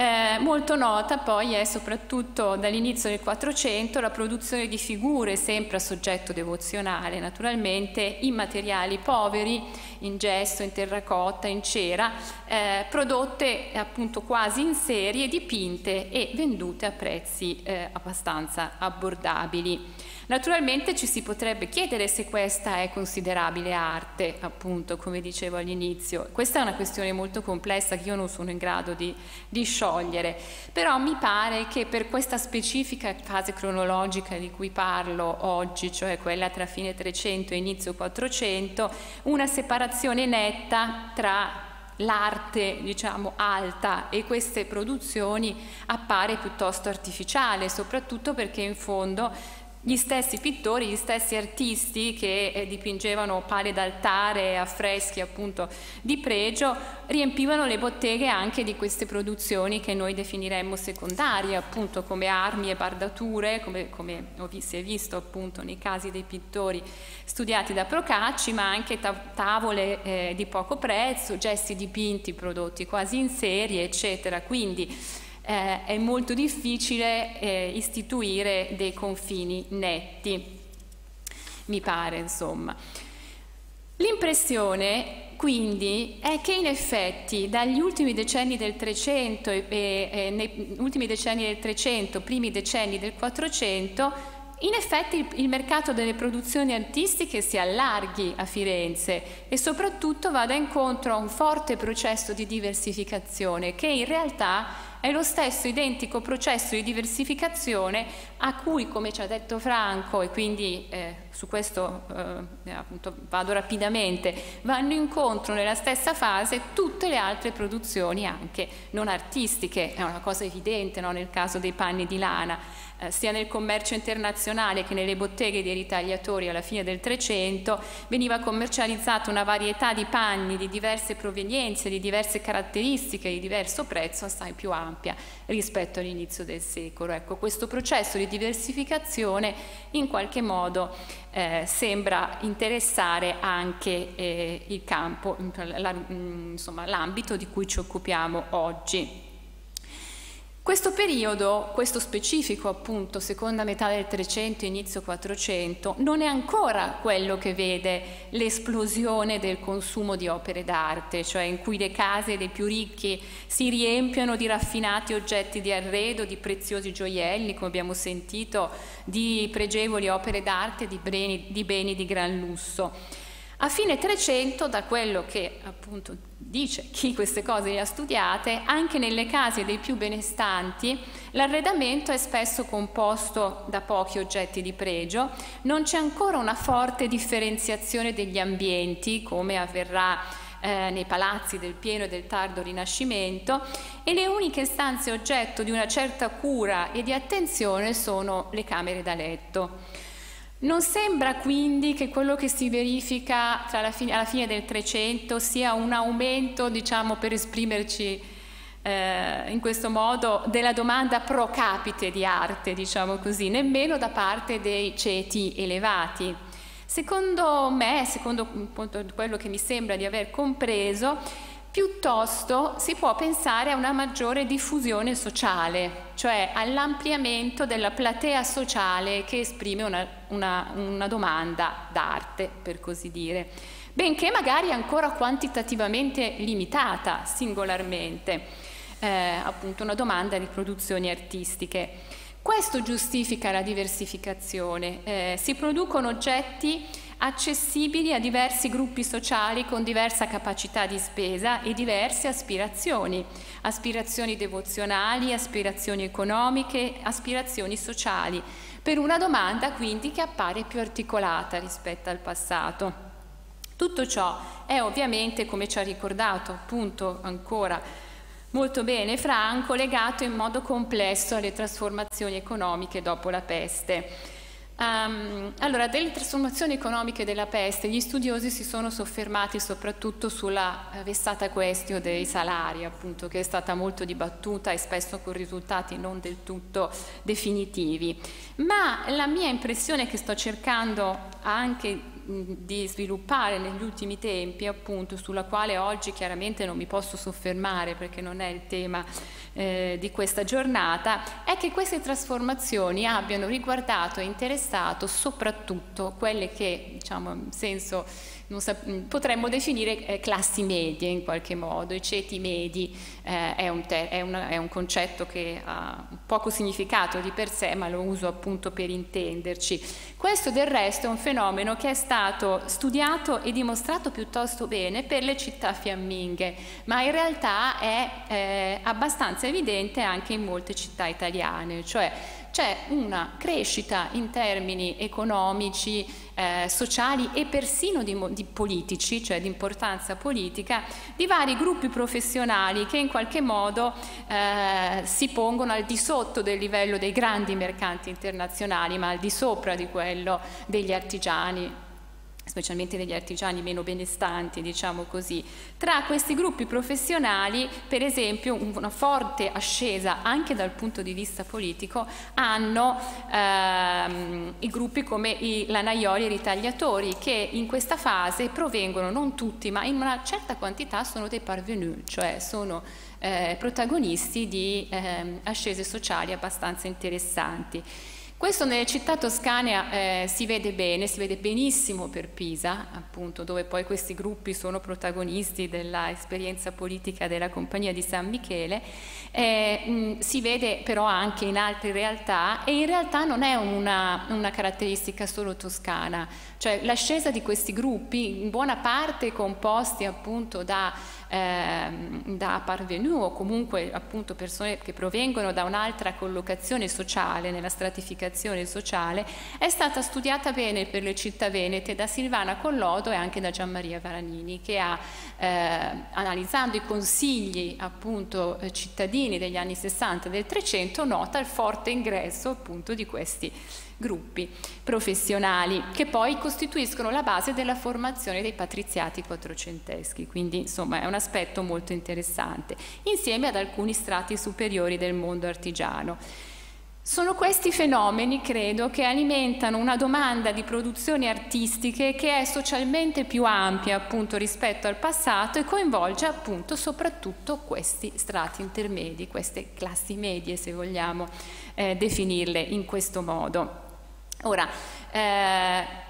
Eh, molto nota poi è soprattutto dall'inizio del Quattrocento la produzione di figure sempre a soggetto devozionale, naturalmente in materiali poveri, in gesso, in terracotta, in cera, eh, prodotte appunto quasi in serie, dipinte e vendute a prezzi eh, abbastanza abbordabili. Naturalmente ci si potrebbe chiedere se questa è considerabile arte, appunto, come dicevo all'inizio. Questa è una questione molto complessa che io non sono in grado di, di sciogliere, però mi pare che per questa specifica fase cronologica di cui parlo oggi, cioè quella tra fine 300 e inizio 400, una separazione netta tra l'arte diciamo alta e queste produzioni appare piuttosto artificiale soprattutto perché in fondo gli stessi pittori, gli stessi artisti che eh, dipingevano pale d'altare, affreschi appunto di pregio, riempivano le botteghe anche di queste produzioni che noi definiremmo secondarie, appunto come armi e bardature, come, come si è visto appunto nei casi dei pittori studiati da Procacci, ma anche tavole eh, di poco prezzo, gesti dipinti prodotti quasi in serie, eccetera. Quindi eh, è molto difficile eh, istituire dei confini netti, mi pare insomma. L'impressione quindi è che in effetti dagli ultimi decenni del 300 e, e nei ultimi decenni del 300, primi decenni del 400, in effetti il, mercato delle produzioni artistiche si allarghi a Firenze e soprattutto vada incontro a un forte processo di diversificazione che in realtà è lo stesso identico processo di diversificazione a cui, come ci ha detto Franco, e quindi eh, su questo eh, appunto vado rapidamente, vanno incontro nella stessa fase tutte le altre produzioni anche non artistiche, è una cosa evidente no? nel caso dei panni di lana eh, sia nel commercio internazionale che nelle botteghe dei ritagliatori alla fine del Trecento, veniva commercializzata una varietà di panni di diverse provenienze, di diverse caratteristiche, di diverso prezzo assai più ampia rispetto all'inizio del secolo. Ecco, questo processo di diversificazione in qualche modo eh, sembra interessare anche eh, il campo, l'ambito di cui ci occupiamo oggi. Questo periodo, questo specifico appunto, seconda metà del 300, inizio 400, non è ancora quello che vede l'esplosione del consumo di opere d'arte, cioè in cui le case dei più ricchi si riempiono di raffinati oggetti di arredo, di preziosi gioielli, come abbiamo sentito, di pregevoli opere d'arte, di beni di, beni di gran lusso. A fine 300, da quello che appunto dice chi queste cose le ha studiate, anche nelle case dei più benestanti l'arredamento è spesso composto da pochi oggetti di pregio, non c'è ancora una forte differenziazione degli ambienti come avverrà eh, nei palazzi del pieno e del tardo Rinascimento e le uniche stanze oggetto di una certa cura e di attenzione sono le camere da letto. Non sembra quindi che quello che si verifica fine, alla fine del 300 sia un aumento, diciamo, per esprimerci eh, in questo modo, della domanda pro capite di arte, diciamo così, nemmeno da parte dei ceti elevati. Secondo me, secondo quello che mi sembra di aver compreso, piuttosto si può pensare a una maggiore diffusione sociale, cioè all'ampliamento della platea sociale che esprime una, una, una domanda d'arte, per così dire, benché magari ancora quantitativamente limitata singolarmente, eh, appunto una domanda di produzioni artistiche. Questo giustifica la diversificazione, eh, si producono oggetti accessibili a diversi gruppi sociali con diversa capacità di spesa e diverse aspirazioni, aspirazioni devozionali, aspirazioni economiche, aspirazioni sociali, per una domanda quindi che appare più articolata rispetto al passato. Tutto ciò è ovviamente, come ci ha ricordato appunto ancora molto bene Franco, legato in modo complesso alle trasformazioni economiche dopo la peste. Um, allora, delle trasformazioni economiche della peste, gli studiosi si sono soffermati soprattutto sulla vessata questione dei salari, appunto, che è stata molto dibattuta e spesso con risultati non del tutto definitivi. Ma la mia impressione che sto cercando anche di sviluppare negli ultimi tempi, appunto, sulla quale oggi chiaramente non mi posso soffermare perché non è il tema eh, di questa giornata, è che queste trasformazioni abbiano riguardato e interessato soprattutto quelle che, diciamo, in senso potremmo definire eh, classi medie in qualche modo, i ceti medi eh, è, un è, una, è, un concetto che ha poco significato di per sé, ma lo uso appunto per intenderci. Questo del resto è un fenomeno che è stato studiato e dimostrato piuttosto bene per le città fiamminghe, ma in realtà è eh, abbastanza evidente anche in molte città italiane, cioè c'è una crescita in termini economici, eh, sociali e persino di, di, politici, cioè di importanza politica, di vari gruppi professionali che in qualche modo eh, si pongono al di sotto del livello dei grandi mercanti internazionali, ma al di sopra di quello degli artigiani, specialmente degli artigiani meno benestanti, diciamo così. Tra questi gruppi professionali, per esempio, una forte ascesa anche dal punto di vista politico hanno ehm, i gruppi come i lanaioli e i ritagliatori che in questa fase provengono non tutti, ma in una certa quantità sono dei parvenus, cioè sono eh, protagonisti di eh, ascese sociali abbastanza interessanti. Questo nelle città toscane eh, si vede bene, si vede benissimo per Pisa, appunto, dove poi questi gruppi sono protagonisti dell'esperienza politica della Compagnia di San Michele, eh, mh, si vede però anche in altre realtà e in realtà non è una, una caratteristica solo toscana, cioè l'ascesa di questi gruppi, in buona parte composti appunto da eh, da parvenu o comunque appunto persone che provengono da un'altra collocazione sociale, nella stratificazione sociale, è stata studiata bene per le città venete da Silvana Collodo e anche da Gianmaria Varanini che ha, eh, analizzando i consigli appunto eh, cittadini degli anni 60 e del 300, nota il forte ingresso appunto di questi gruppi professionali che poi costituiscono la base della formazione dei patriziati quattrocenteschi, quindi insomma è un aspetto molto interessante, insieme ad alcuni strati superiori del mondo artigiano. Sono questi fenomeni, credo, che alimentano una domanda di produzioni artistiche che è socialmente più ampia appunto rispetto al passato e coinvolge appunto soprattutto questi strati intermedi, queste classi medie se vogliamo eh, definirle in questo modo. Ora, eh,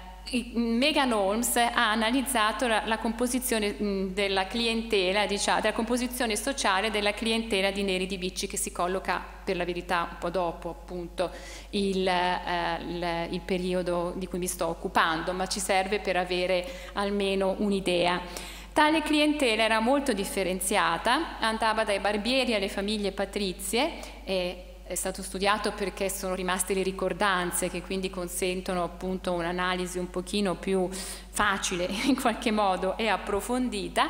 Megan Holmes ha analizzato la, la composizione mh, della clientela, diciamo, della composizione sociale della clientela di Neri di Bicci che si colloca per la verità un po' dopo appunto il, eh, il, il periodo di cui mi sto occupando, ma ci serve per avere almeno un'idea. Tale clientela era molto differenziata, andava dai barbieri alle famiglie patrizie e è stato studiato perché sono rimaste le ricordanze che quindi consentono appunto un'analisi un pochino più facile in qualche modo e approfondita.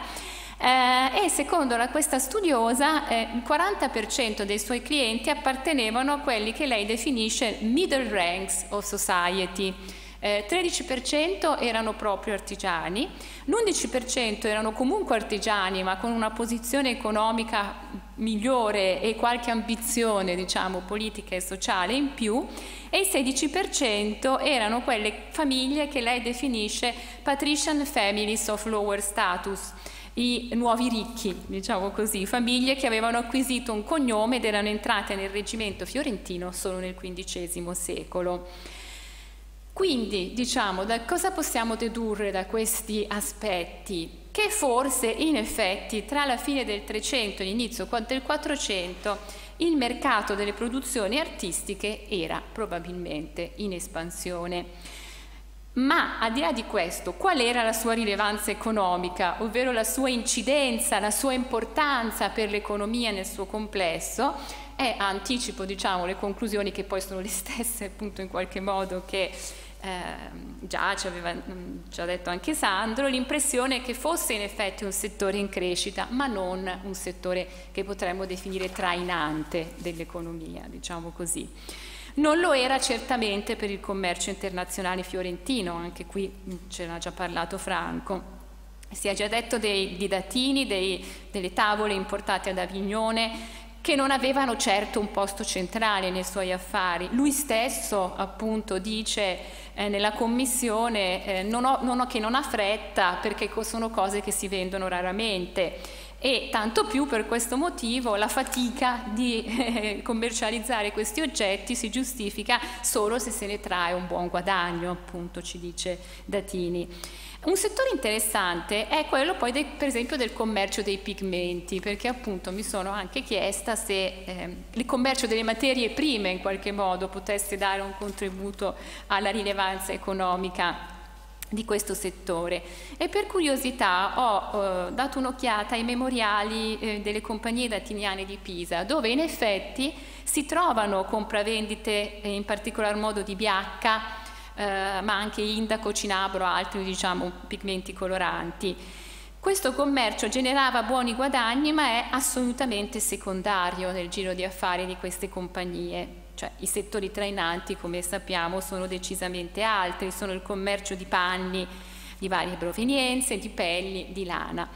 Eh, e secondo la, questa studiosa eh, il 40% dei suoi clienti appartenevano a quelli che lei definisce middle ranks of society, eh, 13% erano proprio artigiani, l'11% erano comunque artigiani ma con una posizione economica migliore e qualche ambizione diciamo politica e sociale in più e il 16% erano quelle famiglie che lei definisce patrician families of lower status i nuovi ricchi, diciamo così, famiglie che avevano acquisito un cognome ed erano entrate nel reggimento fiorentino solo nel XV secolo. Quindi, diciamo, da cosa possiamo dedurre da questi aspetti? Che forse, in effetti, tra la fine del 300 e l'inizio del 400 il mercato delle produzioni artistiche era probabilmente in espansione. Ma al di là di questo, qual era la sua rilevanza economica, ovvero la sua incidenza, la sua importanza per l'economia nel suo complesso? E anticipo diciamo, le conclusioni che poi sono le stesse appunto in qualche modo che eh, già ci aveva ci ha detto anche Sandro, l'impressione che fosse in effetti un settore in crescita, ma non un settore che potremmo definire trainante dell'economia, diciamo così. Non lo era certamente per il commercio internazionale fiorentino, anche qui ce l'ha già parlato Franco. Si è già detto dei, datini, dei, delle tavole importate ad Avignone, che non avevano certo un posto centrale nei suoi affari. Lui stesso appunto dice eh, nella commissione eh, non ho, non ho, che non ha fretta perché sono cose che si vendono raramente e tanto più per questo motivo la fatica di eh, commercializzare questi oggetti si giustifica solo se se ne trae un buon guadagno, appunto ci dice Datini. Un settore interessante è quello poi del, per esempio del commercio dei pigmenti, perché appunto mi sono anche chiesta se eh, il commercio delle materie prime in qualche modo potesse dare un contributo alla rilevanza economica di questo settore. E per curiosità ho eh, dato un'occhiata ai memoriali eh, delle compagnie datiniane di Pisa dove in effetti si trovano compravendite eh, in particolar modo di biacca eh, ma anche indaco, cinabro, altri diciamo, pigmenti coloranti. Questo commercio generava buoni guadagni ma è assolutamente secondario nel giro di affari di queste compagnie. Cioè, I settori trainanti, come sappiamo, sono decisamente altri, sono il commercio di panni di varie provenienze, di pelli, di lana.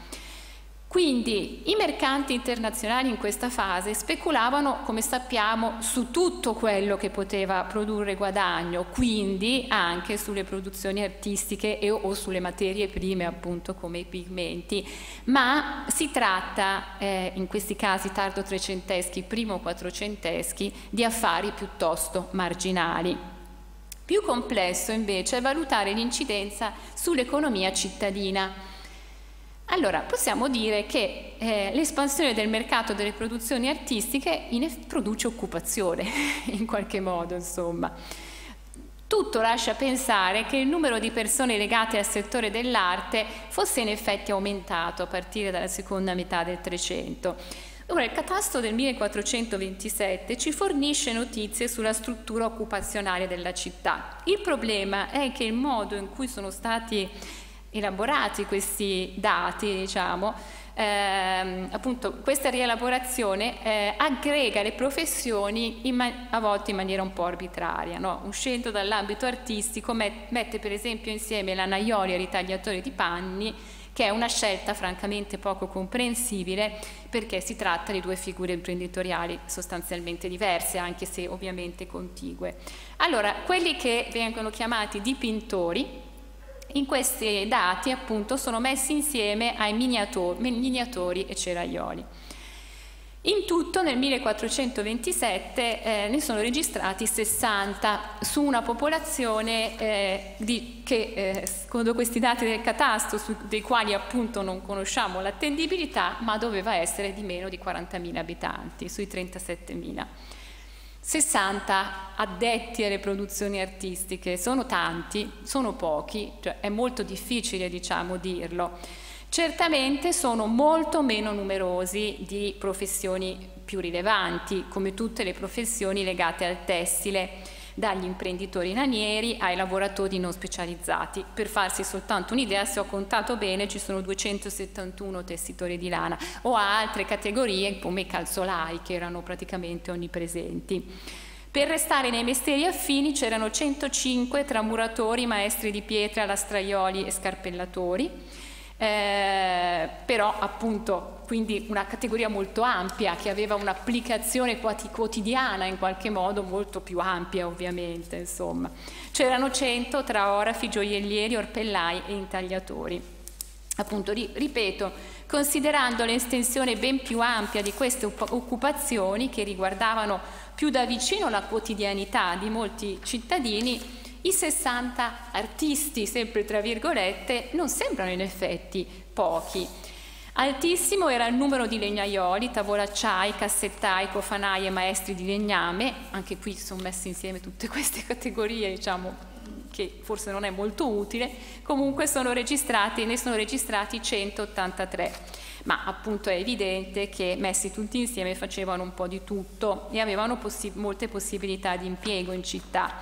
Quindi i mercanti internazionali in questa fase speculavano, come sappiamo, su tutto quello che poteva produrre guadagno, quindi anche sulle produzioni artistiche e o sulle materie prime, appunto come i pigmenti. Ma si tratta, eh, in questi casi tardo trecenteschi, primo quattrocenteschi, di affari piuttosto marginali. Più complesso invece è valutare l'incidenza sull'economia cittadina. Allora, possiamo dire che eh, l'espansione del mercato delle produzioni artistiche produce occupazione, in qualche modo, insomma. Tutto lascia pensare che il numero di persone legate al settore dell'arte fosse in effetti aumentato a partire dalla seconda metà del Trecento. Ora, il catasto del 1427 ci fornisce notizie sulla struttura occupazionale della città. Il problema è che il modo in cui sono stati elaborati questi dati, diciamo, eh, appunto questa rielaborazione eh, aggrega le professioni a volte in maniera un po' arbitraria, no? uscendo dall'ambito artistico met mette per esempio insieme l'anaioli e il ritagliatore di panni che è una scelta francamente poco comprensibile perché si tratta di due figure imprenditoriali sostanzialmente diverse, anche se ovviamente contigue. Allora, quelli che vengono chiamati dipintori in questi dati appunto sono messi insieme ai miniatori, e ceraioli. In tutto nel 1427 eh, ne sono registrati 60 su una popolazione eh, di, che, eh, secondo questi dati del catasto, su, dei quali appunto non conosciamo l'attendibilità, ma doveva essere di meno di 40.000 abitanti, sui 37.000. 60 addetti alle produzioni artistiche, sono tanti, sono pochi, cioè è molto difficile diciamo dirlo. Certamente sono molto meno numerosi di professioni più rilevanti, come tutte le professioni legate al tessile dagli imprenditori nanieri ai lavoratori non specializzati. Per farsi soltanto un'idea, se ho contato bene, ci sono 271 tessitori di lana o altre categorie come i calzolai che erano praticamente onnipresenti. Per restare nei mestieri affini c'erano 105 tra muratori, maestri di pietra, lastraioli e scarpellatori eh, però appunto quindi una categoria molto ampia che aveva un'applicazione quotidiana in qualche modo molto più ampia ovviamente insomma c'erano 100 tra orafi, gioiellieri, orpellai e intagliatori appunto ripeto considerando l'estensione ben più ampia di queste occupazioni che riguardavano più da vicino la quotidianità di molti cittadini i 60 artisti, sempre tra virgolette, non sembrano in effetti pochi. Altissimo era il numero di legnaioli, tavolacciai, cassettai, cofanai e maestri di legname, anche qui sono messe insieme tutte queste categorie, diciamo, che forse non è molto utile, comunque sono registrati, ne sono registrati 183 ma appunto è evidente che messi tutti insieme facevano un po' di tutto e avevano possi- molte possibilità di impiego in città.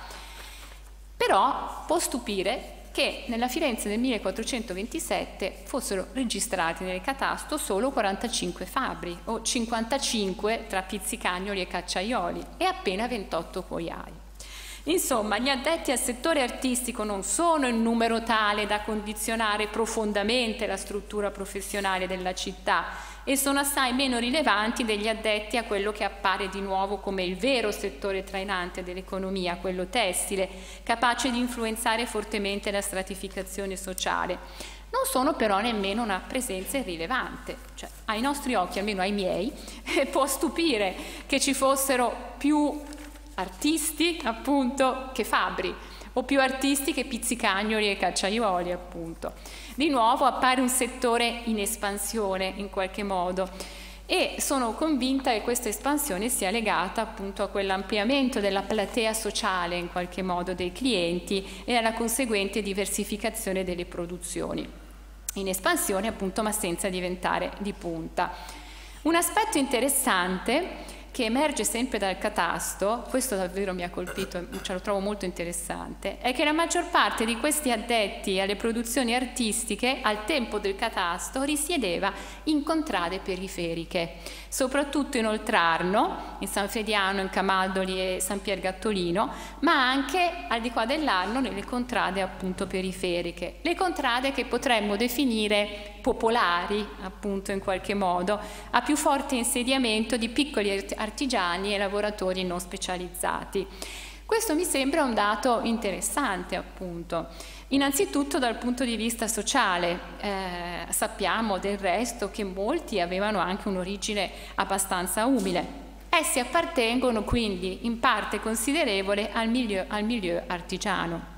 Però può stupire che nella Firenze del 1427 fossero registrati nel catasto solo 45 fabbri o 55 tra pizzicagnoli e cacciaioli e appena 28 poiai. Insomma, gli addetti al settore artistico non sono in numero tale da condizionare profondamente la struttura professionale della città e sono assai meno rilevanti degli addetti a quello che appare di nuovo come il vero settore trainante dell'economia, quello tessile, capace di influenzare fortemente la stratificazione sociale. Non sono però nemmeno una presenza irrilevante, cioè, ai nostri occhi, almeno ai miei, può stupire che ci fossero più artisti appunto che fabbri o più artisti che pizzicagnoli e cacciaioli appunto. Di nuovo appare un settore in espansione in qualche modo e sono convinta che questa espansione sia legata appunto a quell'ampliamento della platea sociale in qualche modo dei clienti e alla conseguente diversificazione delle produzioni. In espansione appunto ma senza diventare di punta. Un aspetto interessante che emerge sempre dal catasto, questo davvero mi ha colpito, ce lo trovo molto interessante, è che la maggior parte di questi addetti alle produzioni artistiche al tempo del catasto risiedeva in contrade periferiche, soprattutto in Oltrarno, in San Fediano, in Camaldoli e San Pier Gattolino, ma anche al di qua dell'Arno nelle contrade appunto periferiche, le contrade che potremmo definire popolari, appunto in qualche modo, a più forte insediamento di piccoli artigiani e lavoratori non specializzati. Questo mi sembra un dato interessante, appunto. Innanzitutto dal punto di vista sociale, eh, sappiamo del resto che molti avevano anche un'origine abbastanza umile. Essi appartengono quindi in parte considerevole al milieu, al milieu artigiano.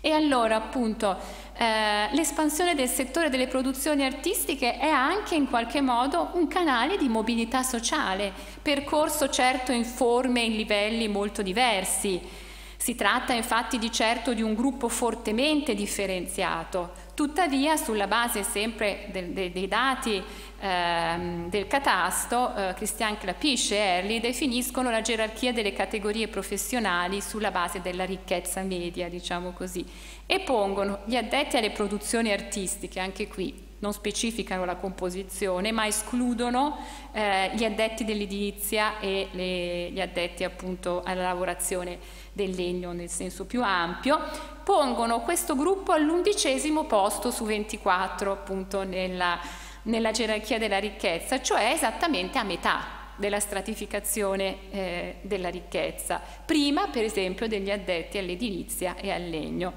E allora appunto eh, l'espansione del settore delle produzioni artistiche è anche in qualche modo un canale di mobilità sociale, percorso certo in forme e in livelli molto diversi. Si tratta infatti di certo di un gruppo fortemente differenziato, tuttavia sulla base sempre del, de, dei dati eh, del catasto, eh, Christian Clapiche e Erli definiscono la gerarchia delle categorie professionali sulla base della ricchezza media, diciamo così, e pongono gli addetti alle produzioni artistiche, anche qui non specificano la composizione, ma escludono eh, gli addetti dell'edilizia e le, gli addetti appunto alla lavorazione del legno nel senso più ampio, pongono questo gruppo all'undicesimo posto su 24 appunto nella, nella gerarchia della ricchezza, cioè esattamente a metà della stratificazione eh, della ricchezza, prima per esempio degli addetti all'edilizia e al legno.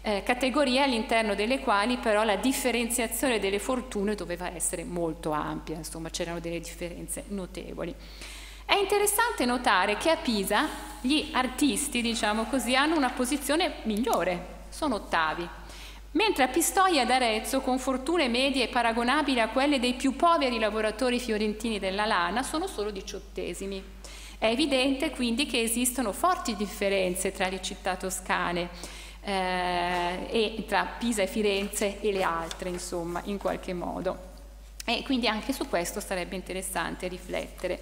Eh, categorie all'interno delle quali però la differenziazione delle fortune doveva essere molto ampia, insomma c'erano delle differenze notevoli. È interessante notare che a Pisa gli artisti, diciamo così, hanno una posizione migliore, sono ottavi, mentre a Pistoia ed Arezzo, con fortune medie paragonabili a quelle dei più poveri lavoratori fiorentini della lana, sono solo diciottesimi. È evidente quindi che esistono forti differenze tra le città toscane eh, e tra Pisa e Firenze e le altre, insomma, in qualche modo. E quindi anche su questo sarebbe interessante riflettere.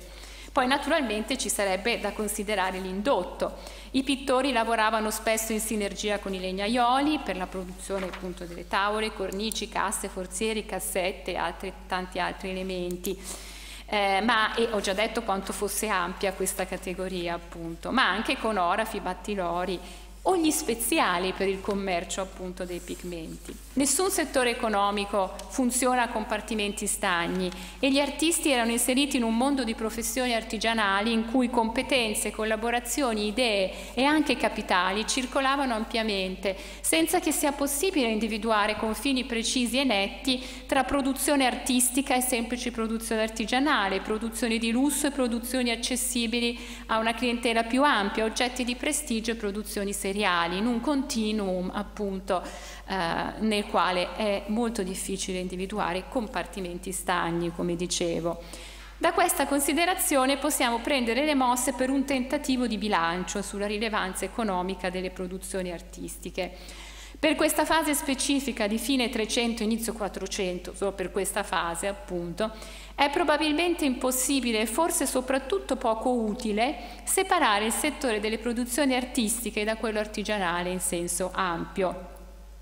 Poi naturalmente ci sarebbe da considerare l'indotto. I pittori lavoravano spesso in sinergia con i legnaioli per la produzione appunto delle tavole, cornici, casse, forzieri, cassette e altri, tanti altri elementi. Eh, ma e ho già detto quanto fosse ampia questa categoria appunto, ma anche con orafi, battilori o gli speziali per il commercio appunto dei pigmenti. Nessun settore economico funziona a compartimenti stagni e gli artisti erano inseriti in un mondo di professioni artigianali in cui competenze, collaborazioni, idee e anche capitali circolavano ampiamente, senza che sia possibile individuare confini precisi e netti tra produzione artistica e semplice produzione artigianale, produzioni di lusso e produzioni accessibili a una clientela più ampia, oggetti di prestigio e produzioni seriali, in un continuum appunto eh, nel quale è molto difficile individuare compartimenti stagni, come dicevo. Da questa considerazione possiamo prendere le mosse per un tentativo di bilancio sulla rilevanza economica delle produzioni artistiche. Per questa fase specifica di fine 300, inizio 400, solo per questa fase appunto, è probabilmente impossibile e forse soprattutto poco utile separare il settore delle produzioni artistiche da quello artigianale in senso ampio.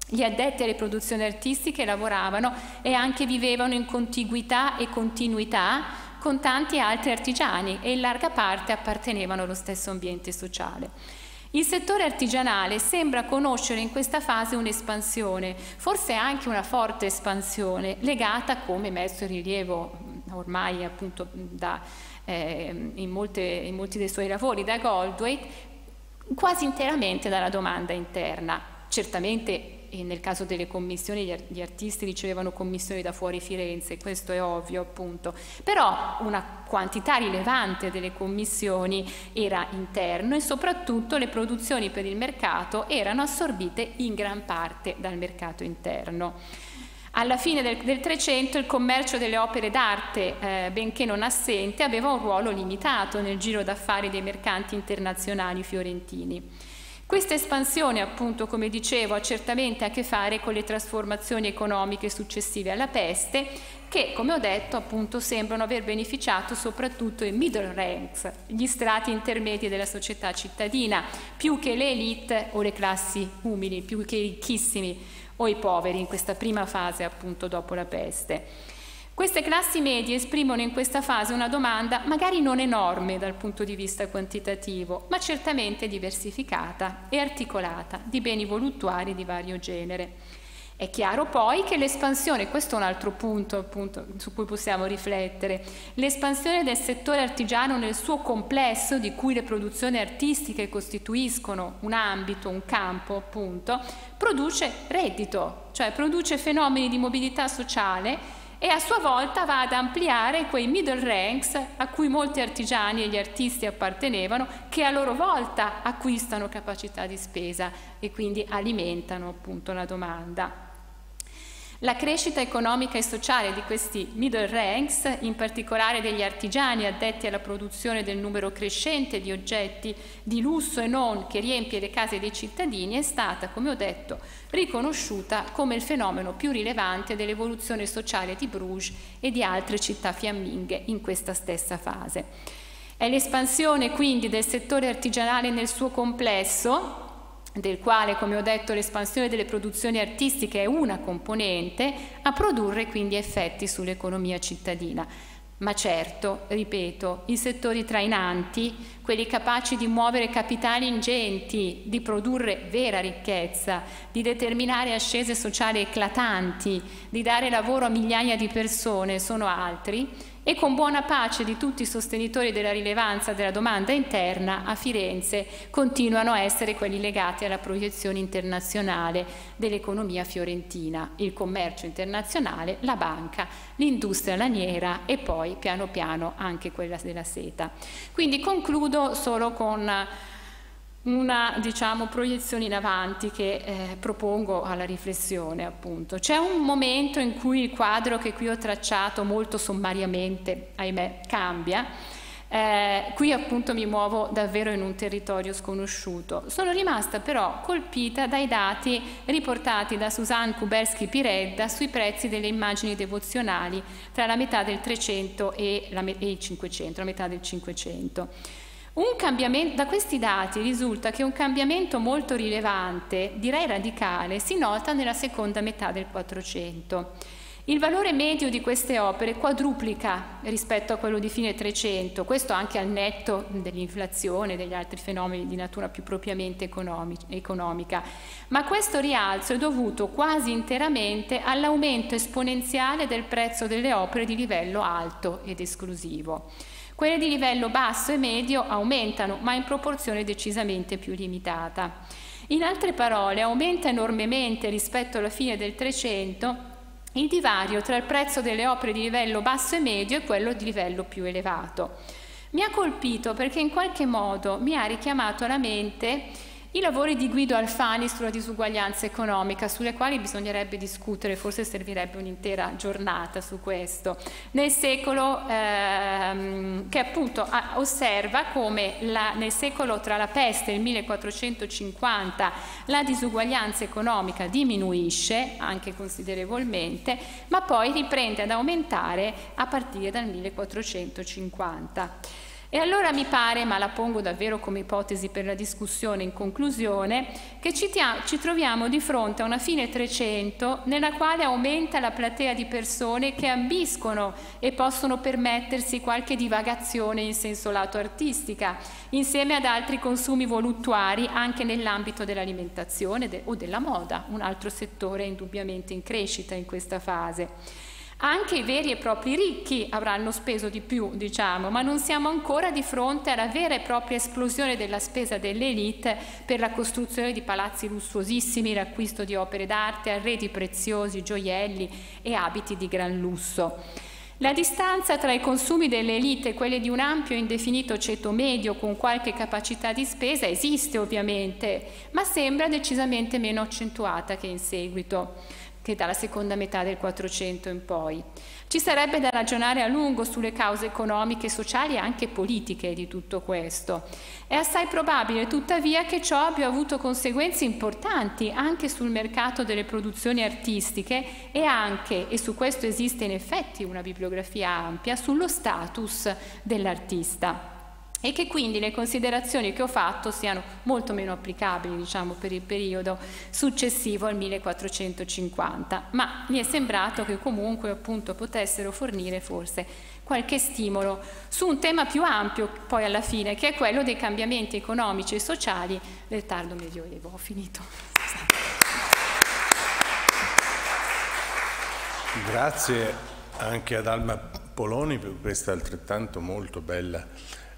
Gli addetti alle produzioni artistiche lavoravano e anche vivevano in contiguità e continuità con tanti altri artigiani e in larga parte appartenevano allo stesso ambiente sociale. Il settore artigianale sembra conoscere in questa fase un'espansione, forse anche una forte espansione, legata, come messo in rilievo ormai appunto da, eh, in, molte, in molti dei suoi lavori da Goldwaite, quasi interamente dalla domanda interna. Certamente e nel caso delle commissioni gli artisti ricevevano commissioni da fuori Firenze, questo è ovvio appunto, però una quantità rilevante delle commissioni era interno e soprattutto le produzioni per il mercato erano assorbite in gran parte dal mercato interno. Alla fine del, 300 il commercio delle opere d'arte, eh, benché non assente, aveva un ruolo limitato nel giro d'affari dei mercanti internazionali fiorentini. Questa espansione, appunto, come dicevo, ha certamente a che fare con le trasformazioni economiche successive alla peste, che, come ho detto, appunto, sembrano aver beneficiato soprattutto i middle ranks, gli strati intermedi della società cittadina, più che le elite o le classi umili, più che i ricchissimi o i poveri in questa prima fase, appunto, dopo la peste. Queste classi medie esprimono in questa fase una domanda magari non enorme dal punto di vista quantitativo, ma certamente diversificata e articolata di beni voluttuari di vario genere. È chiaro poi che l'espansione, questo è un altro punto appunto, su cui possiamo riflettere, l'espansione del settore artigiano nel suo complesso, di cui le produzioni artistiche costituiscono un ambito, un campo appunto, produce reddito, cioè produce fenomeni di mobilità sociale e a sua volta va ad ampliare quei middle ranks a cui molti artigiani e gli artisti appartenevano, che a loro volta acquistano capacità di spesa e quindi alimentano appunto la domanda. La crescita economica e sociale di questi middle ranks, in particolare degli artigiani addetti alla produzione del numero crescente di oggetti di lusso e non che riempie le case dei cittadini, è stata, come ho detto, riconosciuta come il fenomeno più rilevante dell'evoluzione sociale di Bruges e di altre città fiamminghe in questa stessa fase. È l'espansione quindi del settore artigianale nel suo complesso del quale, come ho detto, l'espansione delle produzioni artistiche è una componente, a produrre quindi effetti sull'economia cittadina. Ma certo, ripeto, i settori trainanti, quelli capaci di muovere capitali ingenti, di produrre vera ricchezza, di determinare ascese sociali eclatanti, di dare lavoro a migliaia di persone, sono altri e con buona pace di tutti i sostenitori della rilevanza della domanda interna, a Firenze continuano a essere quelli legati alla proiezione internazionale dell'economia fiorentina, il commercio internazionale, la banca, l'industria laniera e poi piano piano anche quella della seta. Quindi concludo solo con una diciamo, proiezione in avanti che eh, propongo alla riflessione appunto. C'è un momento in cui il quadro che qui ho tracciato molto sommariamente, ahimè, cambia. Eh, qui appunto mi muovo davvero in un territorio sconosciuto. Sono rimasta però colpita dai dati riportati da Susanne Kuberski-Piredda sui prezzi delle immagini devozionali tra la metà del 300 e, la, e il 500, la metà del 500. Da questi dati risulta che un cambiamento molto rilevante, direi radicale, si nota nella seconda metà del 400. Il valore medio di queste opere quadruplica rispetto a quello di fine 300, questo anche al netto dell'inflazione e degli altri fenomeni di natura più propriamente economica, ma questo rialzo è dovuto quasi interamente all'aumento esponenziale del prezzo delle opere di livello alto ed esclusivo. Quelle di livello basso e medio aumentano, ma in proporzione decisamente più limitata. In altre parole, aumenta enormemente rispetto alla fine del 300 il divario tra il prezzo delle opere di livello basso e medio e quello di livello più elevato. Mi ha colpito perché in qualche modo mi ha richiamato alla mente i lavori di Guido Alfani sulla disuguaglianza economica, sulle quali bisognerebbe discutere, forse servirebbe un'intera giornata su questo, nel secolo ehm, che appunto osserva come la, nel secolo tra la peste e il 1450 la disuguaglianza economica diminuisce anche considerevolmente, ma poi riprende ad aumentare a partire dal 1450. E allora mi pare, ma la pongo davvero come ipotesi per la discussione in conclusione, che ci, ci, troviamo di fronte a una fine 300 nella quale aumenta la platea di persone che ambiscono e possono permettersi qualche divagazione in senso lato artistica, insieme ad altri consumi voluttuari anche nell'ambito dell'alimentazione de o della moda, un altro settore indubbiamente in crescita in questa fase. Anche i veri e propri ricchi avranno speso di più, diciamo, ma non siamo ancora di fronte alla vera e propria esplosione della spesa dell'elite per la costruzione di palazzi lussuosissimi, l'acquisto di opere d'arte, arredi preziosi, gioielli e abiti di gran lusso. La distanza tra i consumi delle elite e quelli di un ampio e indefinito ceto medio con qualche capacità di spesa esiste ovviamente, ma sembra decisamente meno accentuata che in seguito che dalla seconda metà del 400 in poi. Ci sarebbe da ragionare a lungo sulle cause economiche, sociali e anche politiche di tutto questo. È assai probabile tuttavia che ciò abbia avuto conseguenze importanti anche sul mercato delle produzioni artistiche e anche, e su questo esiste in effetti una bibliografia ampia, sullo status dell'artista e che quindi le considerazioni che ho fatto siano molto meno applicabili diciamo, per il periodo successivo al 1450, ma mi è sembrato che comunque appunto potessero fornire forse qualche stimolo su un tema più ampio poi alla fine, che è quello dei cambiamenti economici e sociali del tardo medioevo. Ho finito. Grazie anche ad Alma Poloni per questa altrettanto molto bella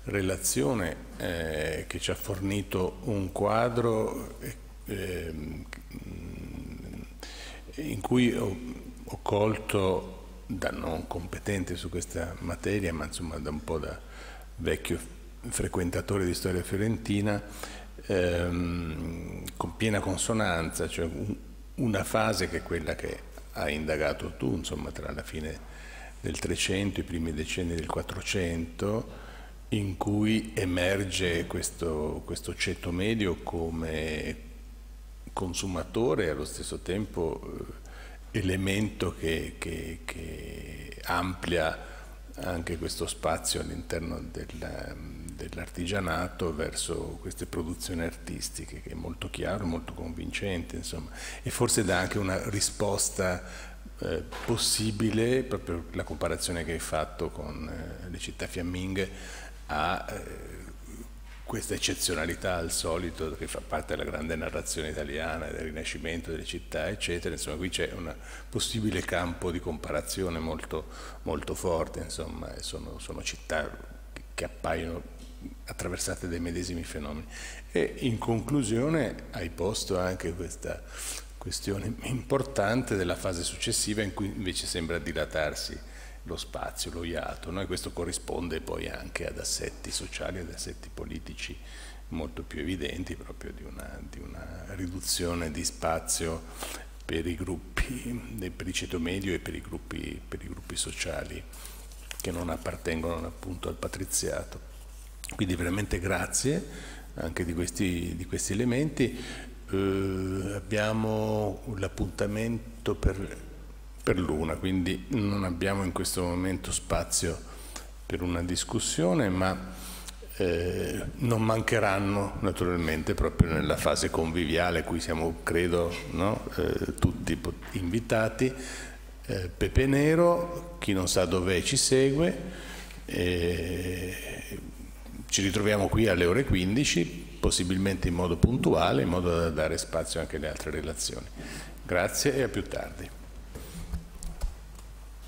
relazione eh, che ci ha fornito un quadro eh, in cui ho, ho, colto da non competente su questa materia, ma insomma da un po' da vecchio frequentatore di storia fiorentina, ehm, con piena consonanza, cioè un, una fase che è quella che hai indagato tu, insomma tra la fine del 300 e i primi decenni del 400, in cui emerge questo, questo ceto medio come consumatore e allo stesso tempo eh, elemento che, che, che, amplia anche questo spazio all'interno del, dell'artigianato verso queste produzioni artistiche che è molto chiaro, molto convincente insomma. E forse dà anche una risposta eh, possibile proprio la comparazione che hai fatto con eh, le città fiamminghe ha eh, questa eccezionalità al solito che fa parte della grande narrazione italiana, del rinascimento delle città, eccetera, insomma qui c'è un possibile campo di comparazione molto, molto forte, insomma, sono, sono città che appaiono attraversate dai medesimi fenomeni. E in conclusione hai posto anche questa questione importante della fase successiva in cui invece sembra dilatarsi lo spazio, lo iato, no? e questo corrisponde poi anche ad assetti sociali, ad assetti politici molto più evidenti, proprio di una, di una riduzione di spazio per i gruppi, per il ceto medio e per i, gruppi, per i gruppi sociali che non appartengono appunto al patriziato. Quindi veramente grazie anche di questi, di questi elementi. Eh, abbiamo l'appuntamento per per l'una, quindi non abbiamo in questo momento spazio per una discussione, ma eh, non mancheranno naturalmente proprio nella fase conviviale a cui siamo, credo, no? eh, tutti invitati. Eh, Pepe Nero, chi non sa dov'è ci segue, ci ritroviamo qui alle ore 15, possibilmente in modo puntuale, in modo da dare spazio anche alle altre relazioni. Grazie e a più tardi.